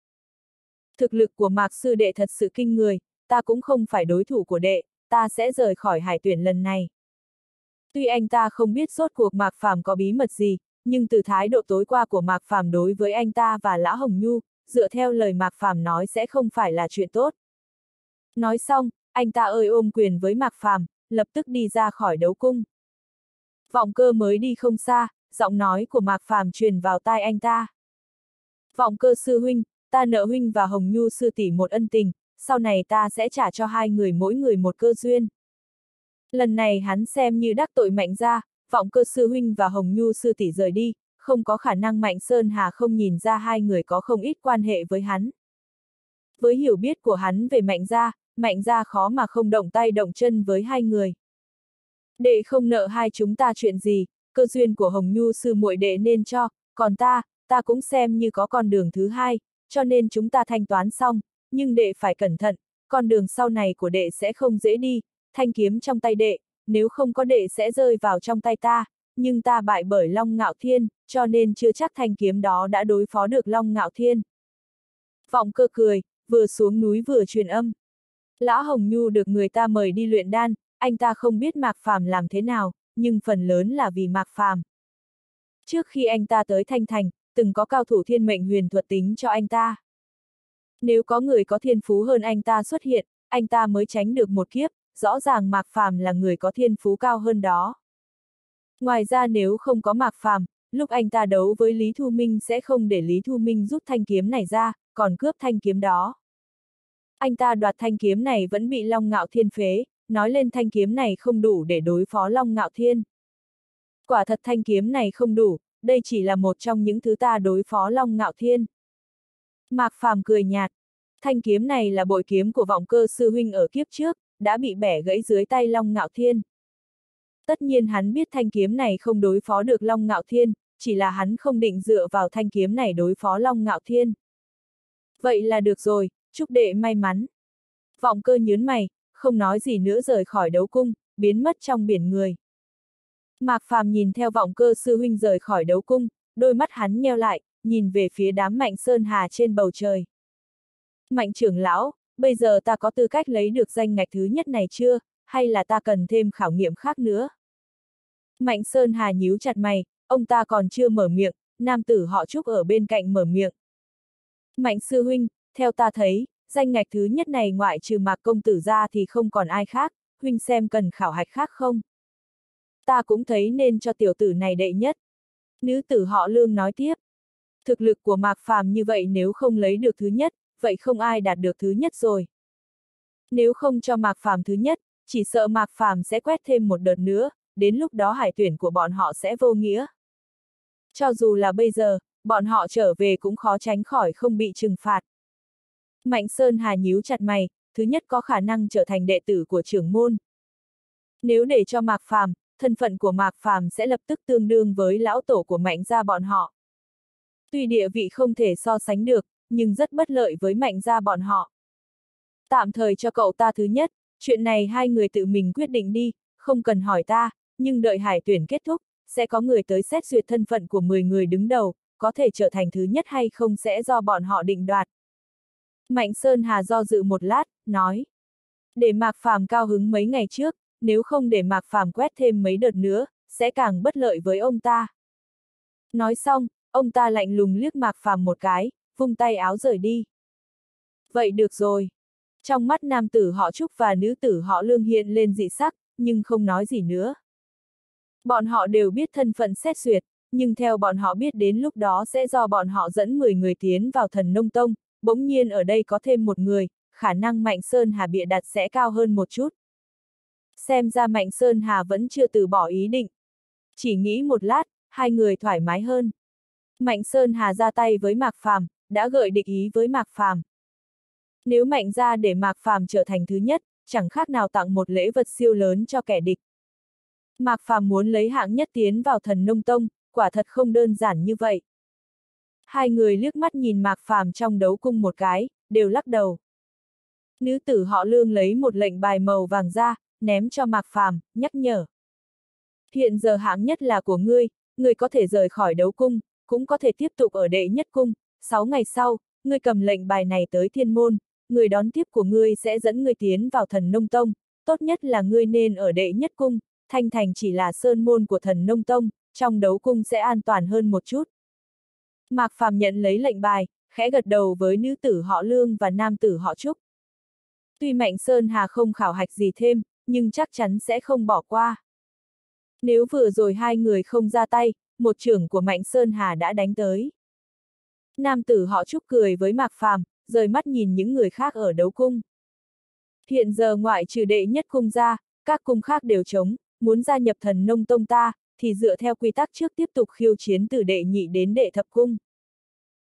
Thực lực của Mạc sư đệ thật sự kinh người, ta cũng không phải đối thủ của đệ, ta sẽ rời khỏi hải tuyển lần này. Tuy anh ta không biết rốt cuộc Mạc Phàm có bí mật gì, nhưng từ thái độ tối qua của Mạc Phàm đối với anh ta và Lã Hồng Nhu, dựa theo lời Mạc Phàm nói sẽ không phải là chuyện tốt. Nói xong, anh ta ơi ôm quyền với Mạc Phàm, lập tức đi ra khỏi đấu cung. Vọng cơ mới đi không xa, giọng nói của Mạc Phàm truyền vào tai anh ta. Vọng cơ sư huynh, ta nợ huynh và Hồng Nhu sư tỷ một ân tình, sau này ta sẽ trả cho hai người mỗi người một cơ duyên. Lần này hắn xem như đắc tội mạnh ra, vọng cơ sư huynh và Hồng Nhu sư tỷ rời đi, không có khả năng Mạnh Sơn Hà không nhìn ra hai người có không ít quan hệ với hắn. Với hiểu biết của hắn về Mạnh Gia, Mạnh Gia khó mà không động tay động chân với hai người. Đệ không nợ hai chúng ta chuyện gì, cơ duyên của Hồng Nhu sư muội đệ nên cho, còn ta, ta cũng xem như có con đường thứ hai, cho nên chúng ta thanh toán xong, nhưng đệ phải cẩn thận, con đường sau này của đệ sẽ không dễ đi, thanh kiếm trong tay đệ, nếu không có đệ sẽ rơi vào trong tay ta, nhưng ta bại bởi Long Ngạo Thiên, cho nên chưa chắc thanh kiếm đó đã đối phó được Long Ngạo Thiên. Vọng cơ cười, vừa xuống núi vừa truyền âm. Lã Hồng Nhu được người ta mời đi luyện đan, anh ta không biết Mạc Phàm làm thế nào, nhưng phần lớn là vì Mạc Phàm. Trước khi anh ta tới Thanh Thành, từng có cao thủ thiên mệnh huyền thuật tính cho anh ta. Nếu có người có thiên phú hơn anh ta xuất hiện, anh ta mới tránh được một kiếp, rõ ràng Mạc Phàm là người có thiên phú cao hơn đó. Ngoài ra nếu không có Mạc Phàm, lúc anh ta đấu với Lý Thu Minh sẽ không để Lý Thu Minh rút thanh kiếm này ra, còn cướp thanh kiếm đó. Anh ta đoạt thanh kiếm này vẫn bị Long Ngạo Thiên phế, nói lên thanh kiếm này không đủ để đối phó Long Ngạo Thiên. Quả thật thanh kiếm này không đủ, đây chỉ là một trong những thứ ta đối phó Long Ngạo Thiên. Mạc Phàm cười nhạt, thanh kiếm này là bội kiếm của vọng cơ sư huynh ở kiếp trước, đã bị bẻ gãy dưới tay Long Ngạo Thiên. Tất nhiên hắn biết thanh kiếm này không đối phó được Long Ngạo Thiên, chỉ là hắn không định dựa vào thanh kiếm này đối phó Long Ngạo Thiên. Vậy là được rồi, chúc đệ may mắn. Vọng cơ nhớn mày, không nói gì nữa rời khỏi đấu cung, biến mất trong biển người. Mạc Phàm nhìn theo vọng cơ sư huynh rời khỏi đấu cung, đôi mắt hắn nheo lại, nhìn về phía đám mạnh sơn hà trên bầu trời. Mạnh trưởng lão, bây giờ ta có tư cách lấy được danh ngạch thứ nhất này chưa, hay là ta cần thêm khảo nghiệm khác nữa? Mạnh Sơn Hà nhíu chặt mày, ông ta còn chưa mở miệng, nam tử họ Trúc ở bên cạnh mở miệng. Mạnh sư huynh, theo ta thấy, danh ngạch thứ nhất này ngoại trừ mạc công tử ra thì không còn ai khác, huynh xem cần khảo hạch khác không? Ta cũng thấy nên cho tiểu tử này đệ nhất. Nữ tử họ lương nói tiếp. Thực lực của mạc phàm như vậy nếu không lấy được thứ nhất, vậy không ai đạt được thứ nhất rồi. Nếu không cho mạc phàm thứ nhất, chỉ sợ mạc phàm sẽ quét thêm một đợt nữa, đến lúc đó hải tuyển của bọn họ sẽ vô nghĩa. Cho dù là bây giờ, bọn họ trở về cũng khó tránh khỏi không bị trừng phạt. Mạnh Sơn Hà nhíu chặt mày, thứ nhất có khả năng trở thành đệ tử của trưởng môn. Nếu để cho Mạc Phàm, thân phận của Mạc Phàm sẽ lập tức tương đương với lão tổ của Mạnh gia bọn họ. Tuy địa vị không thể so sánh được, nhưng rất bất lợi với Mạnh gia bọn họ. Tạm thời cho cậu ta thứ nhất, chuyện này hai người tự mình quyết định đi, không cần hỏi ta, nhưng đợi hải tuyển kết thúc, sẽ có người tới xét duyệt thân phận của 10 người đứng đầu, có thể trở thành thứ nhất hay không sẽ do bọn họ định đoạt. Mạnh Sơn Hà do dự một lát, nói. Để Mạc Phàm cao hứng mấy ngày trước, nếu không để Mạc Phàm quét thêm mấy đợt nữa, sẽ càng bất lợi với ông ta. Nói xong, ông ta lạnh lùng liếc Mạc Phàm một cái, vung tay áo rời đi. Vậy được rồi. Trong mắt nam tử họ Trúc và nữ tử họ Lương hiện lên dị sắc, nhưng không nói gì nữa. Bọn họ đều biết thân phận xét duyệt, nhưng theo bọn họ biết đến lúc đó sẽ do bọn họ dẫn 10 người tiến vào thần nông tông, bỗng nhiên ở đây có thêm một người, khả năng Mạnh Sơn Hà bịa đặt sẽ cao hơn một chút. Xem ra Mạnh Sơn Hà vẫn chưa từ bỏ ý định. Chỉ nghĩ một lát, hai người thoải mái hơn. Mạnh Sơn Hà ra tay với Mạc Phàm, đã gợi địch ý với Mạc Phàm. Nếu Mạnh ra để Mạc Phàm trở thành thứ nhất, chẳng khác nào tặng một lễ vật siêu lớn cho kẻ địch. Mạc Phàm muốn lấy hạng nhất tiến vào thần nông tông, quả thật không đơn giản như vậy. Hai người liếc mắt nhìn Mạc Phàm trong đấu cung một cái, đều lắc đầu. Nữ tử họ lương lấy một lệnh bài màu vàng ra, ném cho Mạc Phàm, nhắc nhở. Hiện giờ hạng nhất là của ngươi, ngươi có thể rời khỏi đấu cung, cũng có thể tiếp tục ở đệ nhất cung, sáu ngày sau, ngươi cầm lệnh bài này tới thiên môn, người đón tiếp của ngươi sẽ dẫn ngươi tiến vào thần nông tông, tốt nhất là ngươi nên ở đệ nhất cung, thanh thành chỉ là sơn môn của thần nông tông, trong đấu cung sẽ an toàn hơn một chút. Mạc Phàm nhận lấy lệnh bài, khẽ gật đầu với nữ tử họ Lương và nam tử họ Trúc. Tuy Mạnh Sơn Hà không khảo hạch gì thêm, nhưng chắc chắn sẽ không bỏ qua. Nếu vừa rồi hai người không ra tay, một trưởng của Mạnh Sơn Hà đã đánh tới. Nam tử họ chúc cười với Mạc Phàm, rời mắt nhìn những người khác ở đấu cung. Hiện giờ ngoại trừ đệ nhất cung ra, các cung khác đều chống, muốn gia nhập thần nông tông ta, thì dựa theo quy tắc trước tiếp tục khiêu chiến từ đệ nhị đến đệ thập cung.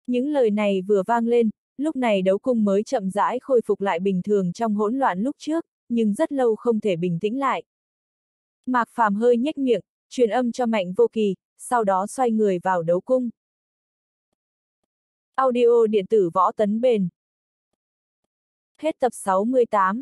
Những lời này vừa vang lên, lúc này đấu cung mới chậm rãi khôi phục lại bình thường trong hỗn loạn lúc trước, nhưng rất lâu không thể bình tĩnh lại. Mạc Phàm hơi nhếch miệng, truyền âm cho Mạnh Vô Kỳ, sau đó xoay người vào đấu cung. Audio điện tử võ tấn bền. Hết tập 68